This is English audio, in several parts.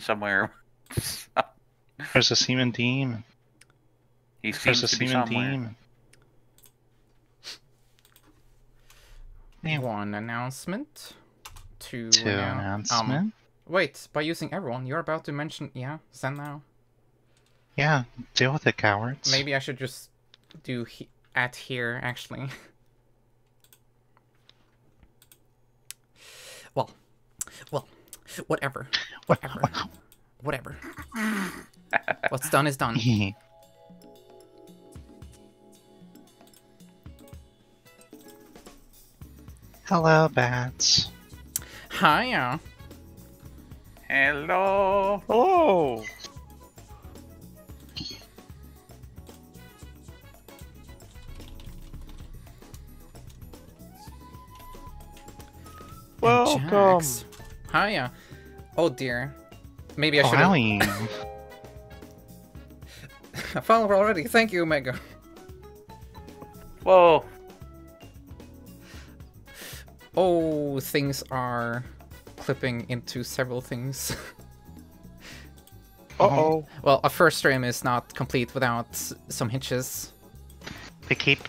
somewhere. There's a semen demon. he There's a to be semen somewhere. demon. One announcement. Two, Two annou- Um, announcement. wait, by using everyone, you're about to mention. Yeah, send now. Yeah, deal with it, cowards. Maybe I should just do he- at here, actually. well, well, whatever. Whatever. Whatever. What's done is done. Hello, bats. Hiya. Hello. Hello. Welcome. Jax. Hiya. Oh dear. Maybe I Oh, should have. Howie. I followed already. Thank you, Omega. Whoa. Oh, things are clipping into several things. Uh oh. well, a first stream is not complete without some hitches. They keep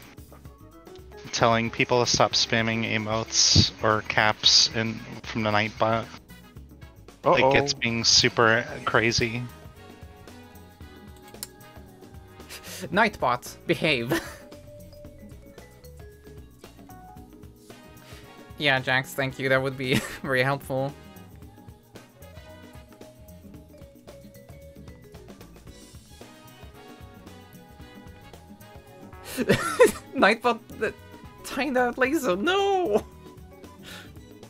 telling people to stop spamming emotes or caps in from the Nightbot. Uh Like oh. it's being super crazy. Nightbot, behave. yeah, Jax, thank you. That would be very helpful. Nightbot, the tiny laser, no!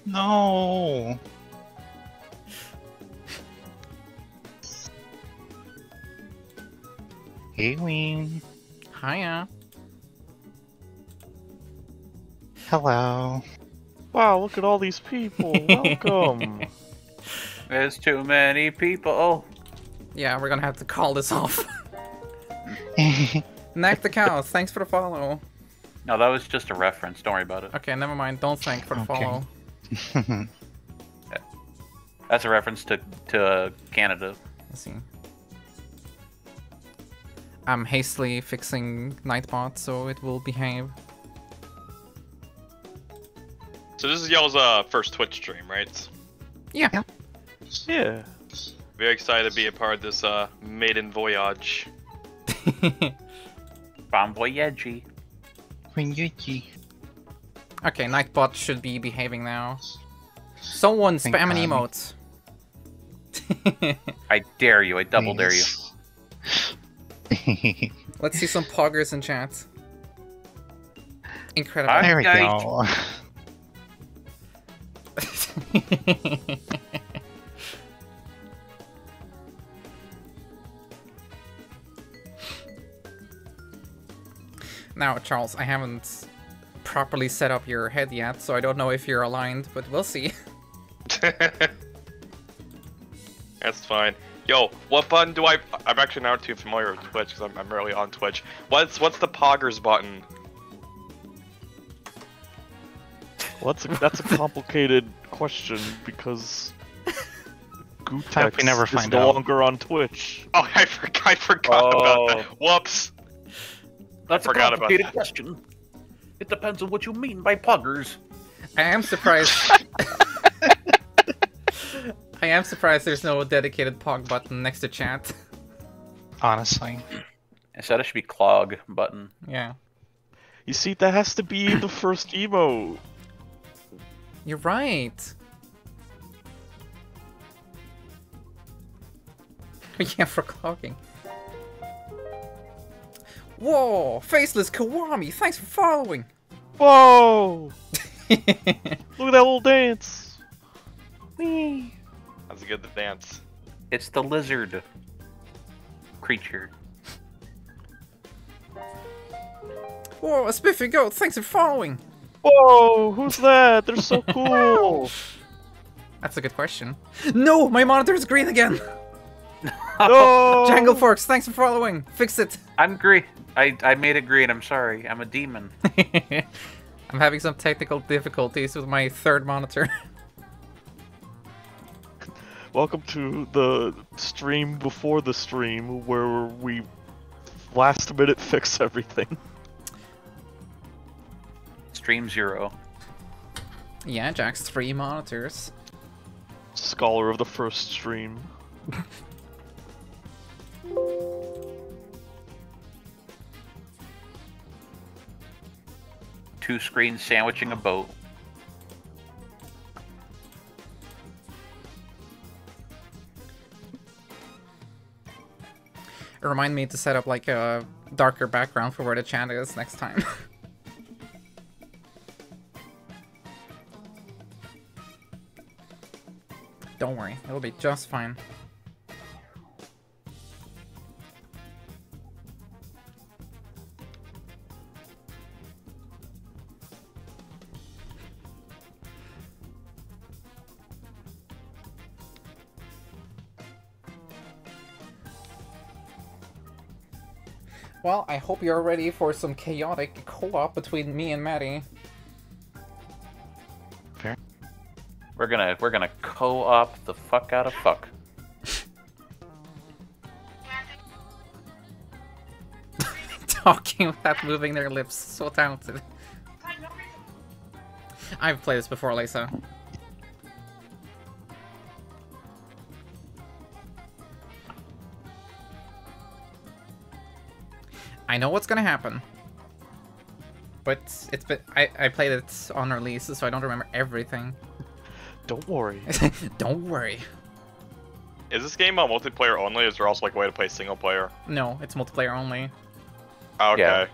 No. Hey, Ween. Hiya. Hello. Wow, look at all these people. Welcome. There's too many people. Yeah, we're gonna have to call this off. Knack the cow, thanks for the follow. No, that was just a reference. Don't worry about it. Okay, never mind. Don't thank for the Okay. follow. That's a reference to to uh, Canada. Let's see. I'm hastily fixing Nightbot so it will behave. So this is y'all's uh, first Twitch stream, right? Yeah. Yeah. yeah. Very excited to be a part of this uh, maiden voyage. Bon voyage. Ryuji. okay, Nightbot should be behaving now. Someone Thank spam an emote. I dare you. I double dare you. you. Let's see some poggers in chat. Incredible. I- there we Okay. go. now, Charles, I haven't properly set up your head yet, so I don't know if you're aligned, but we'll see. That's fine. Yo, what button do I? I'm actually not too familiar with Twitch because I'm, I'm rarely on Twitch. What's what's the poggers button? Well, that's a, that's a complicated question because Gutex we never is find no out. longer on Twitch. Oh, I forgot. I forgot about that. Oh. Whoops. That's a forgot about complicated that. question. It depends on what you mean by Poggers. I am surprised. I am surprised there's no dedicated pog button next to chat. Honestly. Instead, it should be clog button. Yeah, You see, that has to be the first emo. you're right. yeah, for clogging. Whoa, faceless Kiwami, thanks for following. Whoa! Look at that little dance. Whee! That's a good dance. It's the lizard creature. Whoa, a spiffy goat, thanks for following. Whoa! Who's that? They're so cool. That's a good question. No, my monitor's green again. no! Jangleforks, thanks for following. Fix it. I'm green. I, I made it green. I'm sorry. I'm a demon. I'm having some technical difficulties with my third monitor. Welcome to the stream before the stream where we last minute fix everything. Stream zero. Yeah, Jack's three monitors. Scholar of the first stream. Two screens sandwiching a boat. Remind me to set up like a darker background for where the chat is next time. Don't worry, it'll be just fine. Well, I hope you're ready for some chaotic co-op between me and Maddie. We're gonna we're gonna co-op the fuck out of fuck. Talking without moving their lips, so talented. I've played this before, Lisa. I know what's gonna happen. But it's been I, I played it on release, so I don't remember everything. Don't worry. don't worry. Is this game uh, multiplayer only? Is there also like a way to play single player? No, it's multiplayer only. Oh, okay. Yeah.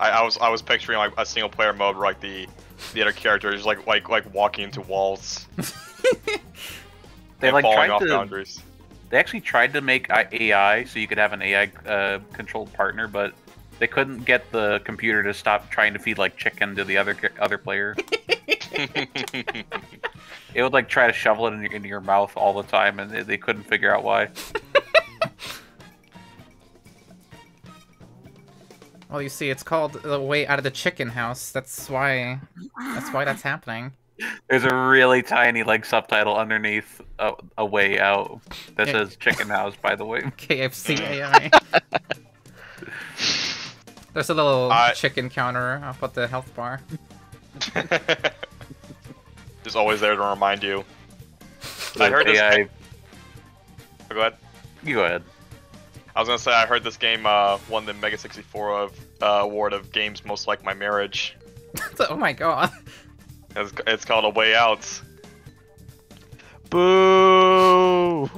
I, I was I was picturing like a single player mode where like the the other characters like like like walking into walls They like falling off to boundaries. they actually tried to make AI so you could have an AI uh, controlled partner, but they couldn't get the computer to stop trying to feed like chicken to the other other player. It would like try to shovel it in your, into your mouth all the time, and they, couldn't figure out why. Well, you see, it's called the way out of the chicken house. That's why. That's why that's happening. There's a really tiny like subtitle underneath a, a way out that says "Chicken House." By the way, KFC AI. There's a little I- chicken counter up at the health bar. Just always there to remind you. I heard this. AI. Oh, Go ahead. You go ahead. I was gonna say I heard this game uh, won the Mega 64 of, uh, award of games most like my marriage. oh my god. It's, it's called A Way Out. Boo!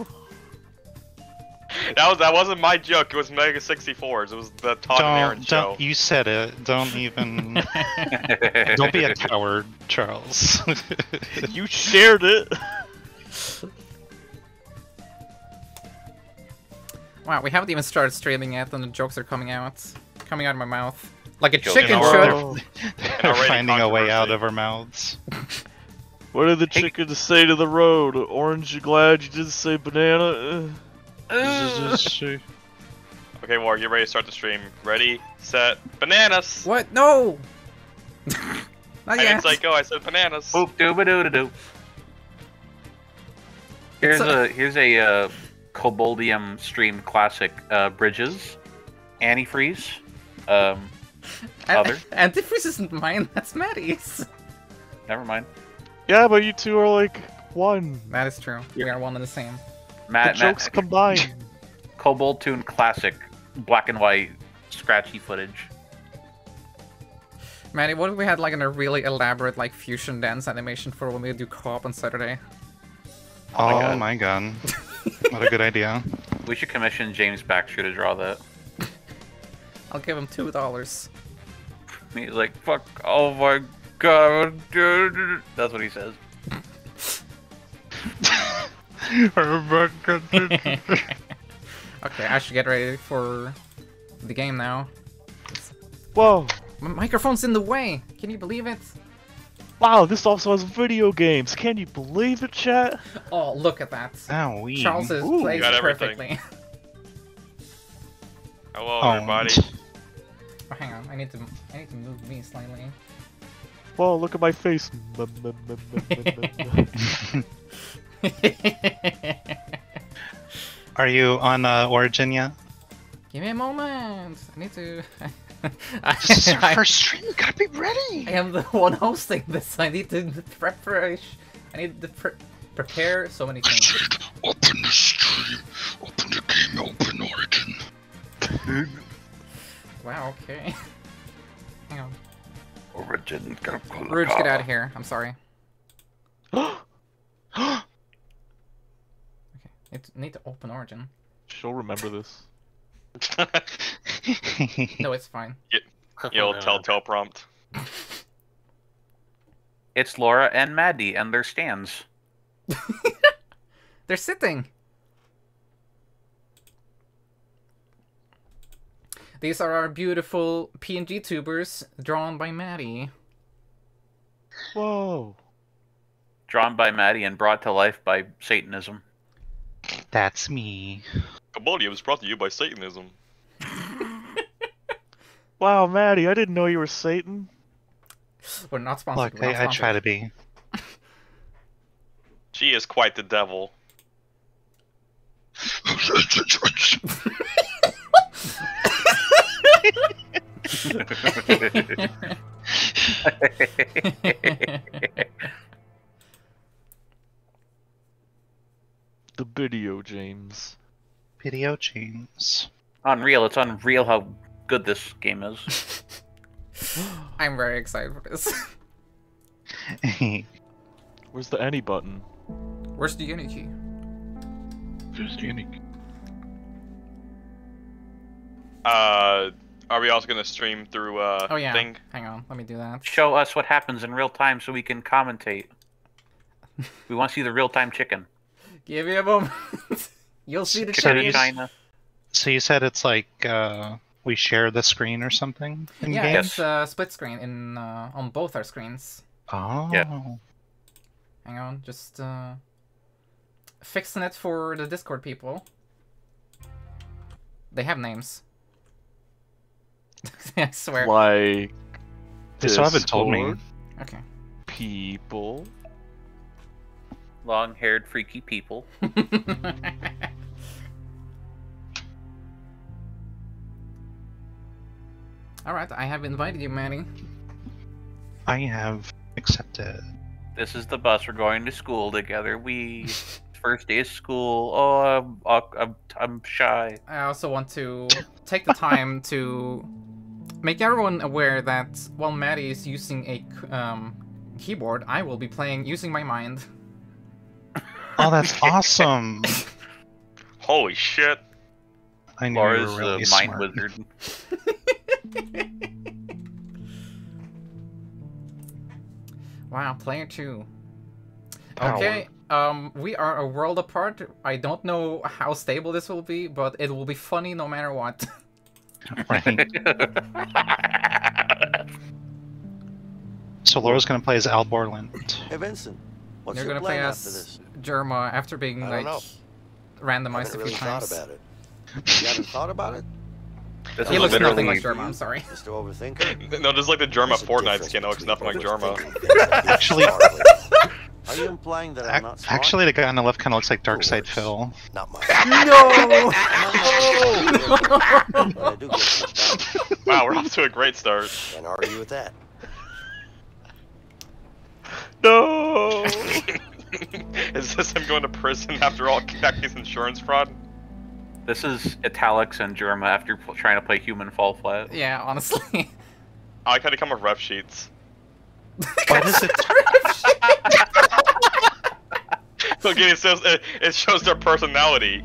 That was that wasn't my joke. It was Mega 64's. It was the Todd and Aaron Don't, show. don't. You said it. Don't even. don't be a coward, Charles. You shared it. Wow, we haven't even started streaming yet, and the jokes are coming out. Coming out of my mouth. Like a chicken in should. They're finding a way out of our mouths. what did the Hey. chickens say to the road? Orange, you glad you didn't say banana? Okay, War, you ready to start the stream? Ready, set, bananas. What? No! Not I yet. didn't say go. I said bananas. Boop dooba doo doo doo. Here's It's a- a here's a uh, Koboldium stream classic. Uh, Bridges, antifreeze, um, other. Antifreeze isn't mine, that's Maddie's. never mind. Yeah, but you two are like one. That is true. We are one and the same. The Matt, jokes Matt combined. KobolToon classic, black and white, scratchy footage. Maddie, what if we had like a really elaborate like fusion dance animation for when we do co-op on Saturday? Oh my Oh God. my god. what a good idea. We should commission James Baxter to draw that. I'll give him two dollars. And He's like, "Fuck! Oh my god!" dude." That's what he says. Okay, I should get ready for the game now. Whoa. My microphone's in the way. Can you believe it? Wow, this also has video games. Can you believe it, chat? Oh, look at that. Oh, we. Charles is Ooh, plays got it everything. perfectly. Hello, Oh. everybody. oh, hang on, I need to I need to move me slightly. Whoa, look at my face. Are you on uh, Origin yet? Give me a moment. I need to. This is our I, first stream. You gotta be ready. I am the one hosting this. I need to prepare. I need to pre- prepare so many things. Open the stream. Open the game. Open Origin. Wow. Okay. Hang on. Origin. Rouge, get out of here. I'm sorry. Okay. Need to, open Origin. She'll remember this. No, it's fine. The old telltale prompt. It's Laura and Maddie and their stands. They're sitting. These are our beautiful PNG tubers drawn by Maddie. Whoa. Drawn by Maddie and brought to life by Satanism. That's me. Cambodia was brought to you by Satanism. Wow, Maddie, I didn't know you were Satan. We're not sponsored. Look, not I, I try to be. She is quite the devil. The video, James. Video James. unreal. It's unreal how good this game is. I'm very excited for this. Where's the any button? Where's the Unity? Just unique. Uh, are we also gonna stream through uh Oh yeah. thing? Hang on, let me do that. Show us what happens in real time so we can commentate. We want to see the real time chicken. Give me a moment. You'll see the So Chicken in you- change. China. so you said it's like uh, we share the screen or something in Yeah, game? Yes. it's uh, split screen in uh, on both our screens. Oh. Yeah. Hang on, just uh, fixing it for the Discord people. They have names. I swear. Like. They still haven't told me. Okay. People. Long haired, freaky people. Alright, I have invited you, Manny. I have accepted. This is the bus. We're going to school together. We. First day of school. Oh, I'm, I'm, I'm shy. I also want to take the time to make everyone aware that while Maddie is using a um, keyboard, I will be playing using my mind. Oh, that's awesome. Holy shit! I knew Laura's you were really a mind smart. wizard. Wow, player two. Power. Okay, um, we are a world apart. I don't know how stable this will be, but it will be funny no matter what. Right. So Laura's gonna play as Al Borland. Hey Vincent, what's You're your gonna play plan as after this? Jerma after being I like know. randomized haven't a really few thought times. about it. You haven't thought about it? This He looks nothing literally- like Jerma. I'm sorry. Just Mr. Overthinker? No, just like the Jerma There's Fortnite skin. It looks nothing like Jerma. overthinking things and being Actually- Are you implying that I'm not smart? Actually, the guy on the left kind of looks like Darkside works. Phil. not mine. No! But I do get some done. Wow, we're off to a great start. Can't argue with that. No! is this him going to prison after all Kaki's insurance fraud? This is Italics and Jerma after pl- trying to play Human Fall Flat. yeah, honestly. I like how they come with ref sheets. Why does it? Look, it says it, it shows their personality.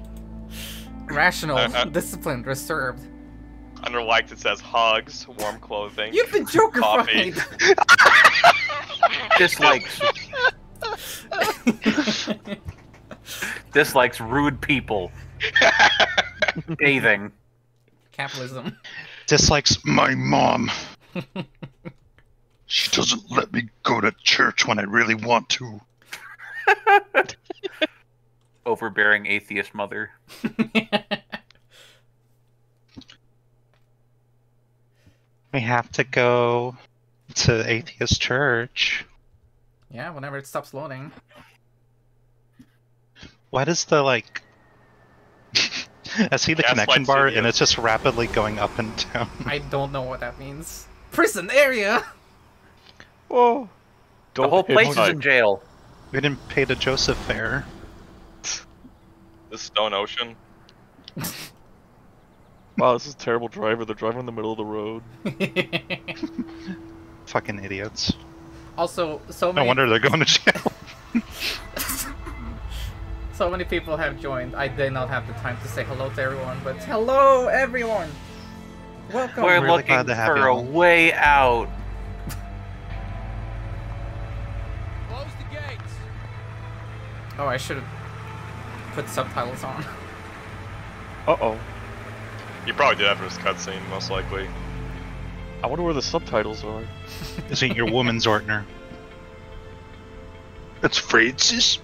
Rational, Uh, uh. disciplined, reserved. Under liked it says hugs, warm clothing. You've been Coffee. Joker-fied! Dislikes. Dislikes rude people. Bathing. Capitalism. Dislikes My mom. She doesn't let me go to church when I really want to. Overbearing atheist mother. we have to go to Atheist Church. Yeah, whenever it stops loading. Why does the like? I see the Gaslight connection bar, and it's just rapidly going up and down. I don't know what that means. Prison area. Whoa. The Don't whole place is in jail. We didn't pay the Joseph fare. The Stone Ocean. Wow, this is a terrible driver. They're driving in the middle of the road. Fucking idiots. Also, so many. No many wonder they're going to jail. so many people have joined. I did not have the time to say hello to everyone, but hello everyone. Welcome. We're really looking glad to have for a all. way out. Close the gates. Oh, I should have put subtitles on. Uh oh. You probably did after this cutscene, most likely. I wonder where the subtitles are. This ain't your woman's Ortner. That's Francis.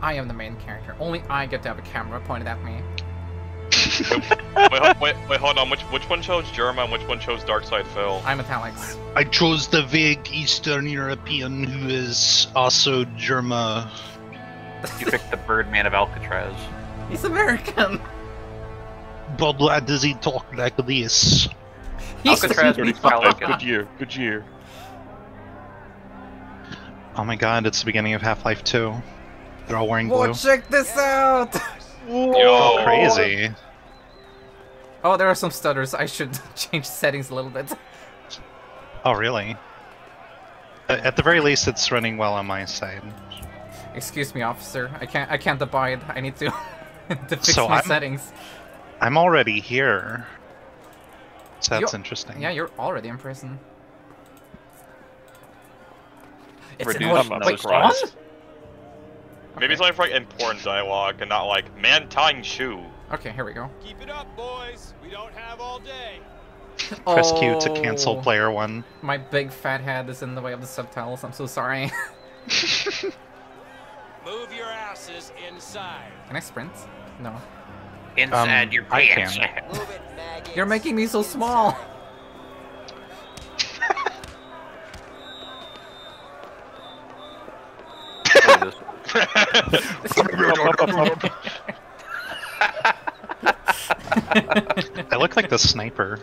I am the main character. Only I get to have a camera pointed at me. Wait, wait, wait, hold on. Which which one chose Jerma and which one chose DarksydePhil? I'm Italics. I chose the vague Eastern European who is also Jerma. You picked the Birdman of Alcatraz. He's American. But why does he talk like this? He's Alcatraz the- beats Oh, Pelican. Good year. Good year. Oh my god, it's the beginning of Half-Life 2. They're all wearing blue. Whoa, check this out! Yo, Oh, crazy. Oh, there are some stutters. I should change settings a little bit. Oh, really? At the very least, it's running well on my side. Excuse me, officer. I can't. I can't abide. I need to to fix So my I'm- settings. I'm already here. So that's You're- interesting. Yeah, you're already in prison. It's Reduce no wait, on? Maybe it's only for like important dialogue and not like man tying shoe. Okay, here we go. Keep it up, boys. We don't have all day. Press Q to cancel Oh, player one. My big fat head is in the way of the subtitles. I'm so sorry. Move your asses inside. Can I sprint? No. Inside Um, your I can. Move it. You're making me so small. I look like the sniper.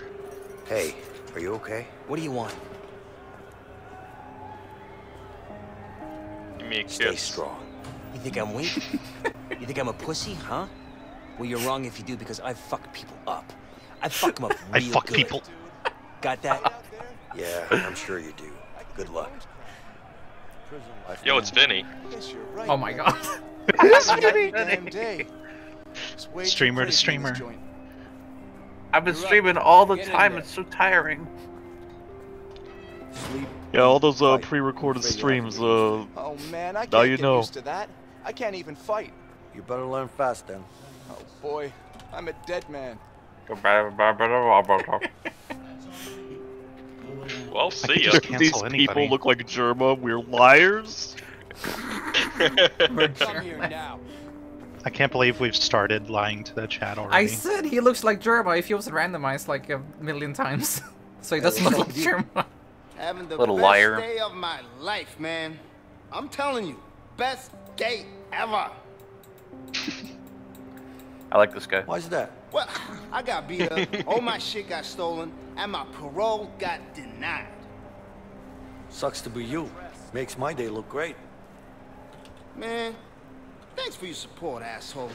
Hey, are you okay? What do you want? Give me a Stay strong. You think I'm weak? you think I'm a pussy, huh? Well, you're wrong if you do because I fuck people up. I fuck them up I fuck good. people. Got that? Yeah, I'm sure you do. Good luck. Yo, it's Vinny. Yes, right. Oh my god. Every damn day. It's way too Streamer to streamer. I've been You're right. streaming all the Get time. It's so tiring. Sleep. Yeah, all those uh, pre-recorded Afraid you'll have streams. Uh. Oh man, I now can't you get know. used to that. I can't even fight. You better learn fast then. Oh boy, I'm a dead man. Well, I see could ya. just these cancel people look like Jerma. We're liars. We're Come here German. now. I can't believe we've started lying to the chat already. I said he looks like Jerma if he was randomized like a million times. so he doesn't look like Jerma. Having the Little best liar. day of my life, man. I'm telling you, best day ever. I like this guy. Why's that? Well, I got beat up, all my shit got stolen, and my parole got denied. Sucks to be you. Makes my day look great. Man, thanks for your support, asshole.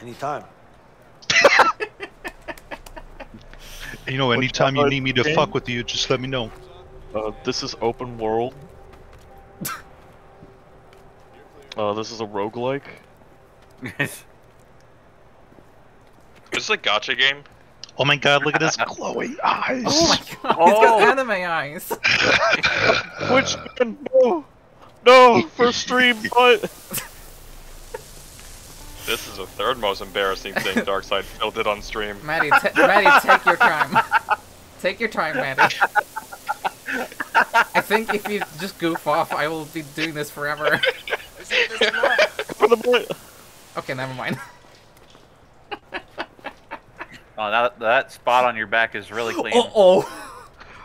Anytime. You know, anytime you need me to fuck with you, just let me know. Uh, this is open world. Uh, this is a roguelike. This is a gotcha game. Oh my god, look at his glowing oh eyes. Oh my god, Oh. he's got oh. anime eyes. Which no, no, first stream, but This is the third most embarrassing thing DarksydePhil did on stream. Maddie, ta- Maddie, take your time. Take your time, Maddie. I think if you just goof off, I will be doing this forever. for the boy. Okay, never mind. Oh, that that spot on your back is really clean. Oh, oh.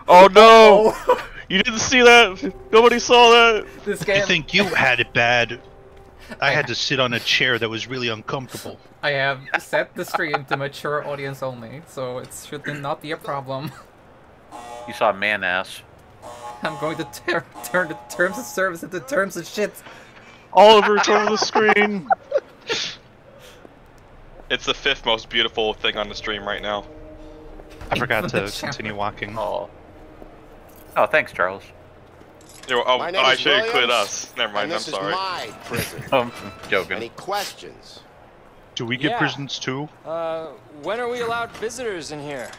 Oh no! You didn't see that? Nobody saw that? This I game. think you had it bad. I had to sit on a chair that was really uncomfortable. I have set the stream to mature audience only, so it should not be a problem. You saw a man ass. I'm going to ter- turn the terms of service into terms of shit. Oliver, turn the screen. It's the fifth most beautiful thing on the stream right now. I forgot to continue walking. Oh. Oh, thanks, Charles. Yo, oh, oh, I is should include Williams, us. Never mind. I'm this sorry. is my prison. I'm joking. Any questions? Do we get Yeah. prisons too? Uh, when are we allowed visitors in here?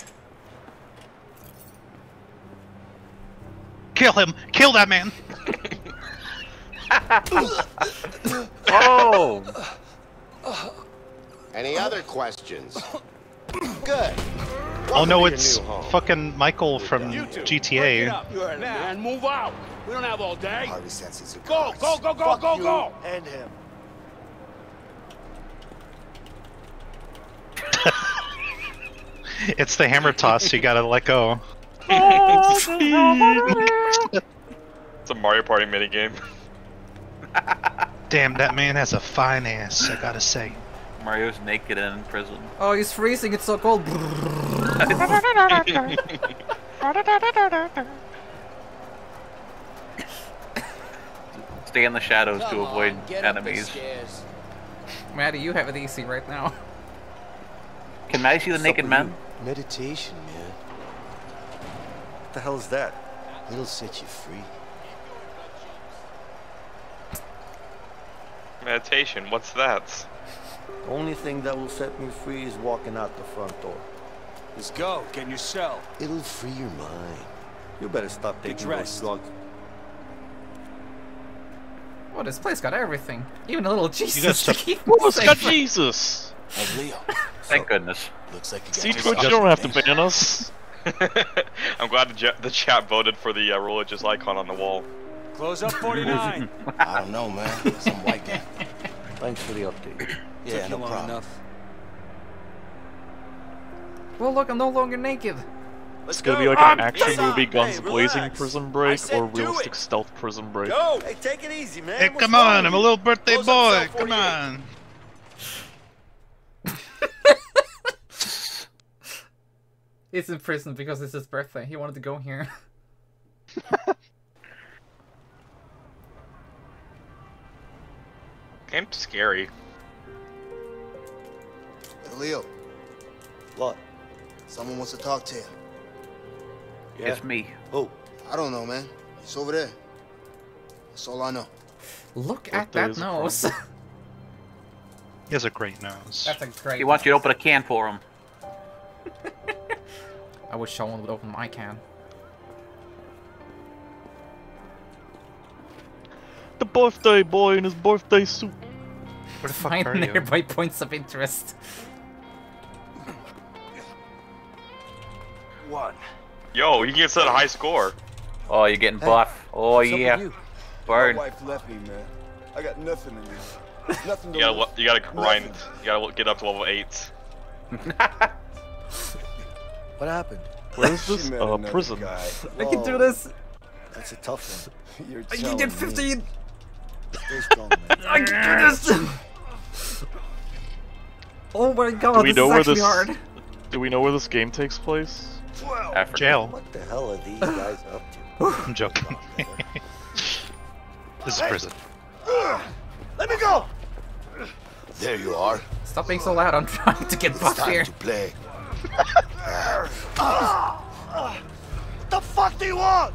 Kill him! Kill that man! Oh! Any other questions? Good. Oh no, Welcome to your it's new home. fucking Michael from GTA. Man, move out. We don't have all day. Harvey senses Go, go, go, go, Fuck go, you go. And him. It's the hammer toss, you gotta let go. It's a Mario Party minigame. Damn, that man has a fine ass, I gotta say. Mario's naked and in prison. Oh, he's freezing. It's so cold. Stay in the shadows to avoid on, get up the enemies. Maddie, you have it easy right now. Can Maddie see the naked man? Meditation, man. What the hell is that? It'll set you free. Meditation. What's that? The only thing that will set me free is walking out the front door. Let's go. Get in your cell. It'll free your mind. You better stop Get taking those dressed. drugs. Oh, this place got everything. Even a little Jesus got to stuff- keep Oh, me it's got safe. Jesus. Hey, Leo. Thank goodness. Looks like you got See, yourself Twitch, you don't have to nation. ban us. I'm glad the, ja- the chat voted for the uh, religious icon on the wall. Close up 49. I don't know, man. Some white guy. Thanks for the update. Yeah, Took no long problem. enough. Well, look, I'm no longer naked. Let's It's gonna be like an action movie, Guns Blazing Prison Break, said or realistic it. stealth Prison Break. Go. Hey, take it easy, man. Hey, What's come on, I'm a little birthday Close boy, come 48. on. He's in prison because it's his birthday. He wanted to go here. Game's scary. Hey, Leo, What? someone wants to talk to you. Yeah. It's me. Oh, I don't know, man. It's over there. That's all I know. Look What at day that is it nose. He has a great nose. That's a great. He wants you to open a can for him. I wish someone would open my can. The birthday boy in his birthday suit. Where the fuck Find are you? nearby points of interest. One. Yo, you can set a high score. Oh, you're getting buff. Oh what's up with yeah. you? Burn. My wife left me, man. I got nothing in me. Nothing to You gotta, you gotta grind. Nothing. You gotta get up to level eight. What happened? Where is this? met Uh, another prison. guy. I can do this. That's a tough one. You're I can telling get me. 15. Stay strong, man. I can do this. Oh my god, Do we this know is where this? hard. Do we know where this game takes place? Africa. Jail. What the hell are these guys up to? I'm joking. this is prison. Let me go! There you are. Stop being so loud. I'm trying to get It's buff time here. to play. what the fuck do you want?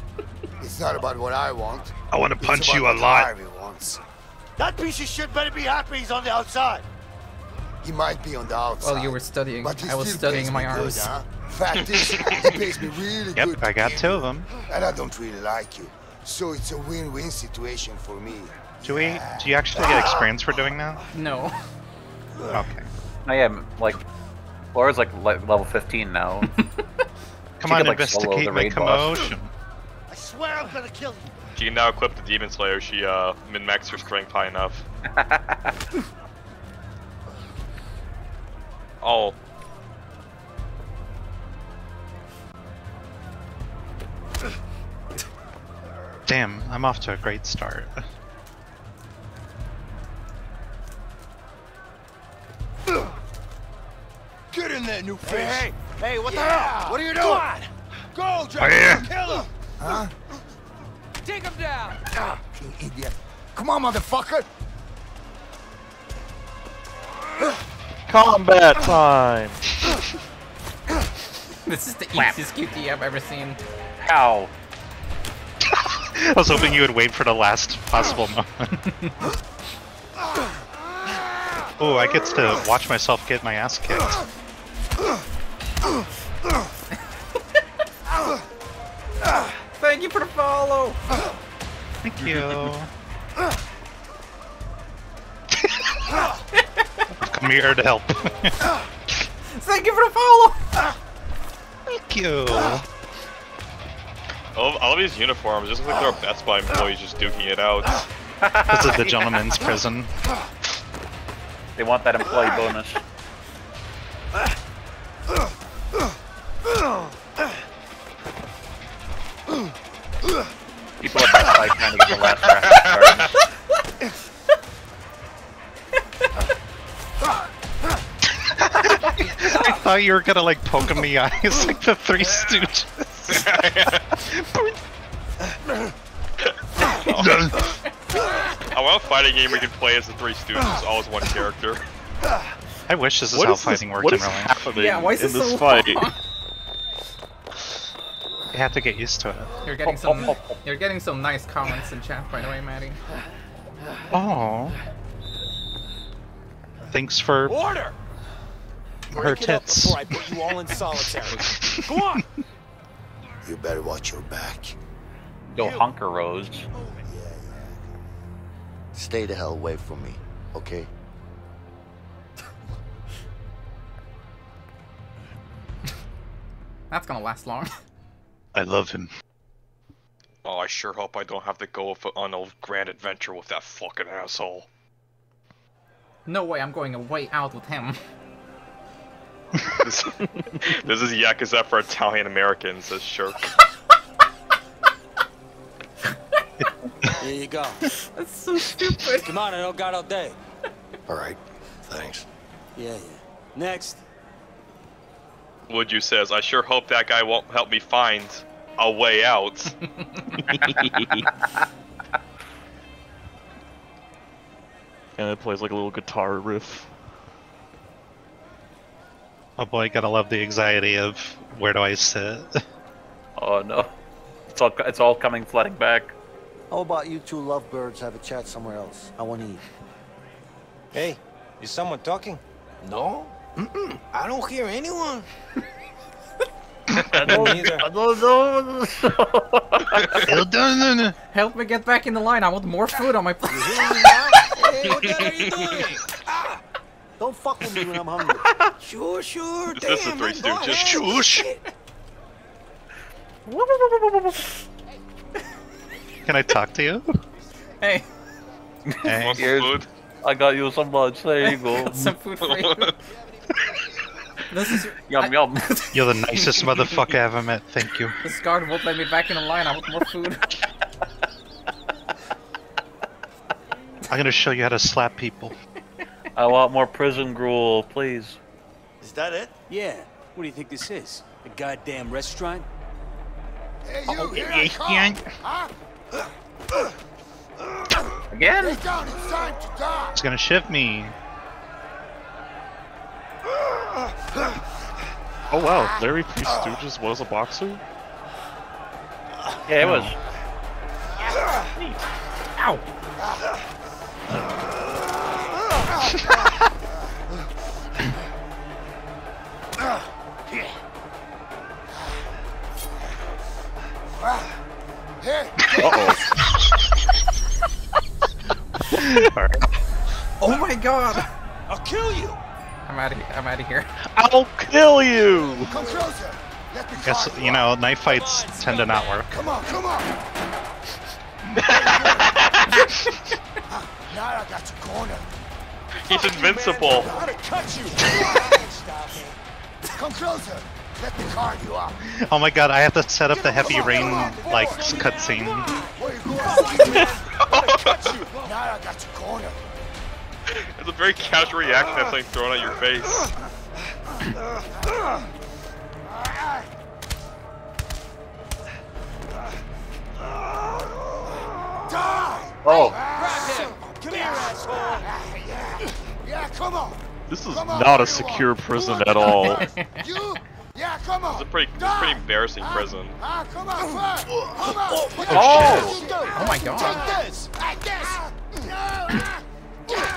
It's not about what I want. I want to punch you a lot. Harvey. That piece of shit better be happy he's on the outside. He might be on the outside. While you were studying, but I was studying pays my me good, arms. huh? Fact is, he pays me really Yep, good. I got two of them. And I don't really like you. So it's a win-win situation for me. Do we? Do you actually get experience for doing that? No. Okay. I am like, Laura's like le- level 15 now. Come She on, could, like, investigate the my raid boss. commotion. I swear I'm gonna kill you. She can now equip the Demon Slayer, she uh, min-maxed her strength high enough. oh. Damn, I'm off to a great start. Get in there, new face! Hey, hey, hey what yeah. the hell? What are you doing? Go, on, go, yeah. kill him! Huh? Take him down. Ah, you idiot. Come on, motherfucker. Combat time! This is the Whap. easiest QT I've ever seen. How? I was hoping you would wait for the last possible moment. oh, I get to watch myself get my ass kicked. Thank you for the follow. Thank you. Come here to help. Thank you for the follow. Thank you. All of, all of these uniforms just look like they're Best Buy employees just duking it out. This is the gentleman's prison. They want that employee bonus. People at Best Buy trying to get the last graphics card. I thought you were gonna like poke him in the eyes like the Three Stooges. I want a fighting game we can play as the Three Stooges, always one character. I wish this is What how is this- fighting worked what in is real life. Yeah, why is in this this so fight? long? You have to get used to it. You're getting some. You're getting some nice comments in chat, by the way, Maddie. Oh. Thanks for Order. her Break it tits. before I put you all in solitary. Go on. You better watch your back. Yo, Hunker Rose. Stay the hell away from me, okay? That's gonna last long. I love him. Oh, I sure hope I don't have to go f- on a grand adventure with that fucking asshole. No way, I'm going a way out with him. This, this is Yakuza for Italian Americans, says Shirk. Here you go. That's so stupid. Come on, I don't got all day. All right, thanks. Yeah, yeah. Next. Would you says, I sure hope that guy won't help me find a way out. And it plays like a little guitar riff. Oh boy, gotta love the anxiety of where do I sit? Oh no. It's all it's all coming flooding back. How about you two lovebirds have a chat somewhere else? I want to eat. Hey, is someone talking? No. Mm-mm. I don't hear anyone. Neither. Help me get back in the line. I want more food on my plate. hey, what are you doing? Ah, Don't fuck with me when I'm hungry. sure, sure. Is this the Damn, Three man, go Stooges? ahead. Shush. Can I talk to you? hey, Hey. Want some food? I got you some lunch. There you go. some food for you. This is yum yum. You're the nicest motherfucker I ever met. Thank you. this guard won't let me back in the line. I want more food. I'm gonna show you how to slap people. I want more prison gruel, please. Is that it? Yeah. What do you think this is? A goddamn restaurant? Hey, Oh, you, here I come. Huh? Again? Down, it's time to die. It's gonna shift me. Oh wow, Larry P. Stooges was a boxer? Yeah, it was. Ow! Hey, Oh my god! I'll kill you. I'm out of here. I'm out of here. I'll kill you! Come closer. Let Guess you know knife fights on, tend to not work. Come on, come on. now I got you cornered. He's invincible. How to cut you? Come closer. Let the car you up. Oh my god, I have to set up the heavy rain like cutscene. It's a very casual reaction to something thrown at your face. Die! Oh. Grab him! Come here, asshole! Yeah, yeah, come on! This is Come not a secure prison at all. You? Yeah, come on! It's a pretty, it's a pretty embarrassing prison. Ah, come on, Come on! What Oh, the shit. hell you do? Oh my god. Take this! Like this!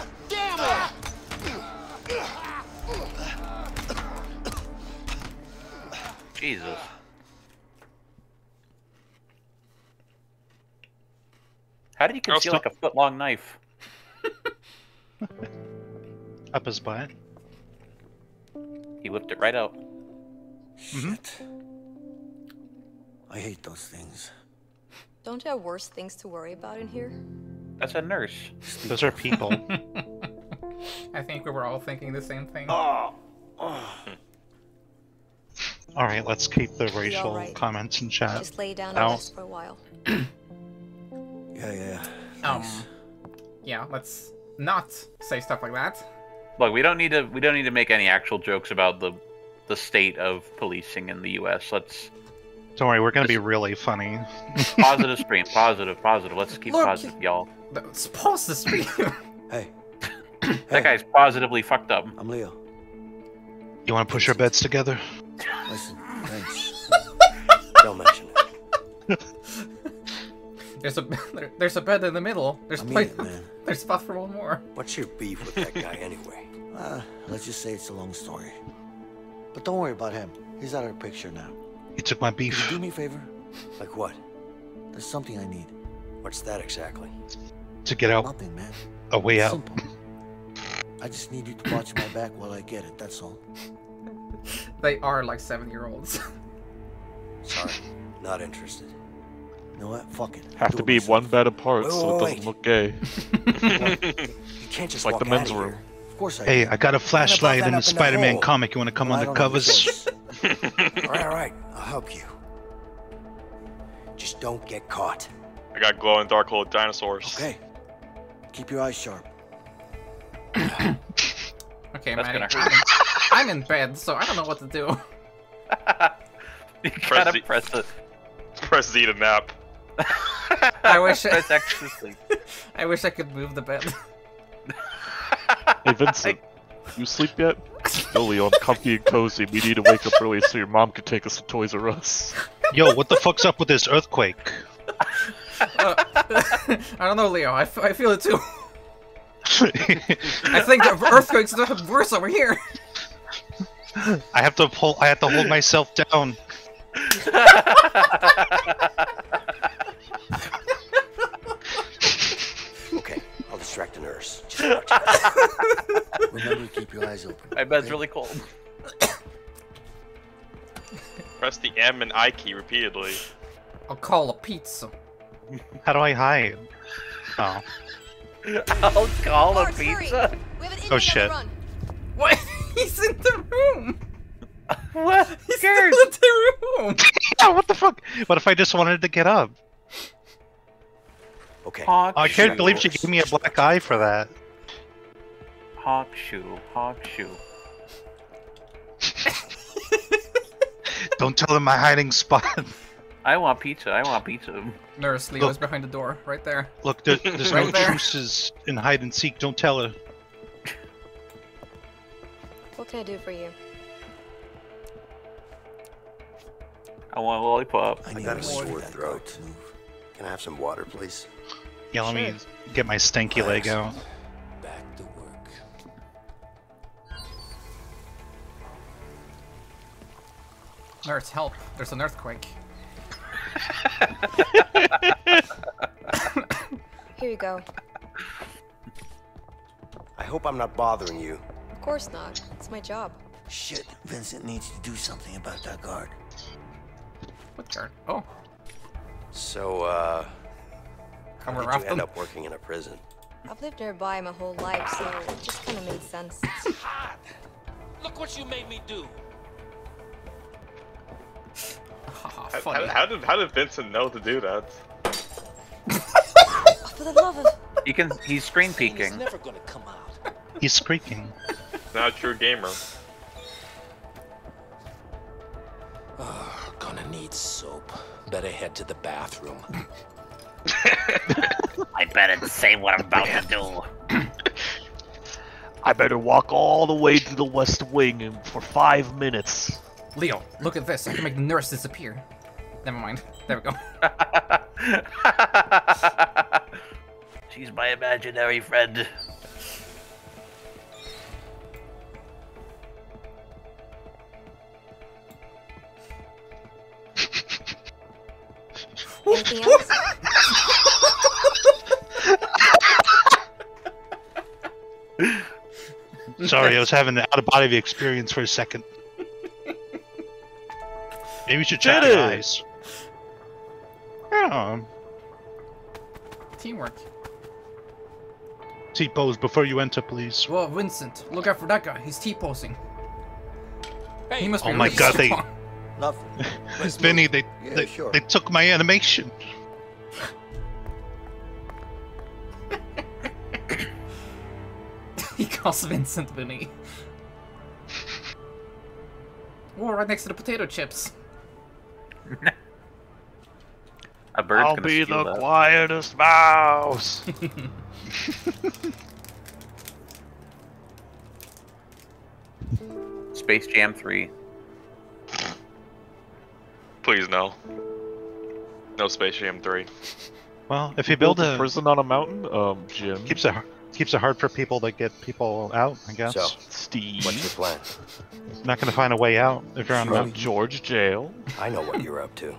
Damn it! Jesus. How did he conceal stop- like a foot long knife? Up his butt. He whipped it right out. Shit. I hate those things. Don't you have worse things to worry about in here? That's a nurse. Those are people. I think we were all thinking the same thing. Oh. oh. Alright, let's keep the racial alright? comments in chat. Just lay down and out. rest for a while. Yeah, yeah. Um, yeah, let's not say stuff like that. Look, we don't need to. We don't need to make any actual jokes about the the state of policing in the U.S. Let's Don't worry, we're gonna be really funny. positive stream, positive, positive. Let's keep Look. positive, y'all. Let's pause the stream. Hey. That guy's positively fucked up. I'm Leo. You want to push our beds together? Listen, thanks. Don't mention it. there's a there, there's a bed in the middle. There's I mean place, it, man. there's spot for one more. What's your beef with that guy anyway? Uh, let's just say it's a long story. But don't worry about him. He's out of the picture now. You took my Could you beef. do me a favor? Like what? There's something I need. What's that exactly? To get out Nothing, man. a way out. Simple. I just need you to watch my back while I get it, that's all. They are like seven year olds. Sorry, not interested. You know what? Fuck it. Have Do to it be myself. one bed apart so it doesn't look gay. You can't just like walk the men's out of room. here. Of course I Hey, can. I got a flashlight that in up the Spider-Man hole. comic. You want to come Well, on I the don't have a covers? all right, all right. I'll help you. Just don't get caught. I got glow in the dark hole dinosaurs. Okay. Keep your eyes sharp. Okay, That's Maddie. gonna I'm in, I'm in bed, so I don't know what to do. you gotta Z. press the Press Z to nap. I wish I- press X to sleep. I wish I could move the bed. Hey Vincent, you sleep yet? No, Leon, comfy and cozy. We need to wake up early so your mom can take us to Toys R Us. Yo, what the fuck's up with this earthquake? Uh, I don't know, Leo. I, f- I feel it too. I think the earthquakes are worse over here. I have to pull. I have to hold myself down. Okay, I'll distract the nurse. Just. Remember to keep your eyes open. My bed's okay? really cold. Press the M and I key repeatedly. I'll call a pizza. How do I hide? Oh. I'll call a oh, pizza. We have an Oh, shit. What? He's in the room. What? He's still in the room. Yeah, what the fuck? What if I just wanted to get up? Okay. Hawk I can't shoe. believe she gave me a black eye for that. Hawk shoe. Hawk shoe. Don't tell them my hiding spot. I want pizza. I want pizza. Nurse Leo's behind the door, right there. Look, there, there's Right no there. truces in hide and seek. Don't tell her. What can I do for you? I want a lollipop. I, need got a sore throat. Can I have some water, please? Yeah, let me get my stanky leg out. Back to work. Nurse, help. There's an earthquake. Here you go. I hope I'm not bothering you. Of course not. It's my job. Shit, Vincent needs to do something about that guard. What guard? Oh, So, uh, come how we're did off you end up working in a prison? I've lived nearby my whole life, so it just kind of made sense. Look what you made me do. Funny. How, how did how did Vincent know to do that? For the love of... You can. He's screen peeking. never gonna come out. He's squeaking. Not a true gamer. Oh, gonna need soap. Better head to the bathroom. I better say what I'm about to do. I better walk all the way to the West Wing for five minutes. Leo, look at this. I can make the nurse disappear. Never mind. There we go. She's my imaginary friend. Anything else? Sorry, I was having an out of body experience for a second. Maybe you should check Did your it. eyes. Yeah. Um, Teamwork. T-pose before you enter, please. Well, Vincent, look out for that guy. He's T-posing. He must be Oh my really God, they- strong. Nothing. Vinny, they Yeah, they, sure. they took my animation. he calls Vincent Vinny. Whoa, right next to the potato chips. A bird's I'll be the that. quietest mouse. Space Jam 3. Please no. No Space Jam 3. Well, if you build a prison on a mountain, um, Jim. keeps it keeps it hard for people to get people out. I guess. So, Steve. what's your plan? Not gonna find a way out if you're on a From mountain. George Jail. I know what you're up to.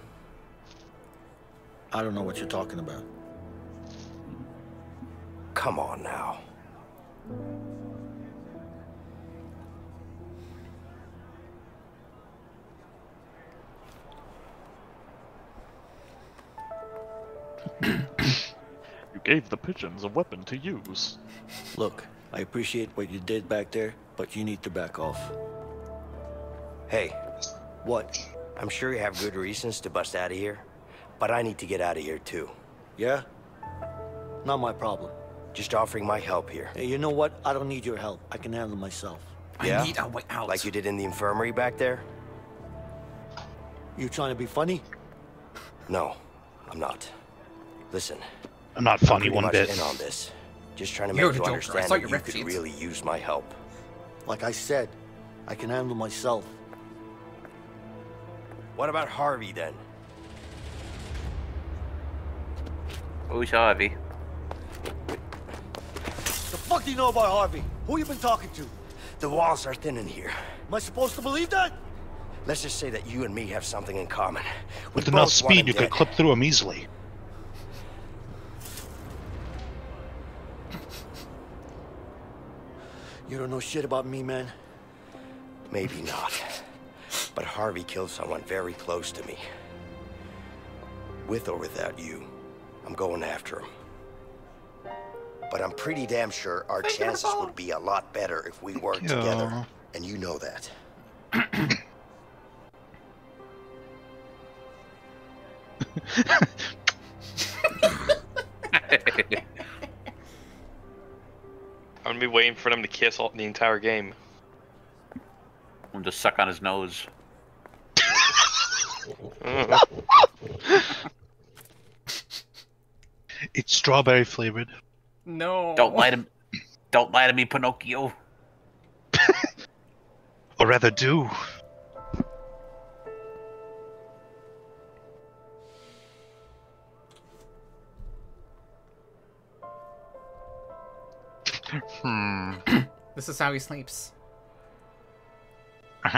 I don't know what you're talking about. Come on now. You gave the pigeons a weapon to use. Look, I appreciate what you did back there, but you need to back off. Hey, What? I'm sure you have good reasons to bust out of here, but I need to get out of here too. Yeah? Not my problem. Just offering my help here. Hey, you know what? I don't need your help. I can handle myself. Yeah? I need a way out. Like you did in the infirmary back there? You trying to be funny? No, I'm not. Listen, I'm not I'm funny pretty one much bit. in on this. Just trying to You're make the you Joker. I understand saw that you could really use my help. Like I said, I can handle myself. What about Harvey then? Who's Harvey? The fuck do you know about Harvey? Who you been talking to? The walls are thin in here. Am I supposed to believe that? Let's just say that you and me have something in common. We With enough speed, him you could clip through them easily. You don't know shit about me, man. Maybe not. But Harvey killed someone very close to me. With or without you, I'm going after him. But I'm pretty damn sure our chances would be a lot better if we worked together. And you know that. I'm gonna be waiting for them to kiss all, the entire game. I'm just suck on his nose. It's strawberry flavored. No. Don't lie to Don't lie to me, Pinocchio. Or rather, do. This is how he sleeps.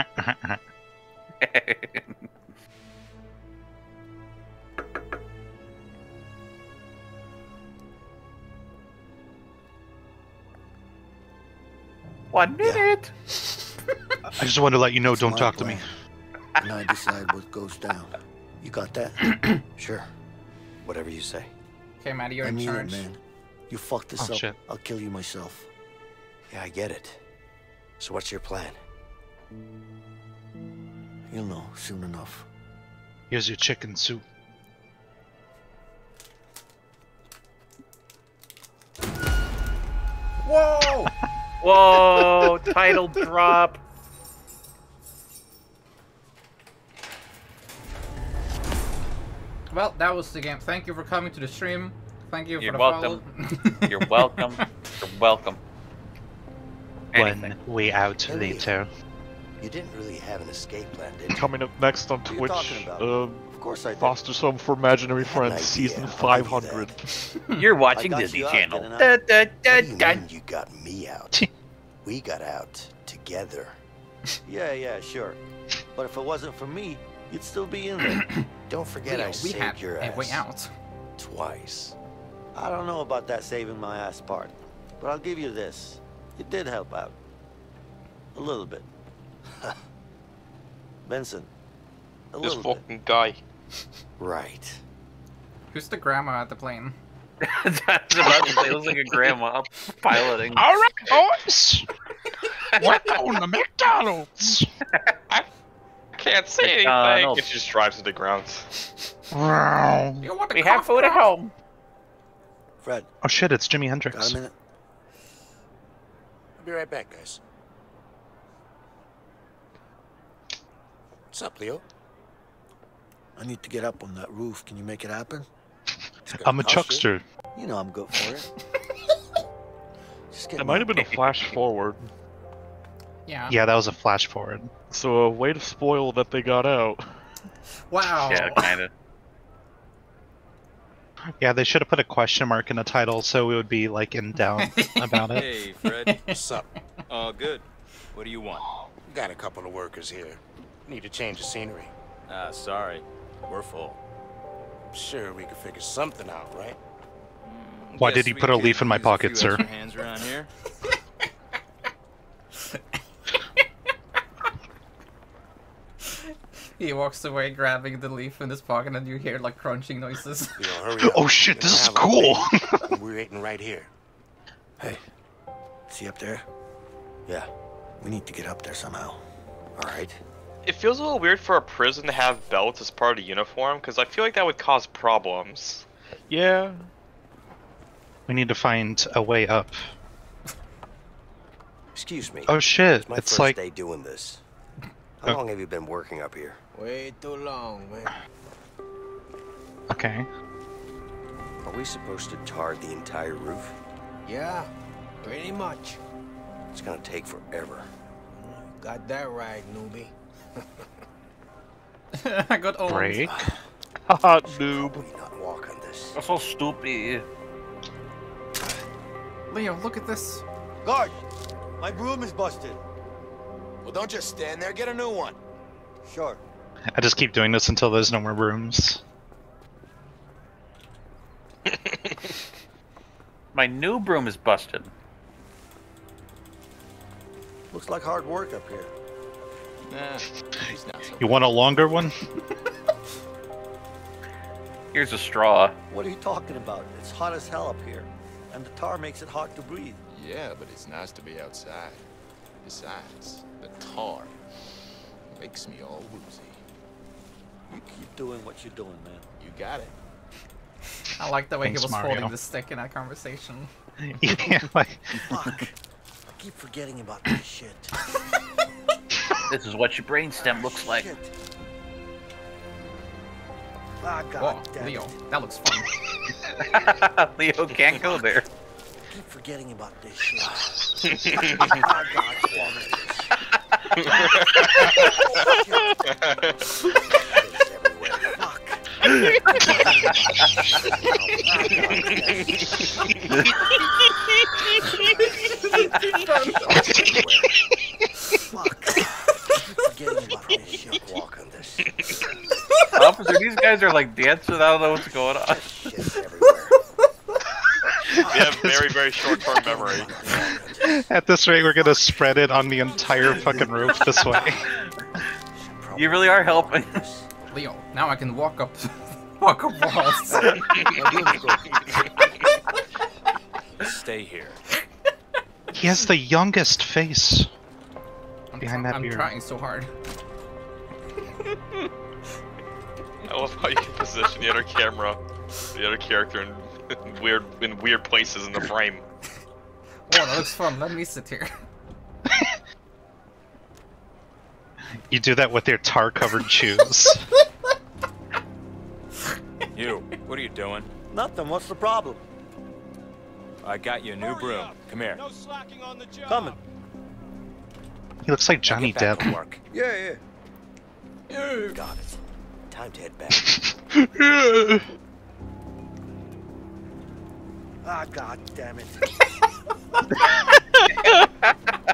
One minute. I just want to let you know, don't my talk to me. And I decide what goes down. You got that? Sure. Whatever you say. Okay, Maddie, you're I in mean charge. it, man. You fuck this Oh, up, shit. I'll kill you myself. Yeah, I get it. So what's your plan? You'll know soon enough. Here's your chicken soup. Whoa! Whoa! title drop. Well, that was the game. Thank you for coming to the stream. Thank you You're for the welcome. follow. You're welcome. You're welcome. When we out Elliot. later. You didn't really have an escape plan, did you? Coming up next on What are you Twitch, talking um, Of course I did. Foster's Home for Imaginary I had an Friends, season I'll give you 500. You're watching Disney you Channel. didn't Da, da, da, What do you mean you got me out? we got out together. Yeah, yeah, sure. But if it wasn't for me, you'd still be in there. Don't forget Leo, I we saved had your ass way out. twice. I don't know about that saving my ass part, but I'll give you this. It did help out. A little bit. Benson, a This little bit. fucking guy. Right. Who's the grandma at the plane? That's about to say, it looks like a grandma up piloting. All right, boys. Welcome to McDonald's. I can't say anything. McDonald's. It just drives to the ground. You want the We have food at home. Fred, Oh shit, it's Jimi got Hendrix. a minute? I'll be right back, guys. What's up, Leo? I need to get up on that roof. Can you make it happen? I'm a cost you. chuckster. You know I'm good for it. Just It might have been a flash forward, Yeah. Yeah, that was a flash forward. so a way to spoil that they got out. Wow. Yeah, kind of. Yeah, they should have put a question mark in the title so we would be like in doubt about it. Hey, Fred. What's up? Oh, good. What do you want? Got a couple of workers here. Need to change the scenery. Ah, sorry. We're full. Sure, we could figure something out, right? Why Guess did he put a leaf in my pocket, sir? Hands around here. He walks away grabbing the leaf in his pocket and you hear like crunching noises. Leo, hurry. Oh shit, this is cool. We're waiting right here. Hey, see up there? Yeah. We need to get up there somehow. All right. It feels a little weird for a prison to have belts as part of the uniform, because I feel like that would cause problems. Yeah. We need to find a way up. Excuse me. Oh shit, It's my it's first like day doing this. How Oh. long have you been working up here? Way too long, man. okay. Are we supposed to tar the entire roof? Yeah, pretty much. It's gonna take forever. Got that right, newbie. I got old. Break. Haha, noob. We not walk on this. That's so stupid. Leo, look at this. Guard! My broom is busted. Well, don't just stand there. Get a new one. Sure. I just keep doing this until there's no more rooms. My new broom is busted. Looks like hard work up here. Nah, so You want a longer one? Here's a straw. What are you talking about? It's hot as hell up here. And the tar makes it hard to breathe. Yeah, but it's nice to be outside. Besides, the tar makes me all woozy. You keep doing what you're doing, man. You got it. I like the way Thanks, he was Mario. holding the stick in that conversation. yeah, like Fuck. I keep forgetting about this shit. This is what your brainstem looks like. Shit. Ah, Whoa, God damn Leo, it. that looks fun. Leo can't go there. I keep forgetting about this shit. ah, God damn it. Officer, these guys are like dancing. I don't know what's going on. Shit's everywhere. We have very, very short-term memory. at this rate we're gonna spread it on the entire fucking roof this way. You really are helping. Leo, now I can walk up, walk up walls. Stay here. He has the youngest face. I'm, Behind try- that I'm beard. trying so hard. I love how you can position the other camera, the other character in weird in weird places in the frame. Oh, that looks fun. Let me sit here. You do that with your tar-covered shoes. You, what are you doing? Nothing. What's the problem? I got you a new broom. Come here. Coming. He looks like Johnny Get back to Depp. work. Yeah, yeah. Got it. Time to head back. Ah, god damn it.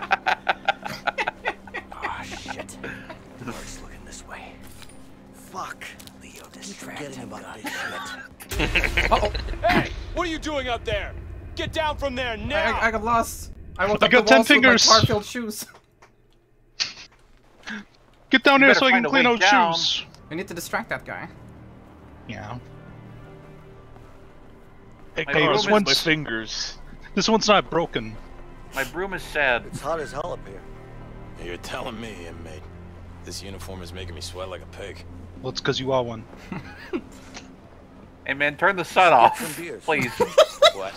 forgetting about this damn shit. it. Hey, what are you doing up there? Get down from there I, now! I, I got lost. I walked I up got the 10 walls with my fingers. tar-filled shoes. Get down You here better so I find can a clean way out down. shoes. We need to distract that guy. Yeah. Hey, My hey, broom this is- one's my fingers. This one's not broken. My broom is sad. It's hot as hell up here. You're telling me, inmate. This uniform is making me sweat like a pig. Well, it's because you are one. Hey man, turn the sun off, some beers. please. What?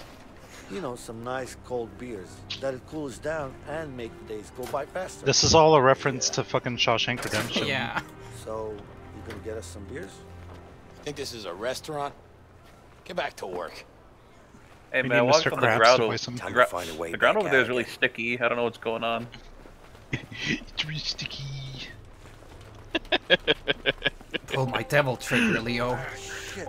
You know, some nice cold beers. that it cools us down and make the days go by faster. This is all a reference to fucking Shawshank Redemption. Yeah. So, you gonna get us some beers? I Think this is a restaurant? Get back to work. Hey We man, I need walked on the ground. to over- some- the gra- find a way the ground over there is really again. sticky. I don't know what's going on. it's really sticky. Pull my devil trigger, Leo. Shit.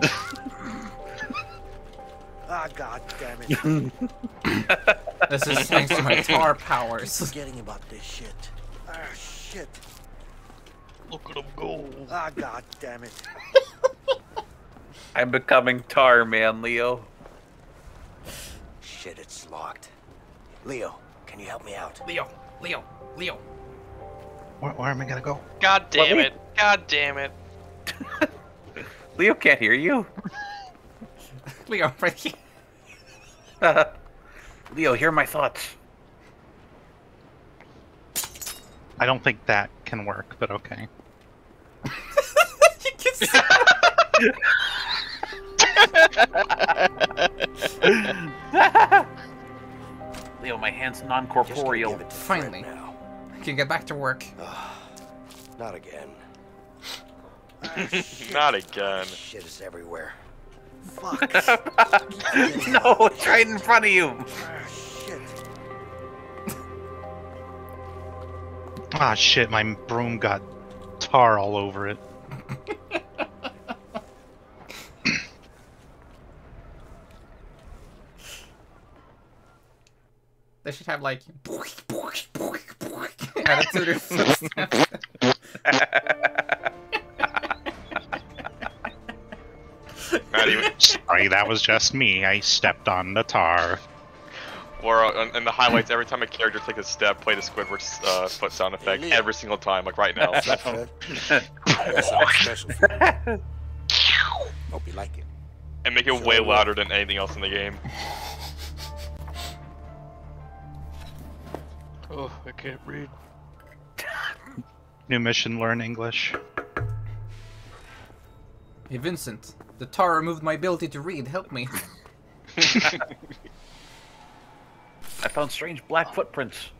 ah, god damn it. This is thanks to my tar powers. Forgetting about this shit. Ah, shit. Look at him go. Ah, god damn it. I'm becoming tar, man, Leo. Shit, it's locked. Leo, can you help me out? Leo, Leo, Leo. Where, where am I gonna go? God damn me- it! God damn it! Leo can't hear you. Leo, right here. Leo, hear my thoughts. I don't think that can work, but okay. you can see Leo, my hand's Just non-corporeal. give it Finally. now. I can get back to work. Not again. Not again. Shit is everywhere. Fuck. no, it's right in front of you. Ah, shit. Ah, shit, my broom got tar all over it. They should have like attitude or footsteps. Not even. Sorry, that was just me. I stepped on the tar. Or uh, in the highlights, every time a character takes a step, play the Squidward uh, foot sound effect Leo. every single time, like right now. What's up, Fred? I got something special for you. Hope you like it. and make it way louder than anything else in the game. Oh, I can't read. New mission, learn English. Hey Vincent, the tar removed my ability to read. Help me. I found strange black footprints.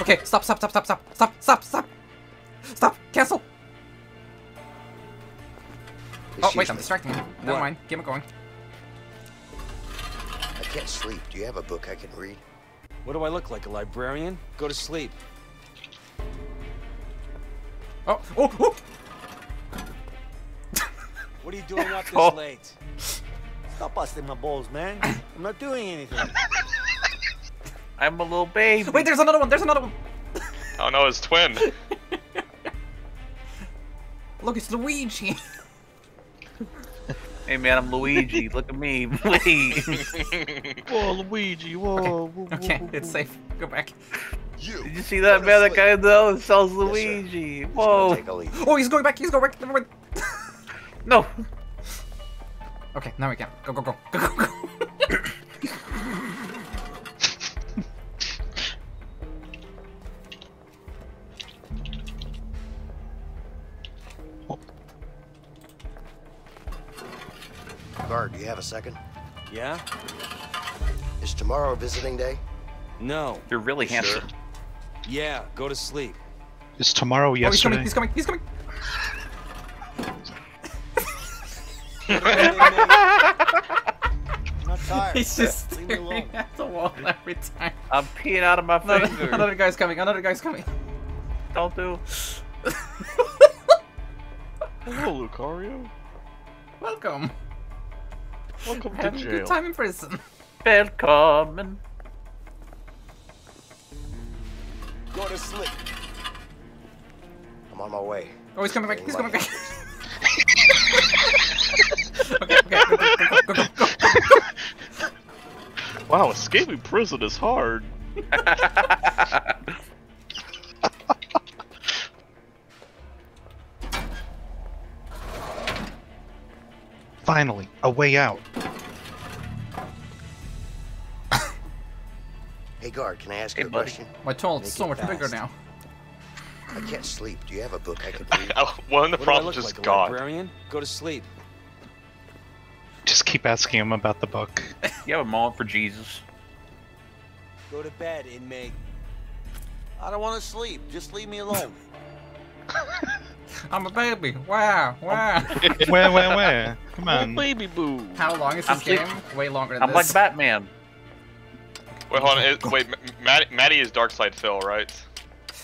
Okay, stop, stop, stop, stop, stop, stop, stop, stop, stop, cancel. Oh wait, I'm distracting him. Never What? mind. Keep it going. I can't sleep. Do you have a book I can read? What do I look like, a librarian? Go to sleep. Oh, oh, oh! What are you doing up this Oh. late? Stop busting my balls, man. I'm not doing anything. I'm a little baby. Wait, there's another one. There's another one. Oh no, it's twin. Look, it's Luigi. Hey man, I'm Luigi. Look at me. Wait. Whoa, Luigi, whoa. whoa, Okay, whoa, it's safe. Go back. Did you see that man? That guy though sells Luigi. Whoa. Take. Oh, he's going back. He's going back. Never mind. No. Okay, now we can. Go, go, go. Go, go, go. Guard, do you have a second? Yeah? Is tomorrow visiting day? No. You're really You sure? handsome. Yeah, go to sleep. Is tomorrow Oh, he's coming, he's coming, he's coming. I'm tired. He's just Leave me staring alone. at the wall every time. I'm peeing out of my Another, finger. another guy's coming, another guy's coming. Don't do. Hello, Lucario. Welcome. Welcome to Having a good time in prison. Welcome. Go to sleep. I'm on my way. Oh, he's coming back, he's coming back. Wow, escaping prison is hard. Finally, a way out. Can I ask Hey, you a buddy. question? My toilet's Make so it much bigger now. I can't sleep. Do you have a book I could read? One of the What do problems is like, God. librarian? Go to sleep. Just keep asking him about the book. You have a moment for Jesus. Go to bed, inmate. I don't want to sleep. Just leave me alone. I'm a baby. Wow, wow. where, where, where? Come Oh, on. baby boo. How long is I'm this game? sleep- Way longer than this. I'm like Batman. Wait, hold on. It, wait, M- Matt, Maddie is DarksydePhil, right?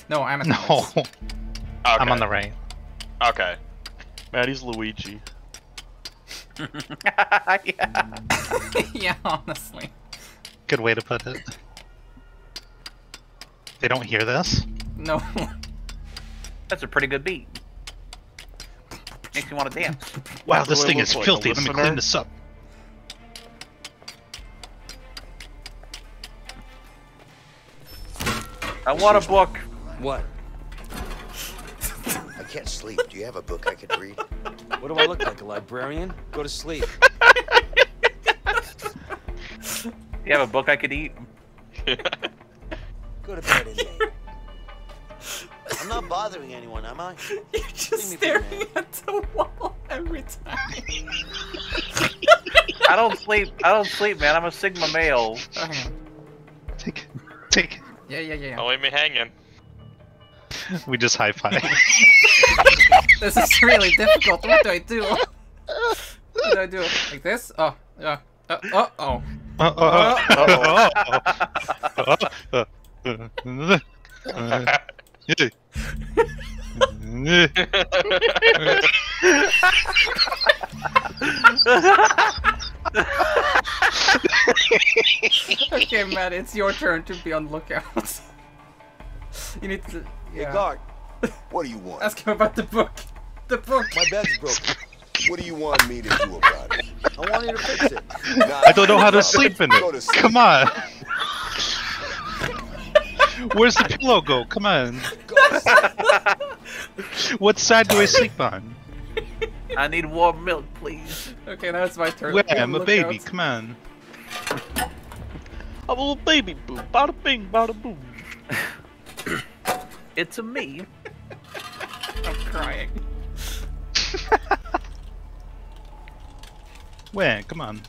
No, I'm a No, Okay. I'm on the right. Okay. Maddie's Luigi. yeah. yeah, honestly. Good way to put it. They don't hear this? No. That's a pretty good beat. Makes me want to dance. Wow, do this thing look is like, filthy. Let me clean this up. I want a book. What? I can't sleep. Do you have a book I could read? What do I look like, a librarian? Go to sleep. You have a book I could eat? Go to bed, inmate. I'm not bothering anyone, am I? You're just Leave me be, staring at the wall every time. I don't sleep. I don't sleep, man. I'm a Sigma male. Hang on. Take, take. Yeah, yeah, yeah. Don't leave me hanging. We just high five. This is really difficult. What do I do? What do I do? Like this? Oh, yeah. Uh, uh oh. Uh, uh, uh, uh, uh, uh, okay, Matt, it's your turn to be on the lookout. you need to. Hey, Yeah. guard. What do you want? Ask him about the book. The book. My bed's broken. What do you want me to do about it? I want you to fix it. Nah, I don't know how to sleep in it. sleep. Come on. Where's the pillow go? Come on. What side do I sleep on? I need warm milk, please. Okay, now it's my turn. Where? I'm a baby. lookout. Come on. I'm a little baby boo. Bada bing, bada boom. It's a me. I'm crying. Where? Come on.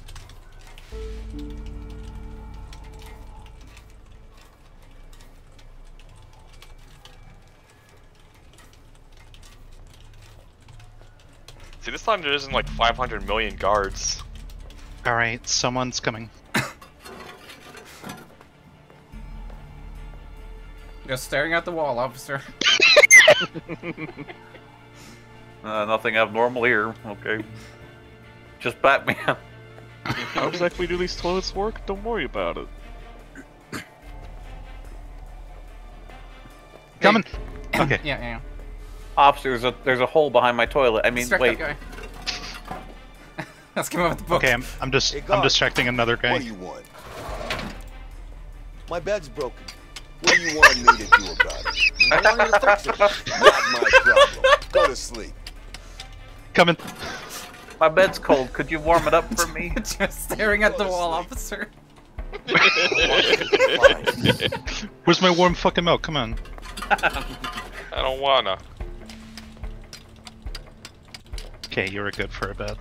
See, this time there isn't like 500 million guards. All right, someone's coming. Just staring at the wall, officer. Uh, nothing abnormal here. Okay. Just Batman. How exactly do these toilets work? Don't worry about it. Coming. Okay. Yeah, yeah. Officer, there's a there's a hole behind my toilet. I mean, Distract wait. that guy. Ask him about the book. Okay, I'm, I'm just Hey, I'm distracting another guy. What do you want? My bed's broken. What do you want me to do about it? I want you to fix it. Not my problem. Go to sleep. Coming. My bed's cold. Could you warm it up for me? Just staring at the wall, officer. Where's my warm fucking milk? Come on. I don't wanna. Okay, you were good for a bed.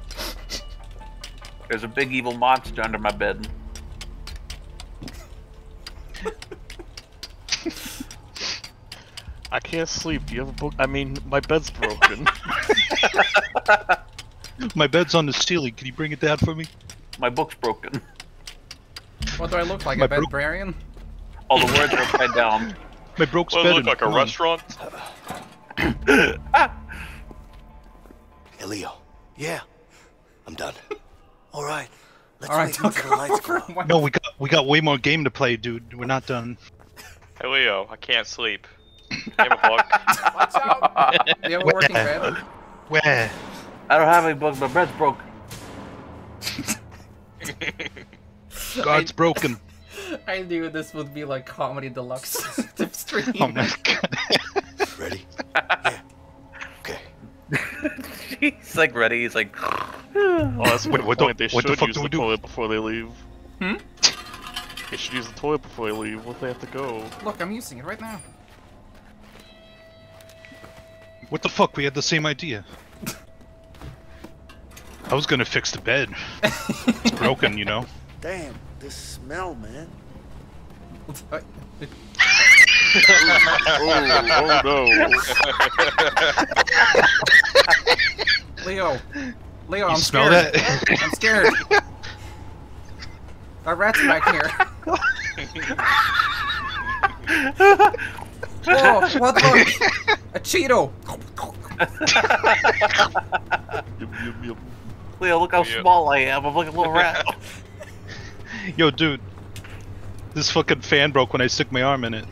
There's a big evil monster under my bed. I can't sleep. Do you have a book? I mean, my bed's broken. My bed's on the ceiling. Can you bring it down for me? My book's broken. What do I look like? My a bro- librarian? All the words are upside down. My broke's What bed. does it look like a Come restaurant? Hey, Leo. Yeah. I'm done. All right. Let's All right, wait until the lights go out. No, we got we got way more game to play, dude. We're not done. Hey Leo, I can't sleep. Give a book. Watch out! Do you have a working bed? Where? I don't have any books. My bed's broken. God's broken. I knew this would be like comedy deluxe tip stream. Oh my god. Ready? Yeah. Okay. He's like ready. He's like. Oh, that's Wait, what the- point. They what the should fuck use do the do? toilet before they leave. Hmm? They should use the toilet before they leave. What if they have to go? Look, I'm using it right now. What the fuck? We had the same idea. I was gonna fix the bed. It's broken, you know. Damn, this smell, man. oh, oh no. Leo. Leo, I'm smell scared. that? I'm scared. Our rat's back here. Whoa, what the? A Cheeto! Yum, yum, yum. Leo, look how Yeah. small I am. I'm like a little rat. Yo, dude. This fucking fan broke when I stuck my arm in it.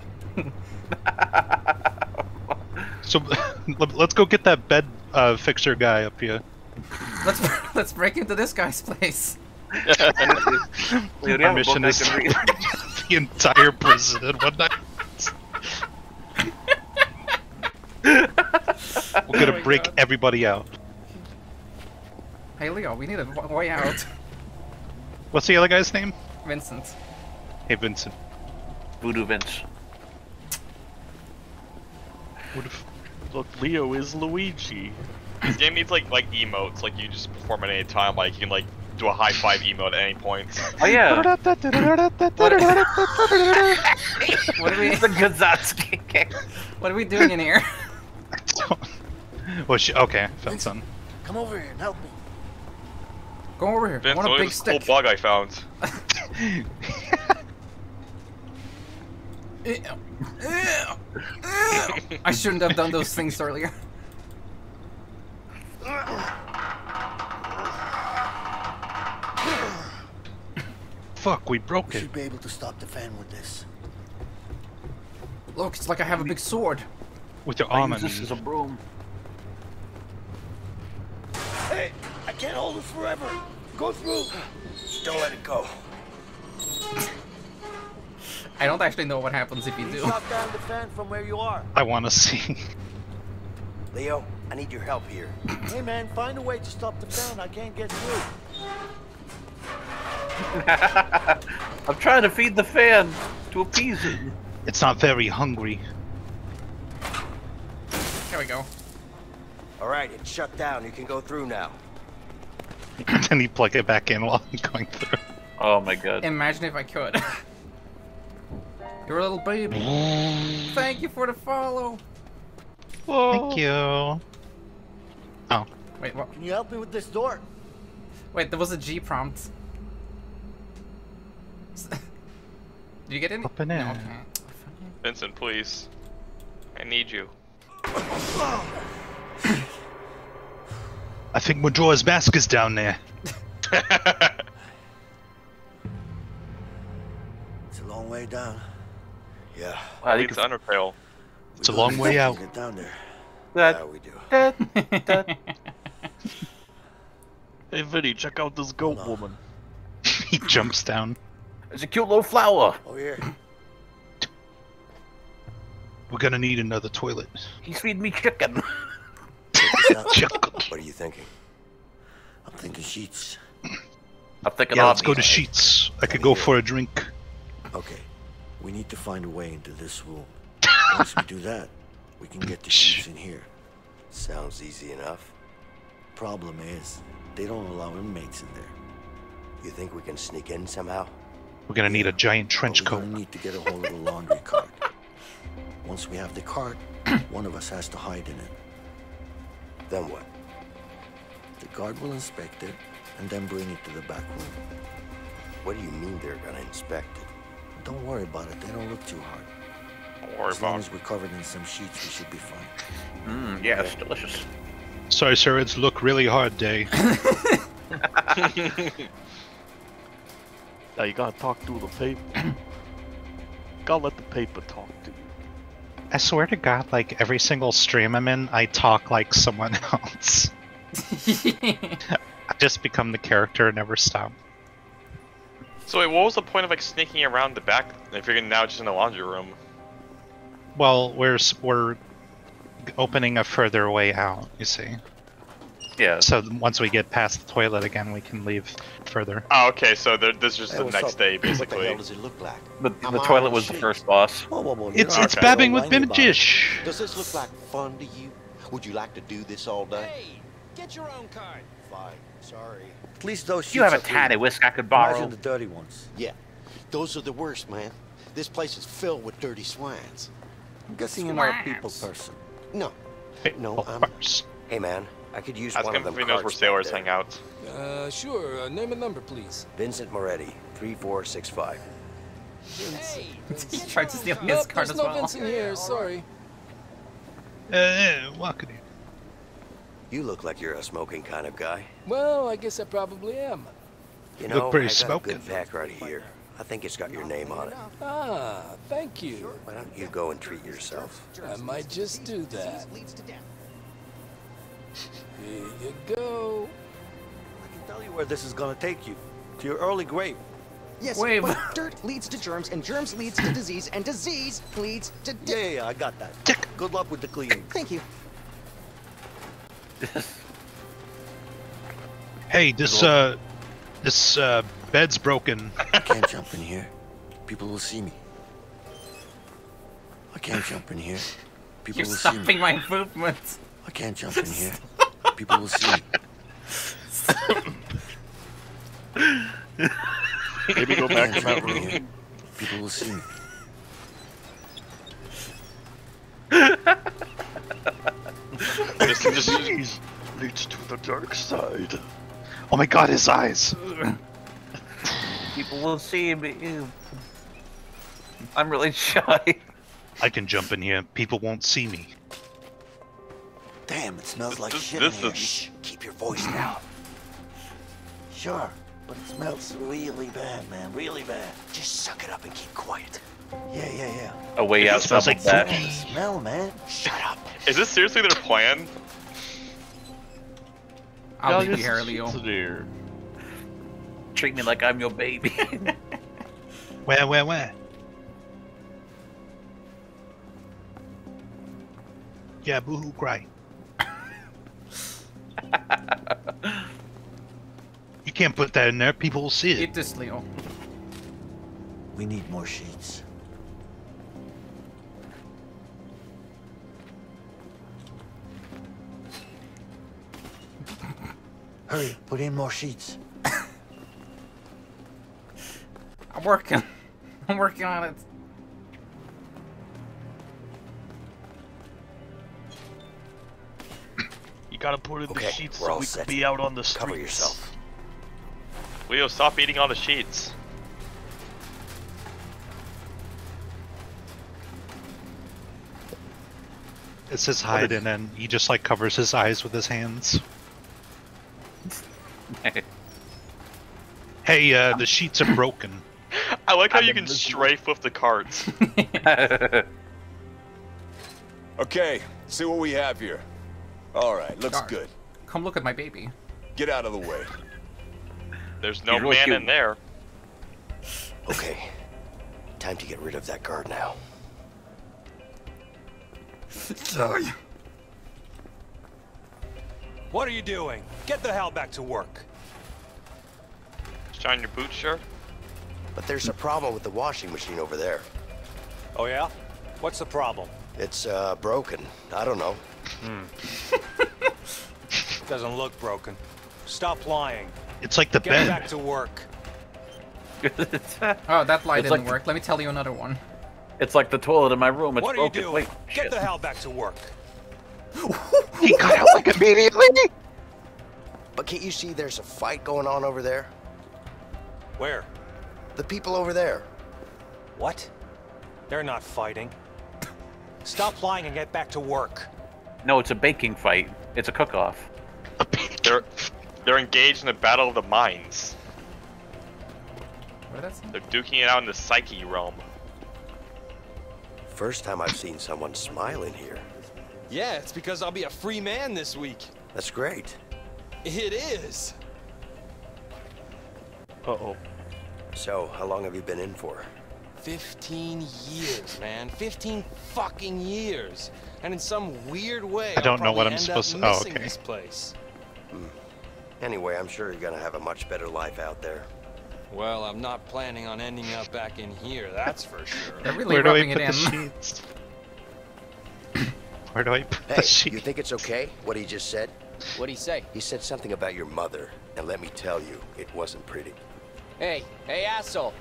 So let- let's go get that bed uh, fixer guy up here. Let's let's break into this guy's place. Leo, Our mission is the entire prison in one night. We're gonna Oh break God. everybody out. Hey Leo, we need a way out. What's the other guy's name? Vincent. Hey, Vincent. Voodoo Vince. What if Look, Leo is Luigi. This game needs like like emotes, like you just perform at any time, like you can like do a high five emote at any point. Oh yeah. What do we the Kazotsky kick. What are we doing in here? Well, she, okay, found some. Come over here and help me. Go over here. I want a look at big this cool bug I found. I shouldn't have done those things earlier. Fuck, we broke We it. should be able to stop the fan with this. Look, it's like I have a big sword. With your arm and this is a broom. Hey, I can't hold it forever. Go through. Don't let it go. I don't actually know what happens if you You do. shot down the fan from where you are. I want to see. Leo, I need your help here. Hey man, find a way to stop the fan. I can't get through. I'm trying to feed the fan to appease it. It's not very hungry. There we go. All right, it's shut down. You can go through now. then you plug it back in while I'm going through. Oh my god. Imagine if I could. You're a little baby. Thank you for the follow. Thank you. Oh, Wait, what? Can you help me with this door? Wait, there was a G prompt. Did you get any? Open No, it. okay. Vincent, please. I need you. I think Majora's Mask is down there. It's a long way down. Yeah. Wow, think it's to Undertale. It's a long way out. Get down there. Yeah, we do. Hey, Vinny, check out this goat Hold woman. he jumps down. It's a cute little flower. Oh here. We're gonna need another toilet. He's feeding me chicken. Check this out. Chuckle. What are you thinking? I'm thinking sheets. I'm thinking Yeah, let's go to Sheets. I could go for a drink. Okay, we need to find a way into this room. Once we do that, we can get the sheets in here. Sounds easy enough. Problem is, they don't allow inmates in there. You think we can sneak in somehow? We're gonna need a giant trench We're coat. gonna need to get a hold of the laundry cart. Once we have the cart, one of us has to hide in it. Then what? The guard will inspect it and then bring it to the back room. What do you mean they're gonna inspect it? Don't worry about it. They don't look too hard. Don't worry as long about as we're covered in some sheets, we should be fine. Mm, yeah, it's delicious. Sorry, sir, it's look really hard day. Now you gotta talk to the paper. gotta let the paper talk to you. I swear to God, like every single stream I'm in, I talk like someone else. I just become the character and never stop. So wait, what was the point of like sneaking around the back if you're now just in the laundry room? Well, we're we're opening a further way out. You see. Yeah. So once we get past the toilet again, we can leave further. Oh, okay, so there, this is just Hey, the next up? day, What the basically. hell does it look like? The, I'm the toilet was the first boss. Whoa, whoa, whoa, It's you're it's not babbing with Ben about it. Jish. Does this look like fun to you? Would you like to do this all day? Hey, get your own card. Fine. Sorry. At least those sheets You have a are clean. tiny whisk I could borrow. Imagine the dirty ones. Yeah. Those are the worst, man. This place is filled with dirty swines. I'm guessing you're not a people person. No. No, I'm... Hey man, I could use Ask one him of them if he knows where sailors hang out. Uh, sure. Uh, name and number, please. Vincent Moretti, 3465. Hey, he tried to steal his nope, card there's as no well. Vincent here. Sorry. Uh, walk it in. You look like you're a smoking kind of guy. Well, I guess I probably am. You You know, look pretty I got smoking. a good pack right here. I think it's got your name on it. Ah, thank you. Why don't you go and treat yourself? I might just do that. Here you go. I can tell you where this is gonna take you. To your early grave. Yes, Wait, but but- dirt leads to germs, and germs leads to disease, and disease leads to Yeah, yeah, yeah, I got that. Good luck with the cleaning. Thank you. Hey, this uh, this uh, bed's broken. I can't jump in here. People will see me. I can't jump in here. People You're will see me. stopping my movement. I can't jump in here. People will see me. Maybe go back can't in that jump here. room. People will see me. Just, just, Disease leads to the dark side. Oh my God, his eyes! People will see me. I'm really shy. I can jump in here. People won't see me. Damn, it smells like this, shit this in here. is Shh, keep your voice down. Sure, but it smells really bad, man. Really bad. Just suck it up and keep quiet. Yeah, yeah, yeah. A way It out smells like that. food. Smell, man. Shut up. is this seriously their plan? I'll Yeah, be just here, Leo. sheets. Treat me like I'm your baby. Where, where, where? Yeah, boohoo cry. you can't put that in there. People will see it. Eat this, Leo. We need more sheets. Hurry, put in more sheets. I'm working. I'm working on it. You gotta put in Okay, the sheets so we set. can be out on the streets. Cover yourself. Leo, stop eating all the sheets. It says hide, and then he just like covers his eyes with his hands. Hey, uh, the sheets are broken. I like how you can strafe with the carts. Okay, see what we have here. All right, looks Guard. good. Come look at my baby. Get out of the way. There's no really man cute. in there. Okay. Time to get rid of that guard now. Sorry. What are you doing? Get the hell back to work. Shine your boots, sir. But there's a problem with the washing machine over there. Oh yeah? What's the problem? It's, uh, broken. I don't know. Hmm. Doesn't look broken. Stop lying. It's like the Get bed. back to work. Oh, that light It's didn't like- work. Let me tell you another one. It's like the toilet in my room. It's what are you broken. doing? Wait, Get shit. the hell back to work. He got out like immediately. But can't you see there's a fight going on over there? Where? The people over there. What? They're not fighting. Stop lying and get back to work. No, it's a baking fight. It's a cook-off. They're they're engaged in a battle of the minds. What that They're duking it out in the psyche realm. First time I've seen someone smile in here. Yeah, it's because I'll be a free man this week. That's great. It is. Uh-oh. So, how long have you been in for? 15 years, man. 15 fucking years. And in some weird way, I don't I'll know what I'm supposed to- oh, okay. this place. Hmm. Anyway, I'm sure you're gonna have a much better life out there. Well, I'm not planning on ending up back in here, that's for sure. They're really Where do I rubbing put it the sheets? Where do I put Hey, the sheets? you think it's okay, what he just said? What'd he say? He said something about your mother, and let me tell you, it wasn't pretty. Hey, hey, asshole.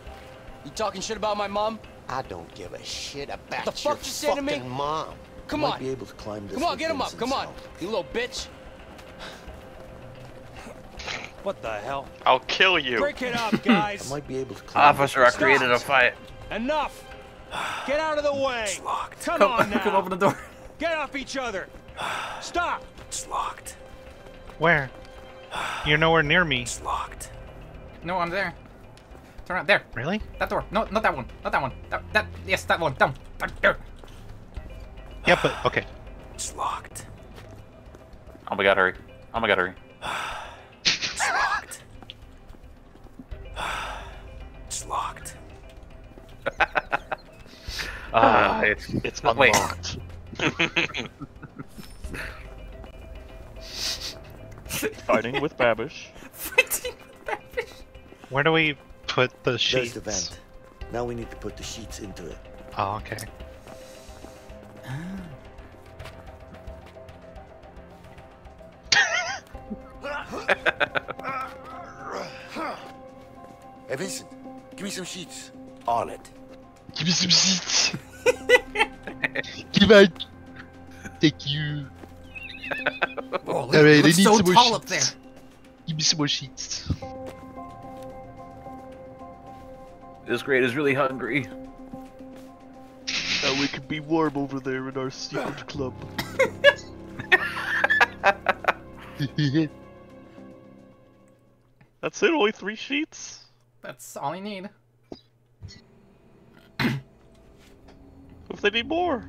You talking shit about my mom? I don't give a shit about The fuck your you say to me? fucking mom. Come You on. Might be able to climb this Come on, get him up. Come on, you little bitch. What the hell? I'll kill you. Break it up, guys. I might be able to climb Officer, I created a fight. Enough. Get out of the way. Come, Come, on now. come open the door. Get off each other. Stop. It's locked. Where? You're nowhere near me. It's locked. No, I'm there. Turn around. There. Really? That door. No, not that one. Not that one. That, that yes, that one. Down. There. Yeah, but okay. It's locked. Oh my god, hurry. Oh my god, hurry. It's locked. It's locked. Ah, it's It's wait. unlocked. Fighting with Babish. Where do we put the There's sheets? the vent. Now we need to put the sheets into it. Oh, okay. Hey, Vincent, give me some sheets. On it. Give me some seats. Give out. Thank you. Oh, look, Alright, I need so some more tall up there. sheets. Give me some more sheets. This grade is really hungry. Now we can be warm over there in our secret club. That's it, only three sheets? That's all I need. If they need more.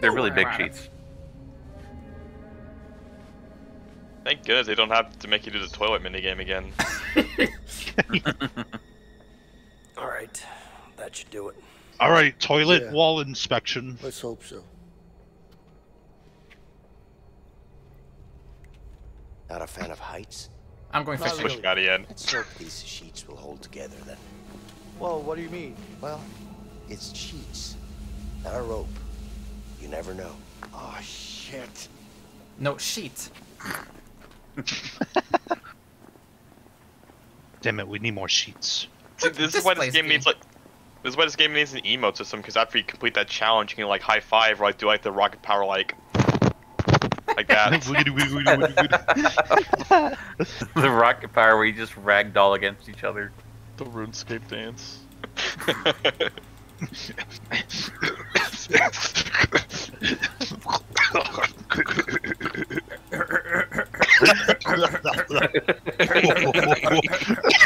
They're really big about it. sheets. Thank goodness they don't have to make you do the toilet minigame again. All right, that should do it. All right, toilet Yeah. wall inspection. Let's hope so. Not a fan of heights? I'm going Not fishing. Pushing out again. Let's hope these sheets will hold together then. Well, what do you mean? Well, it's sheets, not a rope. You never know. Oh, shit. No sheet. Damn it, we need more sheets. See, this is why this game game. needs like. This is why this game needs an emote system because after you complete that challenge, you can like high five or like do like the rocket power like like that. the rocket power where you just ragdoll against each other. The RuneScape dance.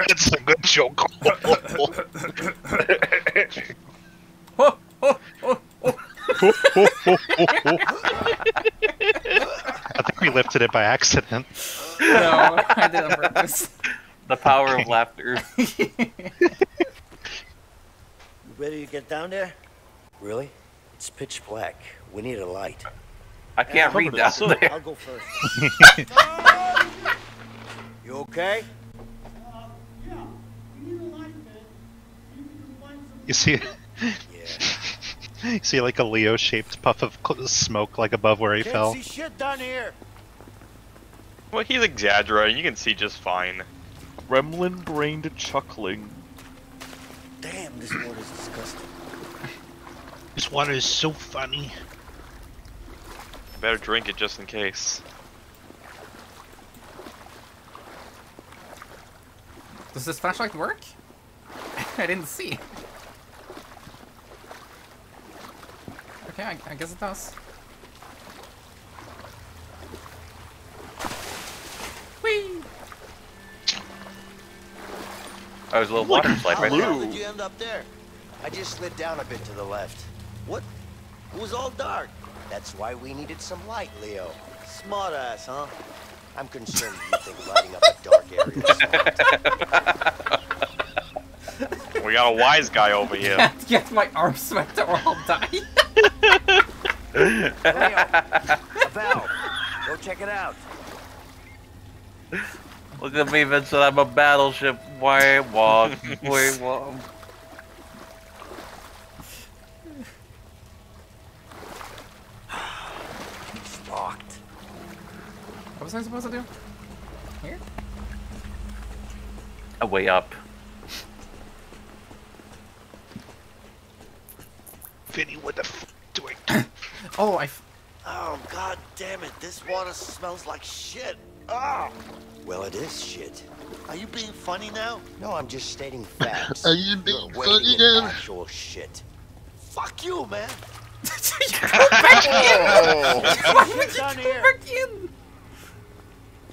That's a good joke. Oh, oh, oh, oh. I think we lifted it by accident. No, I did it on purpose. The power of laughter. You ready to get down there? Really? It's pitch black. We need a light. I can't Covered read in down soot. there. I'll go first. you okay? You see, yeah. you see like a Leo-shaped puff of smoke like above where he Can't fell. see shit down here. Well, he's exaggerating. You can see just fine. Gremlin brained chuckling. Damn, this water is disgusting. This water is so funny. Better drink it just in case. Does this flashlight work? I didn't see. Okay, I, I guess it does. Whee! Oh, there's a little water slide right the hell there. did you end up there? I just slid down a bit to the left. What? It was all dark. That's why we needed some light, Leo. Smart ass, huh? I'm concerned you think lighting up a dark area is smart. We got a wise guy over here. Can't get my arm sweater or I'll die. Leo, a valve. Go check it out. Look at me, Vincent. I'm a battleship. Why walk? Why walk? It's locked. What was I supposed to do? Here? A way up. Vinny, what the f doing? Oh, I. F- Oh, god damn it. This water smells like shit. Ah! Well, it is shit. Are you being funny now? No, I'm just stating facts. Are you You're being funny in now? actual shit. Fuck you, man. back in! Why would you Down go here. back in?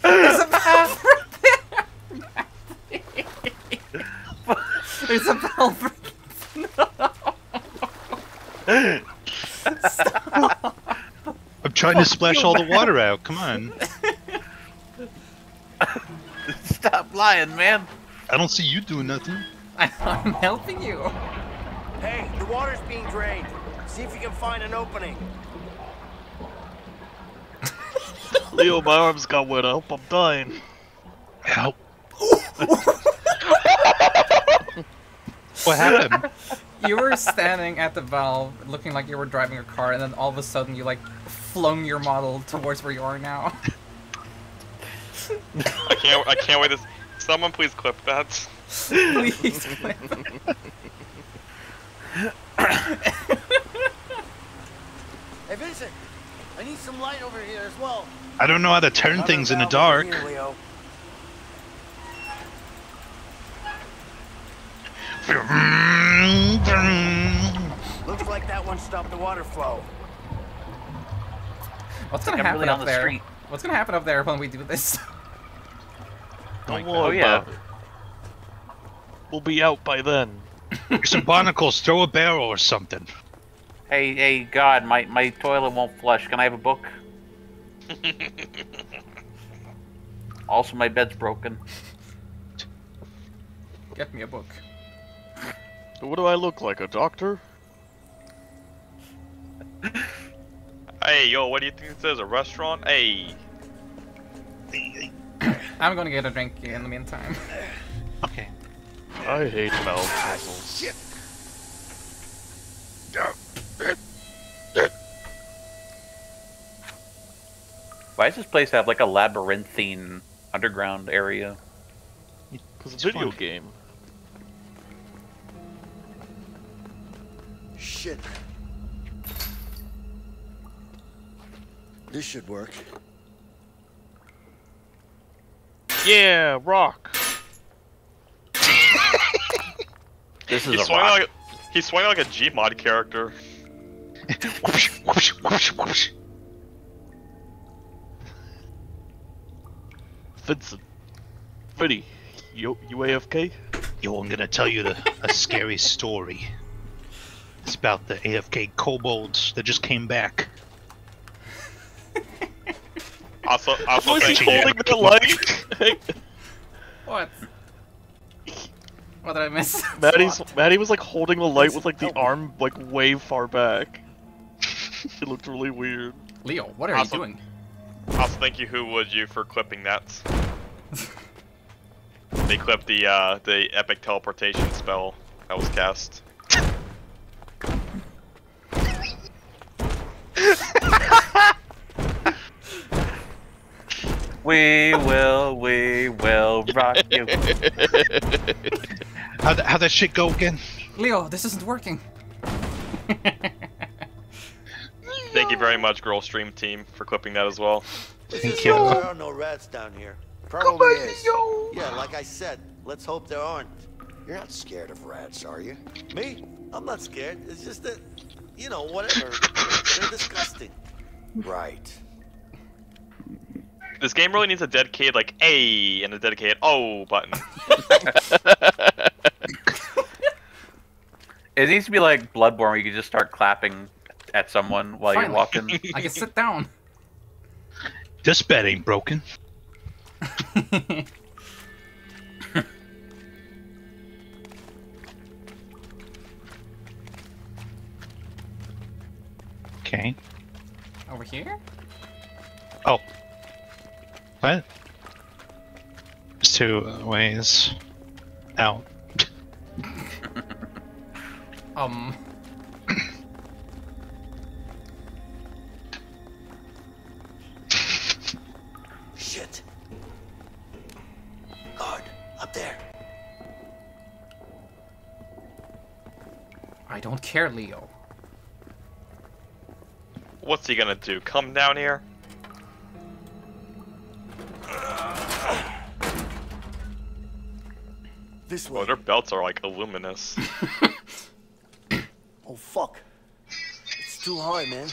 There's a valve right there! There's a valve right No! Stop! I'm trying to splash all the water out. Come on. Stop lying, man. I don't see you doing nothing. I'm helping you. Hey, the water's being drained. See if you can find an opening. Leo, my arms got wet. I hope I'm dying. Help. what happened? You were standing at the valve, looking like you were driving a car, and then all of a sudden you like flung your model towards where you are now. I can't. I can't wait to. s- Someone please clip that. Please. clip Hey, Vincent. I need some light over here as well. I don't know how to turn Another things in the dark. here, Looks like that one stopped the water flow. What's gonna I'm happen really up on the there? street. What's gonna happen up there when we do this? Don't Oh, worry yeah. We'll be out by then. Some barnacles. Throw a barrel or something. Hey, hey, God, my, my toilet won't flush. Can I have a book? also, my bed's broken. Get me a book. What do I look like? A doctor? Hey, yo, what do you think this is? A restaurant? Hey. I'm gonna get a drink in the meantime. Okay. I hate valve puzzles. Why does this place have like a labyrinthine underground area? Because it's a video game. Shit. This should work. Yeah, rock. This is He's a swinging rock. like he's swinging like a Gmod character. Vincent. Vinny. You, you AFK? Yo, I'm gonna tell you the, a scary story. It's about the AFK kobolds that just came back. Also, also Was he thank you. holding the light? What? What did I miss? Maddie's Maddie was like holding the light with like the arm like way far back. it looked really weird. Leo, what are Also- you doing? Also, thank you, Who Would You, for clipping that. they clipped the uh, the epic teleportation spell that was cast. We will, we will rock you. How th- how that shit go again? Leo, this isn't working. Thank you very much, Girl Stream Team, for clipping that as well. Thank you. There are no rats down here. Probably is. Yeah, like I said, let's hope there aren't. You're not scared of rats, are you? Me? I'm not scared. It's just that, you know, whatever. They're disgusting. Right. This game really needs a dedicated like A and a dedicated O button. It needs to be like Bloodborne, where you can just start clapping at someone while Finally. you're walking. I can sit down. This bed ain't broken. Okay. Over here? Oh. What? There's two ways out. Um. Shit. Guard, up there. I don't care, Leo. What's he gonna do? Come down here? This way. Oh, their belts are like luminous. Oh, fuck. It's too high, man.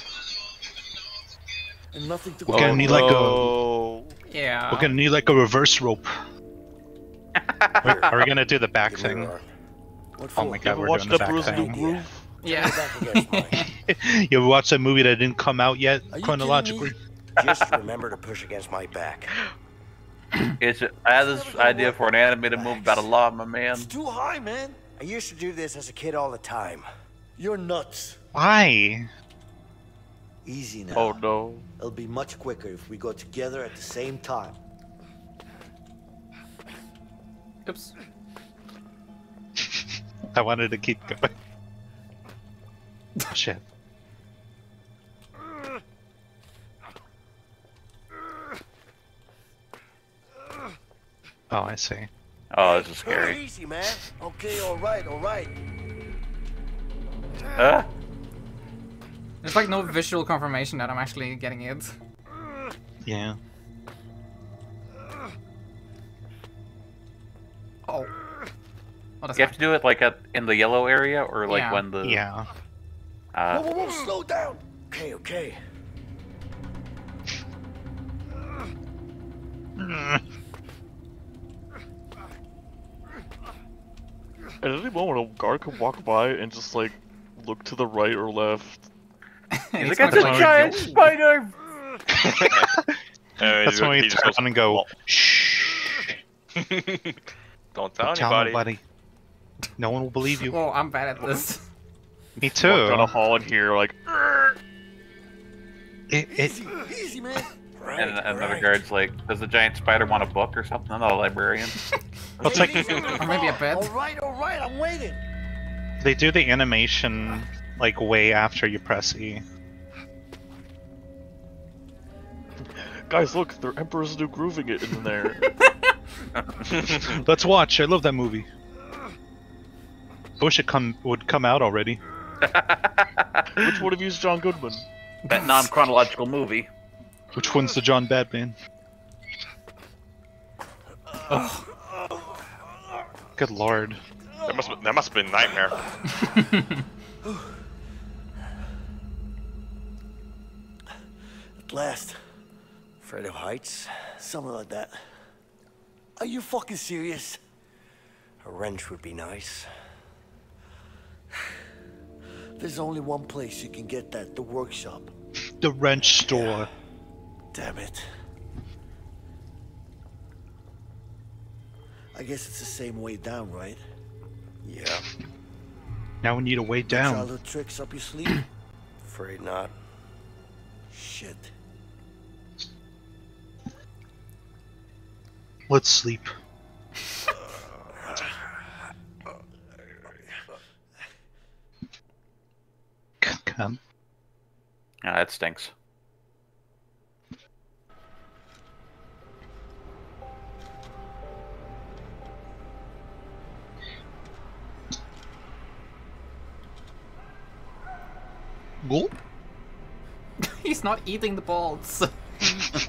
And nothing to We're gonna need like a. Yeah. We're gonna need like a reverse rope. Are, are we gonna do the back thing? Oh what Oh my god, we're doing the back thing. Yeah. you ever watch that movie that didn't come out yet chronologically? Just remember to push against my back. It's I had this idea for an animated movie about a llama, man. It's too high, man. I used to do this as a kid all the time. You're nuts. Why? Easy now. Oh no. It'll be much quicker if we go together at the same time. Oops. I wanted to keep going. Oh, shit. Oh, I see. Oh, this is scary. Easy, man. Okay, all right, all right. Huh? There's like no visual confirmation that I'm actually getting it. Yeah. Oh. What is You have to do it like at in the yellow area, or like Yeah. when the Yeah. Uh, whoa, whoa, whoa, slow down. Okay, okay. At any moment, a guard could walk by and just like look to the right or left. He's like, "It's a giant spider!" Uh, That's when he we turn goes, on and go. Shh. Don't tell Tell anybody. nobody. No one will believe you. Oh, I'm bad at this. Me too. Walk down a hall in here, like. It, it, Easy, easy, man. And another guard's like, "Does the giant spider want a book or something?" I'm not a librarian. It's like- Or maybe a bed. All right, all right, I'm waiting. they do the animation like way after you press E. Guys, look, the Emperor's New Grooving it in there. Let's watch. I love that movie. I wish it come would come out already. Which one of you is John Goodman? That non-chronological movie. Which one's the John Badman? Good lord. That must that must have been a nightmare. At last. Afraid of heights? Something like that. Are you fucking serious? A wrench would be nice. There's only one place you can get that, the workshop. The wrench store. Damn it. I guess it's the same way down, right? Yeah. Now we need a way down. Childhood tricks up your sleeve? Afraid not. Shit. Let's sleep. Come. Ah, that stinks. Go. He's not eating the balls.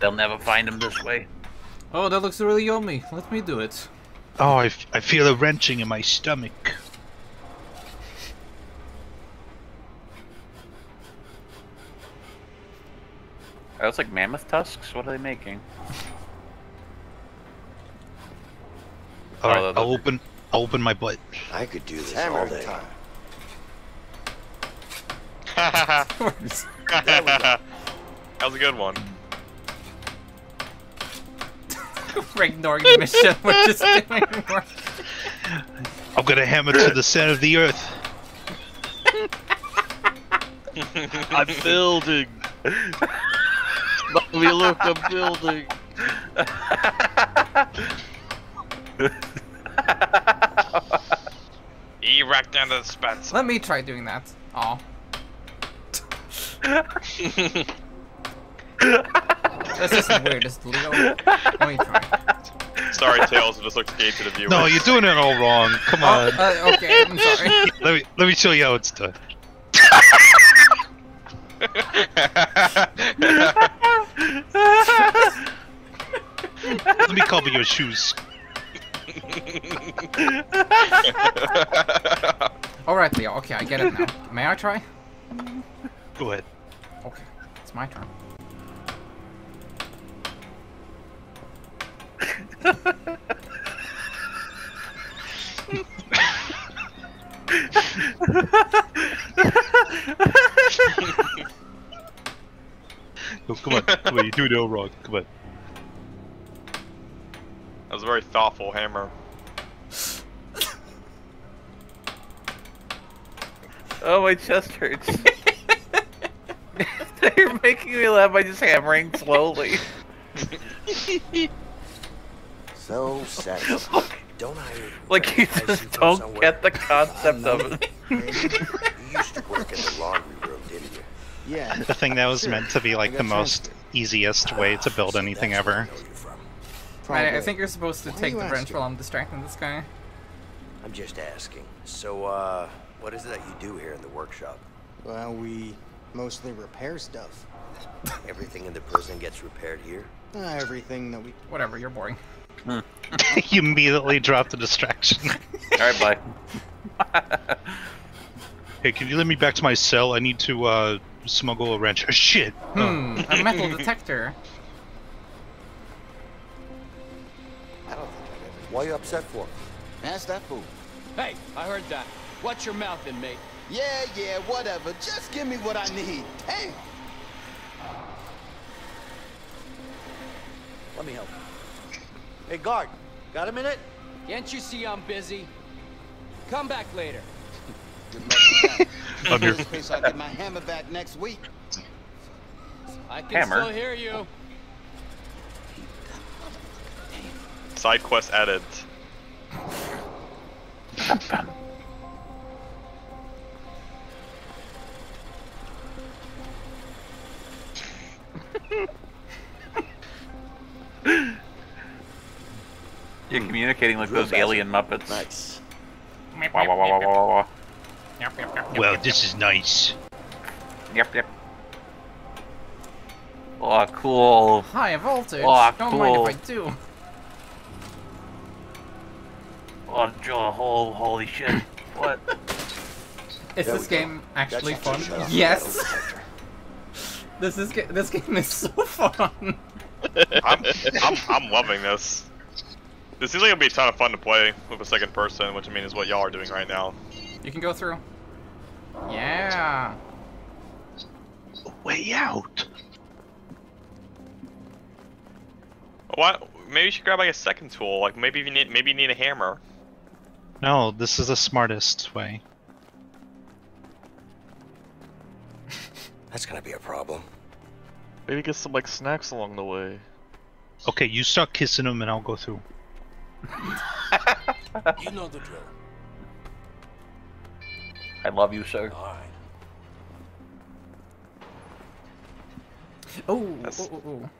They'll never find him this way. Oh, that looks really yummy. Let me do it. Oh, I, f- I feel a wrenching in my stomach. Are those like mammoth tusks? What are they making? All right, Oh, I'll open. I'll open my butt. I could do this Hammer all day. time. That was a good one. We're ignoring the mission. We're just doing work. I'm gonna hammer to the center of the earth. I'm building. Let me look, I'm building. Erect under the Spencer. Let me try doing that. Oh. This is the weirdest, Leo. Let me try. Sorry, Tails, it just looks gay to the viewer. No, you're doing it all wrong. Come on. Uh, okay, I'm sorry. let me let me show you how it's done. let me cover your shoes. Alright, Leo. Okay, I get it now. May I try? Go ahead. Okay, it's my turn. Oh, come on, come on, you do it all wrong. Come on. That was a very thoughtful hammer. Oh, my chest hurts. You're making me laugh by just hammering slowly. So sad. Don't I? Like you just you don't somewhere? get the concept of it. You used to work in the laundry room, didn't you? Yeah. The thing that was Sure. meant to be like the got most easiest way to build anything ever. I, I think you're supposed to Why take you the wrench while I'm distracting this guy. I'm just asking. So, uh, what is it that you do here in the workshop? Well, we mostly repair stuff. Everything in the prison gets repaired here? Uh, everything that we. Whatever, you're boring. you immediately drop the distraction. Alright, bye. hey, can you let me back to my cell? I need to uh, smuggle a wrench. Oh, shit. Hmm, a metal detector. Why are you upset for? Ask that fool. Hey, I heard that. Watch your mouth in, mate. Yeah, yeah, whatever. Just give me what I need. Hey! Let me help. Hey, guard, got a minute? Can't you see I'm busy? Come back later. Good luck with. I'm here. In case I get my hammer back next week. I can Hammer. still hear you. Side quest added. You're communicating like those alien Muppets. Nice. Wah, wah, wah, wah, wah, wah. Yep, yep, yep, yep, Well, this is nice. Yep, yep. Oh, cool. High voltage. Oh, Don't cool. mind if I do. Oh, Joe, oh, holy shit. What? Is There this we go. game actually That's fun? Uh, actually shut off the Yes. This is this game is so fun. I'm, I'm, I'm loving this. This seems like it'll be a ton of fun to play with a second person, which I mean is what y'all are doing right now. You can go through. Yeah. Way out. What? Maybe you should grab like a second tool. Like maybe you need maybe you need a hammer. No, this is the smartest way. That's gonna be a problem. Maybe get some like snacks along the way. Okay, you start kissing him and I'll go through. You know the drill. I love you, sir. All right. Oh, oh, oh, oh.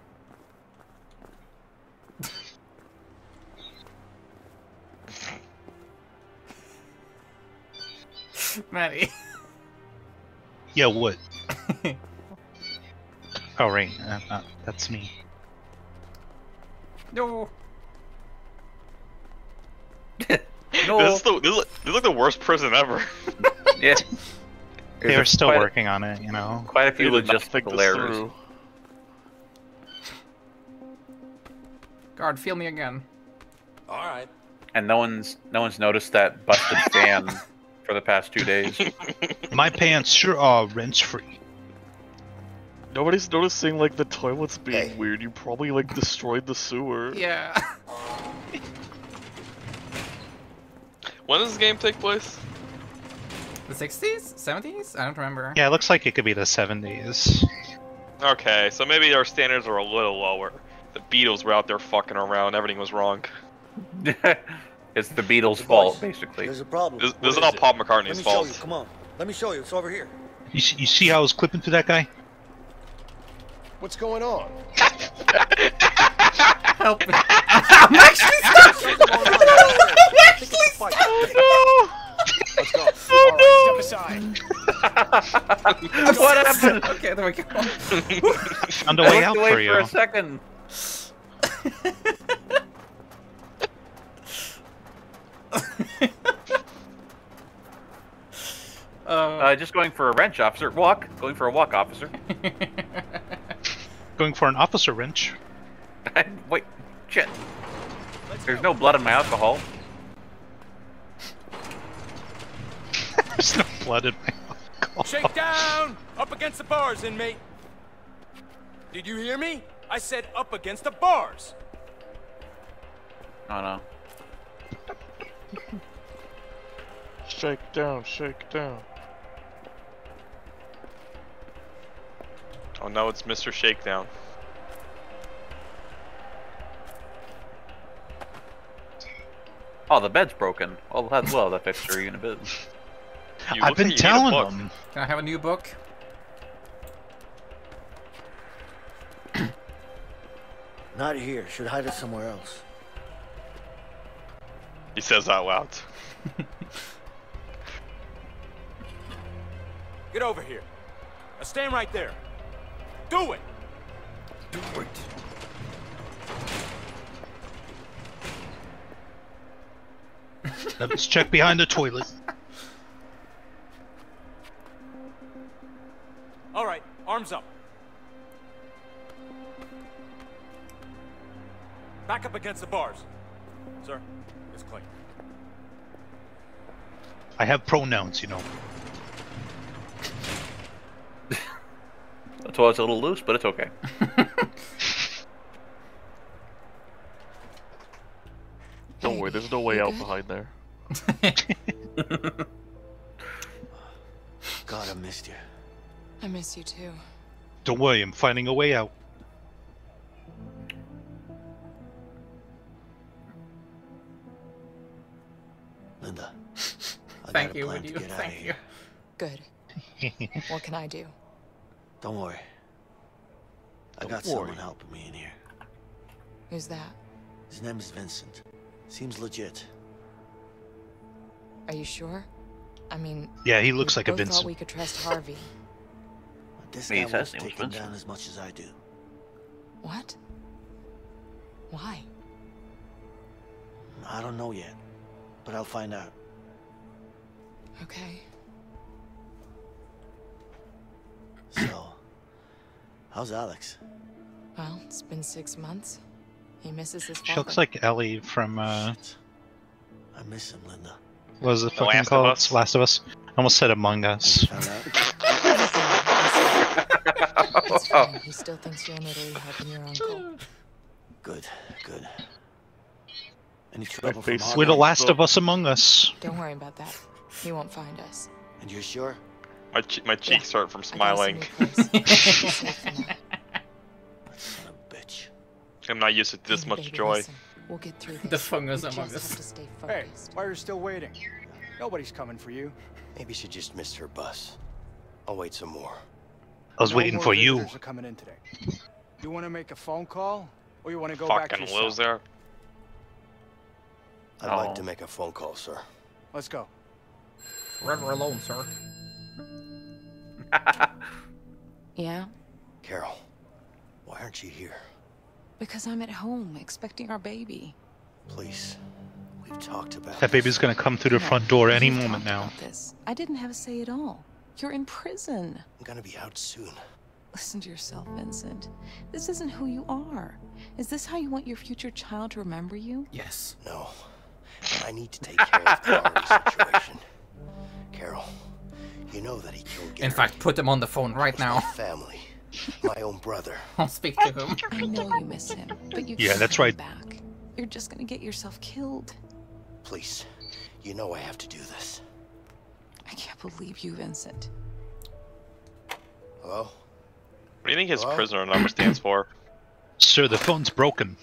Maddie. Yeah, what? oh, right. Uh, uh, that's me. No. This is the this is, this is like the worst prison ever. yeah. They're still quite a- working on it, you know. Quite a few They did not logistical think errors. Guard, feel me again. All right. And no one's no one's noticed that busted fan for the past two days. My pants sure are wrench free. Nobody's noticing like the toilets being weird. You probably like destroyed the sewer. Yeah. When does this game take place? The 60s? 70s? I don't remember. Yeah, it looks like it could be the 70s. Okay, so maybe our standards are a little lower. The Beatles were out there fucking around. Everything was wrong. it's the Beatles' fault, basically. There's a problem. This, this is all Paul Let McCartney's me show you. Come on. Let me show you. It's over here. You see, you see how I was clipping through that guy? What's going on? Help me. I'm actually stuck! I'm actually stuck! Let's go. Oh, no. Step aside. what happened? Okay, there we go. On the way out away for you. a second. Uh, just going for a wrench, officer. Walk. Going for a walk, officer. Going for an officer wrench. Wait, shit. There's no blood in my alcohol. There's no blood in my alcohol. Shake down! Up against the bars, inmate! Did you hear me? I said up against the bars! Oh no. Shake down, shake down. Oh no, it's Mr. Shakedown. Oh, the bed's broken. Well, that's well, that fixed her in a bit. I've been like you need a telling book. them. Can I have a new book? Not here. Should hide it somewhere else. He says out loud. Get over here. Now stand right there. Do it! Do it. Let's check behind the toilet. All right, arms up. Back up against the bars. Sir, it's clean. I have pronouns, you know. The toilet's a little loose, but it's okay. Don't worry, there's no way out behind there. God, I missed you. I miss you too. Don't worry, I'm finding a way out. Linda. I Thank got a you, plan would to you? get out Thank of you. here. Good. what can I do? Don't worry. I Don't got worry. someone helping me in here. Who's that? His name is Vincent. Seems legit. Are you sure? I mean, Yeah, he looks we like a both thought Vincent. we could trust Harvey. But this Me, guy his won't was take him Vincent. down as much as I do. What? Why? I don't know yet, but I'll find out. Okay. So, how's Alex? Well, it's been six months. He misses his She looks like Ellie from uh, I miss him, Linda. what was it The fucking Last of called? Us? Last of Us. I almost said Among Us. Found out? It's fine. He still thinks you're in Italy your uncle. Good, good. Any trouble from face- We're the last of us among us. Don't worry about that. He won't find us. And you're sure? My che- my cheeks hurt from smiling. I'm not used to this much joy. We'll get through The fungus You among us. have to stay Hey, why are you still waiting? Nobody's coming for you. Maybe she just missed her bus. I'll wait some more. I was No waiting for you. visitors Are coming in today. You want to make a phone call, or you want to go back to Fucking your cell? loser. I'd like to oh. make a phone call, sir. Let's go. Forever alone, sir. Yeah? Carol, why aren't you here? Because I'm at home expecting our baby. Please. We've talked about That baby's gonna come through the front door any moment now. This. I didn't have a say at all. You're in prison. I'm gonna be out soon. Listen to yourself, Vincent. This isn't who you are. Is this how you want your future child to remember you? Yes. No. I need to take care of the Ari situation. Carol, you know that he killed Gary. In fact, put him on the phone right now. family. My own brother. I'll speak to him. I know you miss him, but you Yeah, can't that's right. back. You're just gonna get yourself killed. Please. You know I have to do this. I can't believe you, Vincent. Hello? What do you think his Hello? prisoner number stands for? Sir, the phone's broken.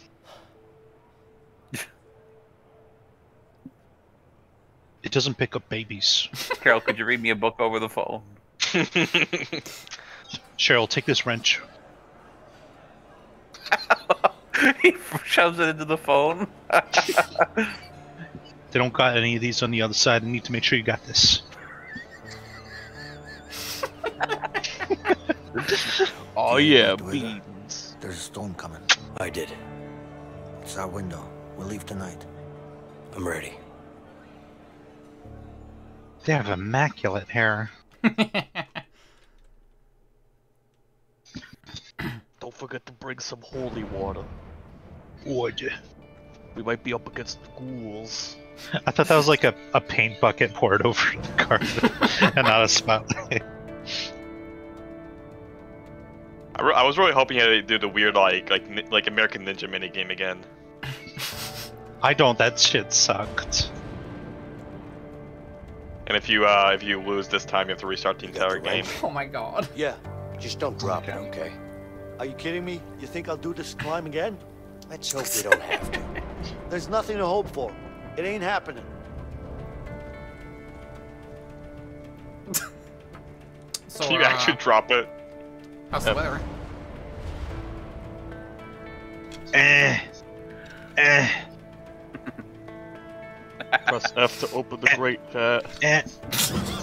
It doesn't pick up babies. Carol, could you read me a book over the phone? Cheryl, take this wrench. he shoves it into the phone. They don't got any of these on the other side. I need to make sure you got this. Oh yeah, beans. There's a storm coming. I did. It's our window. We'll leave tonight. I'm ready. They have immaculate hair. Forget to bring some holy water. Would. you? We might be up against ghouls. I thought that was like a, a paint bucket poured over the carpet and not a spotlight. I, re- I was really hoping he'd do the weird like like like American Ninja minigame again. I don't. That shit sucked. And if you uh if you lose this time, you have to restart the entire game. Oh my god. Yeah. Just don't drop it, okay? Are you kidding me? You think I'll do this climb again? Let's hope we don't have to. There's nothing to hope for. It ain't happening. So, Can you uh, actually drop it? how's the weather? Eh. Eh. Press F to open the great chat. Eh.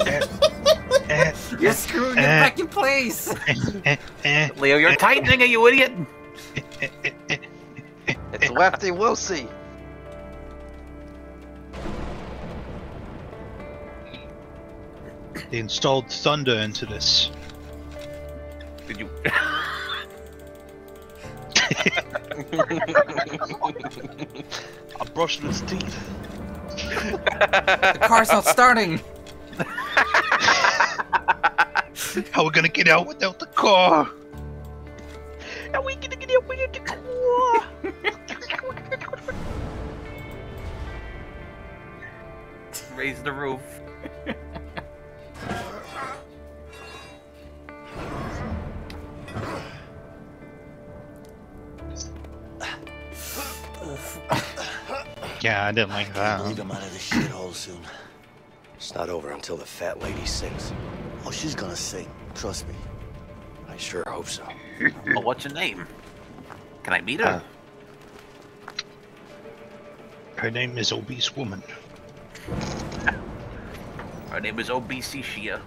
Eh. Eh. You're screwing it back in place. Leo, you're tightening it, you idiot! It's Lefty Lucy. They installed thunder into this. Did you? I'm brushing his teeth. The car's not starting. How we gonna get out without the car? How we gonna get out with the car? Raise the roof. Yeah, I didn't like that. Leave him out of the shithole soon. It's not over until the fat lady sings. Oh, she's gonna sing. Trust me. I sure hope so. well, what's your name? Can I meet her? Her name is Obese Woman. Her name is OBC Shia.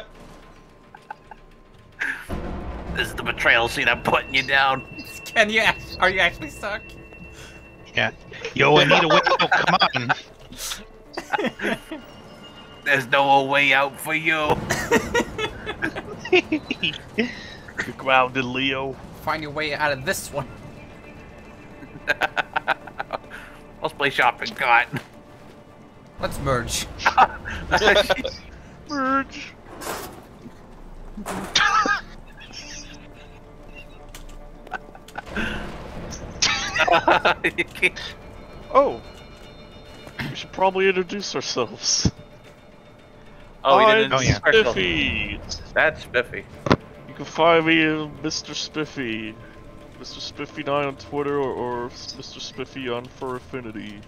this is the betrayal scene. I'm putting you down. Can you? Are you actually stuck? Yeah. Yo, I Anita, wait, oh, come on. There's no way out for you. You're grounded, Leo. Find your way out of this one. Let's play shopping cart. Let's merge. Merge. oh, we should probably introduce ourselves. Oh, we I'm didn't Oh, yeah. Spiffy. That's spiffy. You can find me Mr. Spiffy. Mr. Spiffy9 on Twitter or, or Mr. Spiffy on Fur Affinity.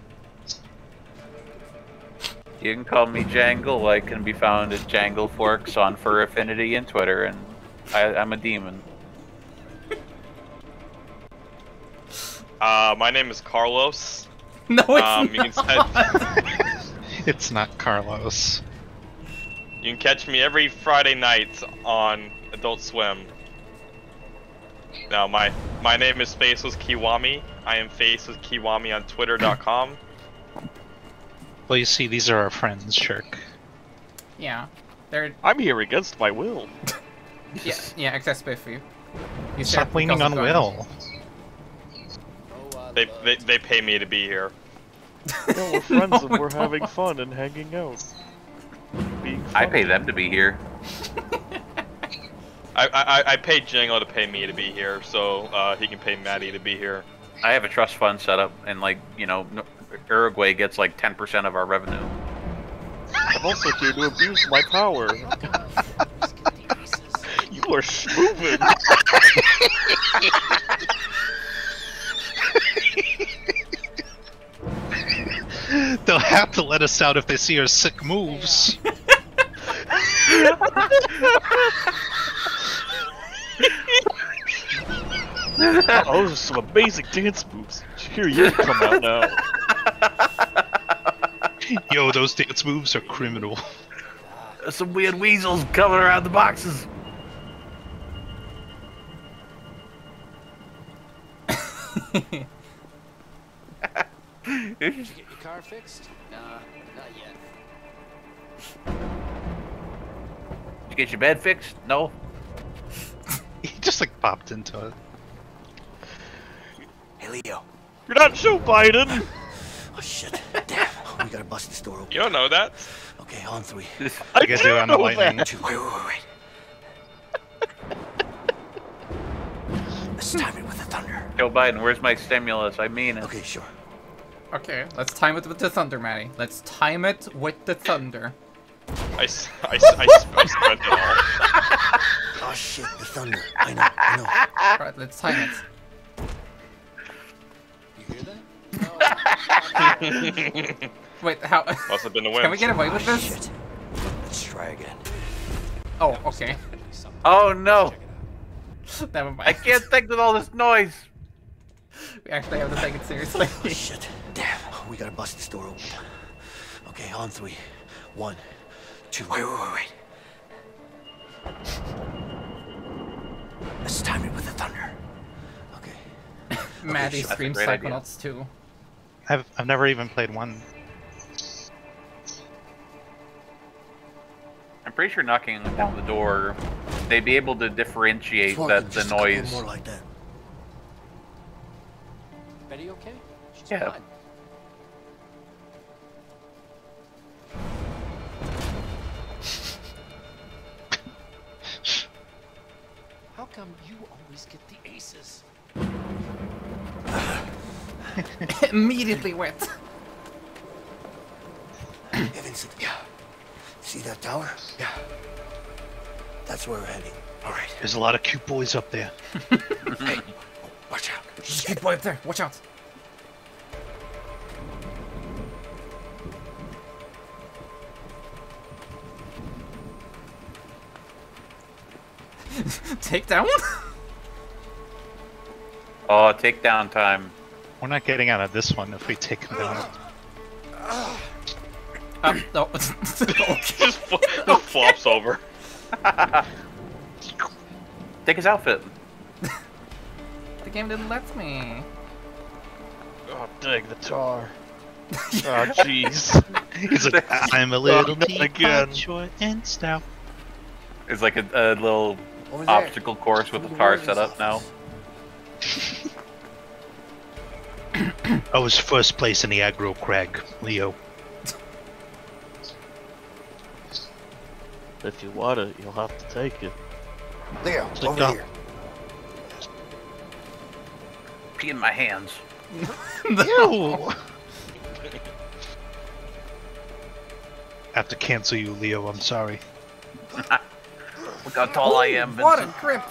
You can call me Jangle. I can be found at Jangleforks on Fur Affinity and Twitter, and I, I'm a demon. Uh, my name is Carlos. No, it's um, you can catch, It's not Carlos. you can catch me every Friday night on Adult Swim. Now, my my name is Faceless Kiwami. I am Faceless Kiwami on Twitter.com. Well, you see, these are our friends, Shirk. Yeah. They're I'm here against my will. yeah, yeah, except Spiffy. You Stop said leaning because on of guns. Will. They, they they pay me to be here. Yeah, we're friends and we're having fun and hanging out. I pay them to be here. I I, I paid Django to pay me to be here, so uh, he can pay Maddie to be here. I have a trust fund set up, and like you know, Uruguay gets like 10% of our revenue. I'm also here to abuse my power. you are moving. They'll have to let us out if they see our sick moves. oh, those are some amazing dance moves. Here you come out now. Yo, those dance moves are criminal. There's some weird weasels coming around the boxes. Did you get your car fixed? Nah, not yet. Did you get your bed fixed? No. he just like popped into it. Hey, Leo. You're not Joe Biden. Oh, shit. Damn. We gotta bust this door open. You don't know that. Okay, on three. I guess do on the lightning. Two. Wait, wait, wait, wait. Let's time it with the thunder. Joe Biden, where's my stimulus? I mean it. Okay, sure. Okay, let's time it with the thunder, Maddie. Let's time it with the thunder. I, s- I, s- I, s- I spent it all. Oh shit, the thunder. I know, I know. Right, let's time it. You hear that? Wait, how? Must have been the wind. Can we get away with this? Shit. Let's try again. Oh, okay. Oh no! Never mind. I can't think with all this noise. We actually have to take it seriously. Oh, shit. Damn. Oh, we gotta bust this door open. Okay, on three. One, two. Wait, wait, wait, wait. Let's time it with the thunder. Okay. Maddie That's a streams great idea. Too. I've I've never even played one. I'm pretty sure knocking down the door, they'd be able to differentiate Come that the just a couple noise. More like that. Betty okay? She's Yeah. fine. How come you always get the aces? Immediately wet. Hey, Vincent. Yeah. See that tower? Yeah. That's where we're heading. All right. There's a lot of cute boys up there. Hey, watch out. There's a cute boy up there. Watch out. Take down? Oh, takedown time. We're not getting out of this one if we take him down. Um, no. Just, fl- just flops over. Take his outfit. the game didn't let me. Oh, dang the tar. Oh, jeez. He's like, I'm a little not teapot, again. short and stout. It's like a, a little Over there. Obstacle course with the car set up now. I was first place in the aggro crag, Leo. If you want it, you'll have to take it. Leo, Click over up. here. Pee in my hands. Ew. I have to cancel you, Leo. I'm sorry. Look how tall I am, Vincent. What a grip!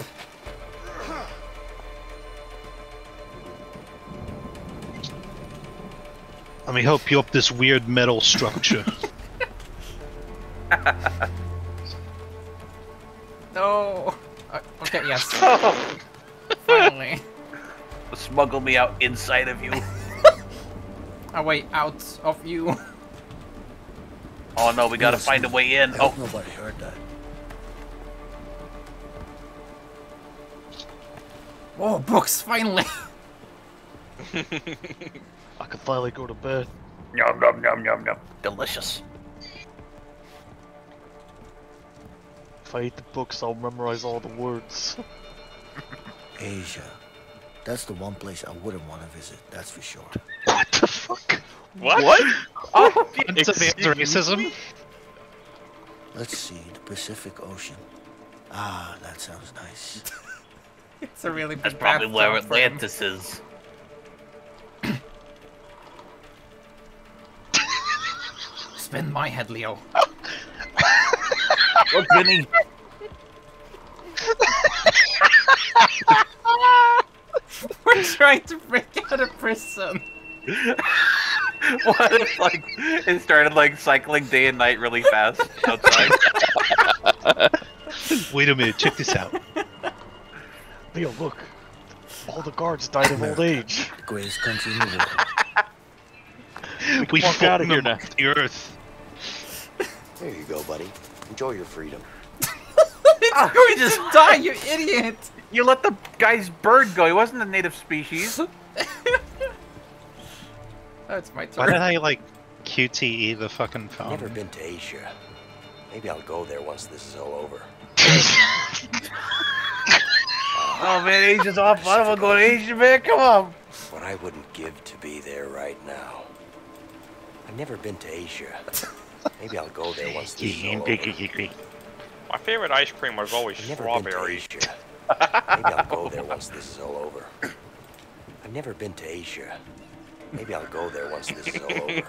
Let me help you up this weird metal structure. No. Uh, okay, yes. Finally. Smuggle me out inside of you. A way out of you. Oh no, we gotta find a way in. Oh, nobody heard that. Oh, books, finally! I can finally go to bed. Yum yum yum yum yum. Delicious. If I eat the books, I'll memorize all the words. Asia. That's the one place I wouldn't want to visit, that's for sure. What? The fuck? What? What? Oh, It's advanced racism. Let's see, the Pacific Ocean. Ah, that sounds nice. It's a really big That's probably where bathtub for him. Atlantis is. Spin my head, Leo. Look, Vinny. We're trying to break out of prison. what if like it started like cycling day and night really fast outside? Wait a minute, check this out. Leo, look. All the guards died of old age. Greatest country in the world. We walk fought outta here now. the earth. There you go, buddy. Enjoy your freedom. It's going to die, you idiot! You let the guy's bird go. He wasn't a native species. That's my turn. Why did turn. I like QTE the fucking I've phone? never been to Asia. Maybe I'll go there once this is all over. Oh man, Asia's off. I don't want to go to Asia, man. Come on. What I wouldn't give to be there right now. I've never been to Asia. Maybe I'll go there once this is all over. My favorite ice cream was always I've never been to strawberry. Asia. Maybe I'll go there once this is all over. I've never been to Asia. Maybe I'll go there once this is all over.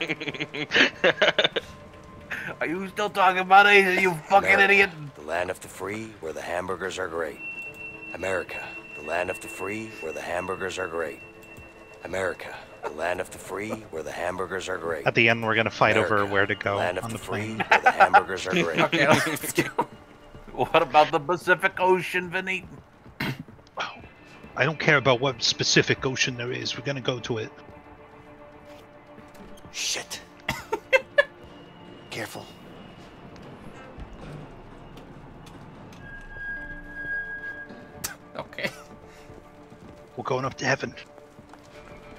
Are you still talking about Asia, you fucking America, idiot? The land of the free, where the hamburgers are great. America, the land of the free, where the hamburgers are great. America, the land of the free, where the hamburgers are great. At the end, we're gonna fight over where to go land of on the the free, plane. where the hamburgers are great. Okay, let's go. What about the Pacific Ocean, Vinny? I don't care about what specific ocean there is. We're gonna go to it. Shit. Careful. We're going up to heaven.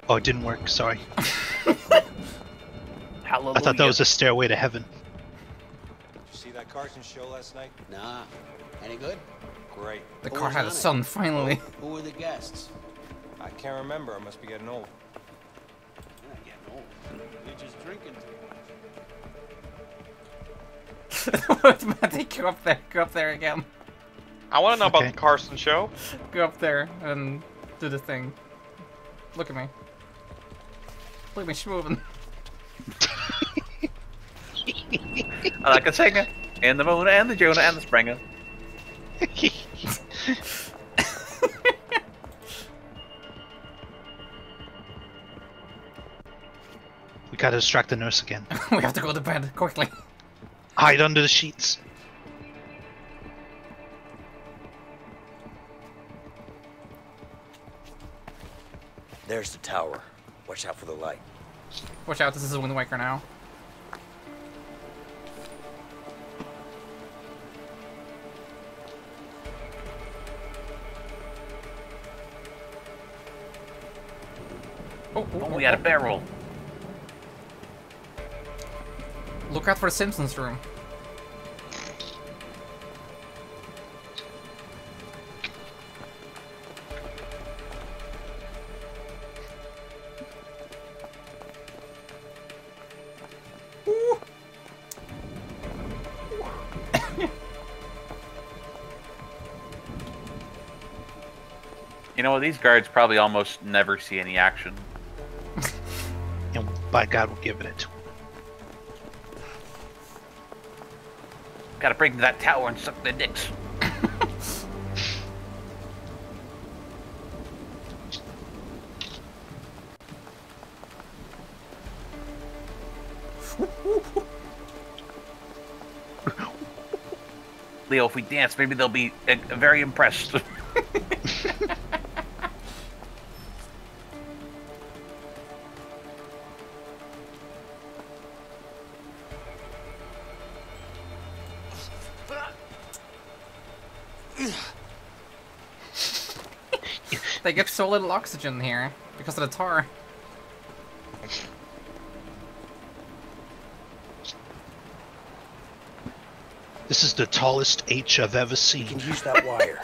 Oh, it didn't work. Sorry. Hallelujah. I thought that was a stairway to heaven. Did you see that Carson show last night? Nah. Any good? Great. The Who car had a on it? son, finally. Who were the guests? I can't remember. I must be getting old. You're not getting old. You're just drinking too much. Maddie, go up there. Go up there again. I want to know about the Carson show. Go up there and do the thing. Look at me. Look at me schmoving. I like a singer. And the moon and the Jonah and the Springer. We gotta distract the nurse again. we have to go to bed quickly. Hide under the sheets. There's the tower. Watch out for the light. Watch out, this is a Wind Waker now. Oh, oh, Oh, oh, we had a oh. barrel. Look out for the Simpsons room. You know, these guards probably almost never see any action. And by God, we're giving it to them. Gotta break into that tower and suck their dicks. Leo, if we dance, maybe they'll be uh, very impressed. so little oxygen here because of the tar. This is the tallest H I've ever We seen. can use that wire.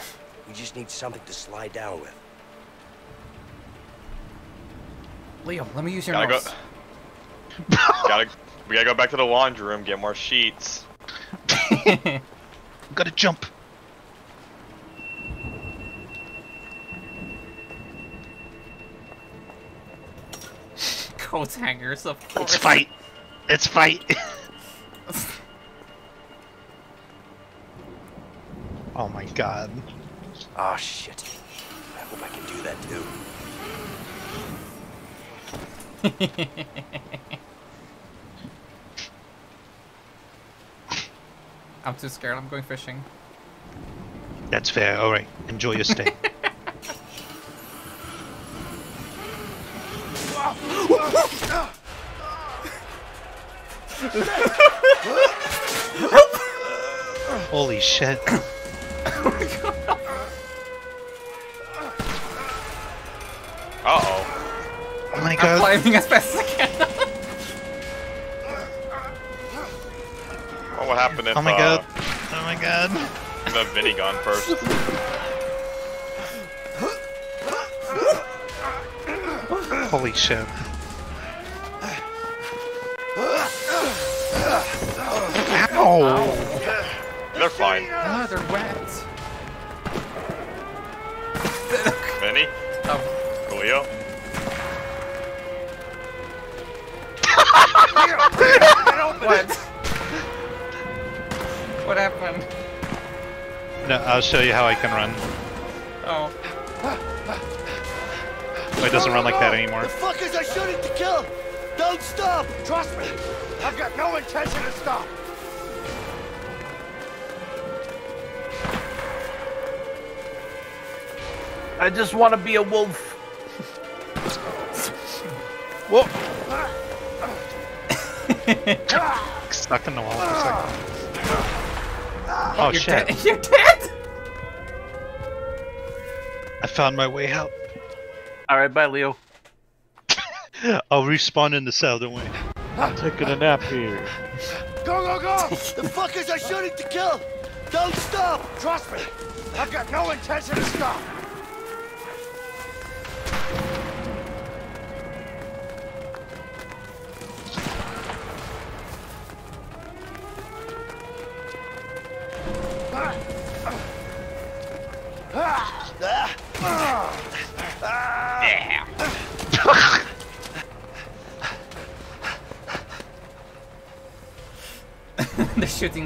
We just need something to slide down with. Leo, let me use your Gotta go. gotta. We gotta go back to the laundry room, get more sheets. Gotta jump. Coat hangers, of course. Let's fight. Let's fight. Oh my god. Oh shit. I hope I can do that too. I'm too scared. I'm going fishing. That's fair. All right. Enjoy your stay. Holy shit. Uh oh. Oh my I'm god. climbing as fast as I can. What would happen if? Oh my uh, god. Oh my god. The Vinny gone first. Holy shit. Ow! They're fine. Ah, they're wet. Vinny. Oh. Leo. What? what happened? No, I'll show you how I can run. Oh. Oh, it doesn't run like that anymore. The fuckers are shooting to kill! Don't stop! Trust me, I've got no intention to stop. I just want to be a wolf. Whoa! Stuck in the wall for a second. Oh You're shit. dead. You're dead. I found my way out. All right, bye, Leo. I'll respawn in the cell, don't worry. I'm taking a nap here. Go, go, go! the fuckers are shooting to kill! Don't stop! Trust me, I've got no intention to stop.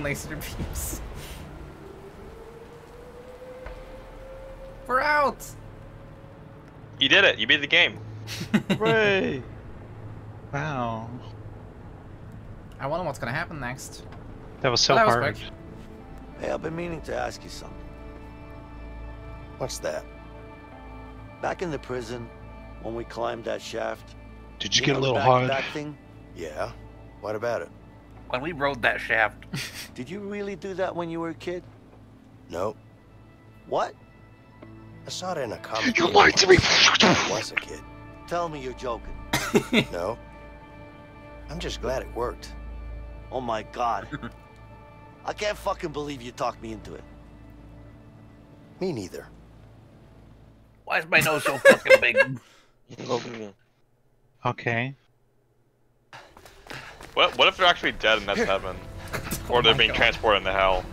They're laser beams. We're out. You did it. You beat the game. Hooray! Wow. I wonder what's gonna happen next. That was so Well, that hard. quick. Hey, I've been meaning to ask you something. What's that? Back in the prison, when we climbed that shaft. Did you you get a little back- hard? back thing? Yeah. What about it? When we rode that shaft, Did you really do that when you were a kid? No. What? I saw it in a comic. You book lied to me. once when I was a kid. Tell me you're joking. no. I'm just glad it worked. Oh my god. I can't fucking believe you talked me into it. Me neither. why is my nose so fucking big? Okay. What? What if they're actually dead and that's heaven, or they're oh being God. transported into hell?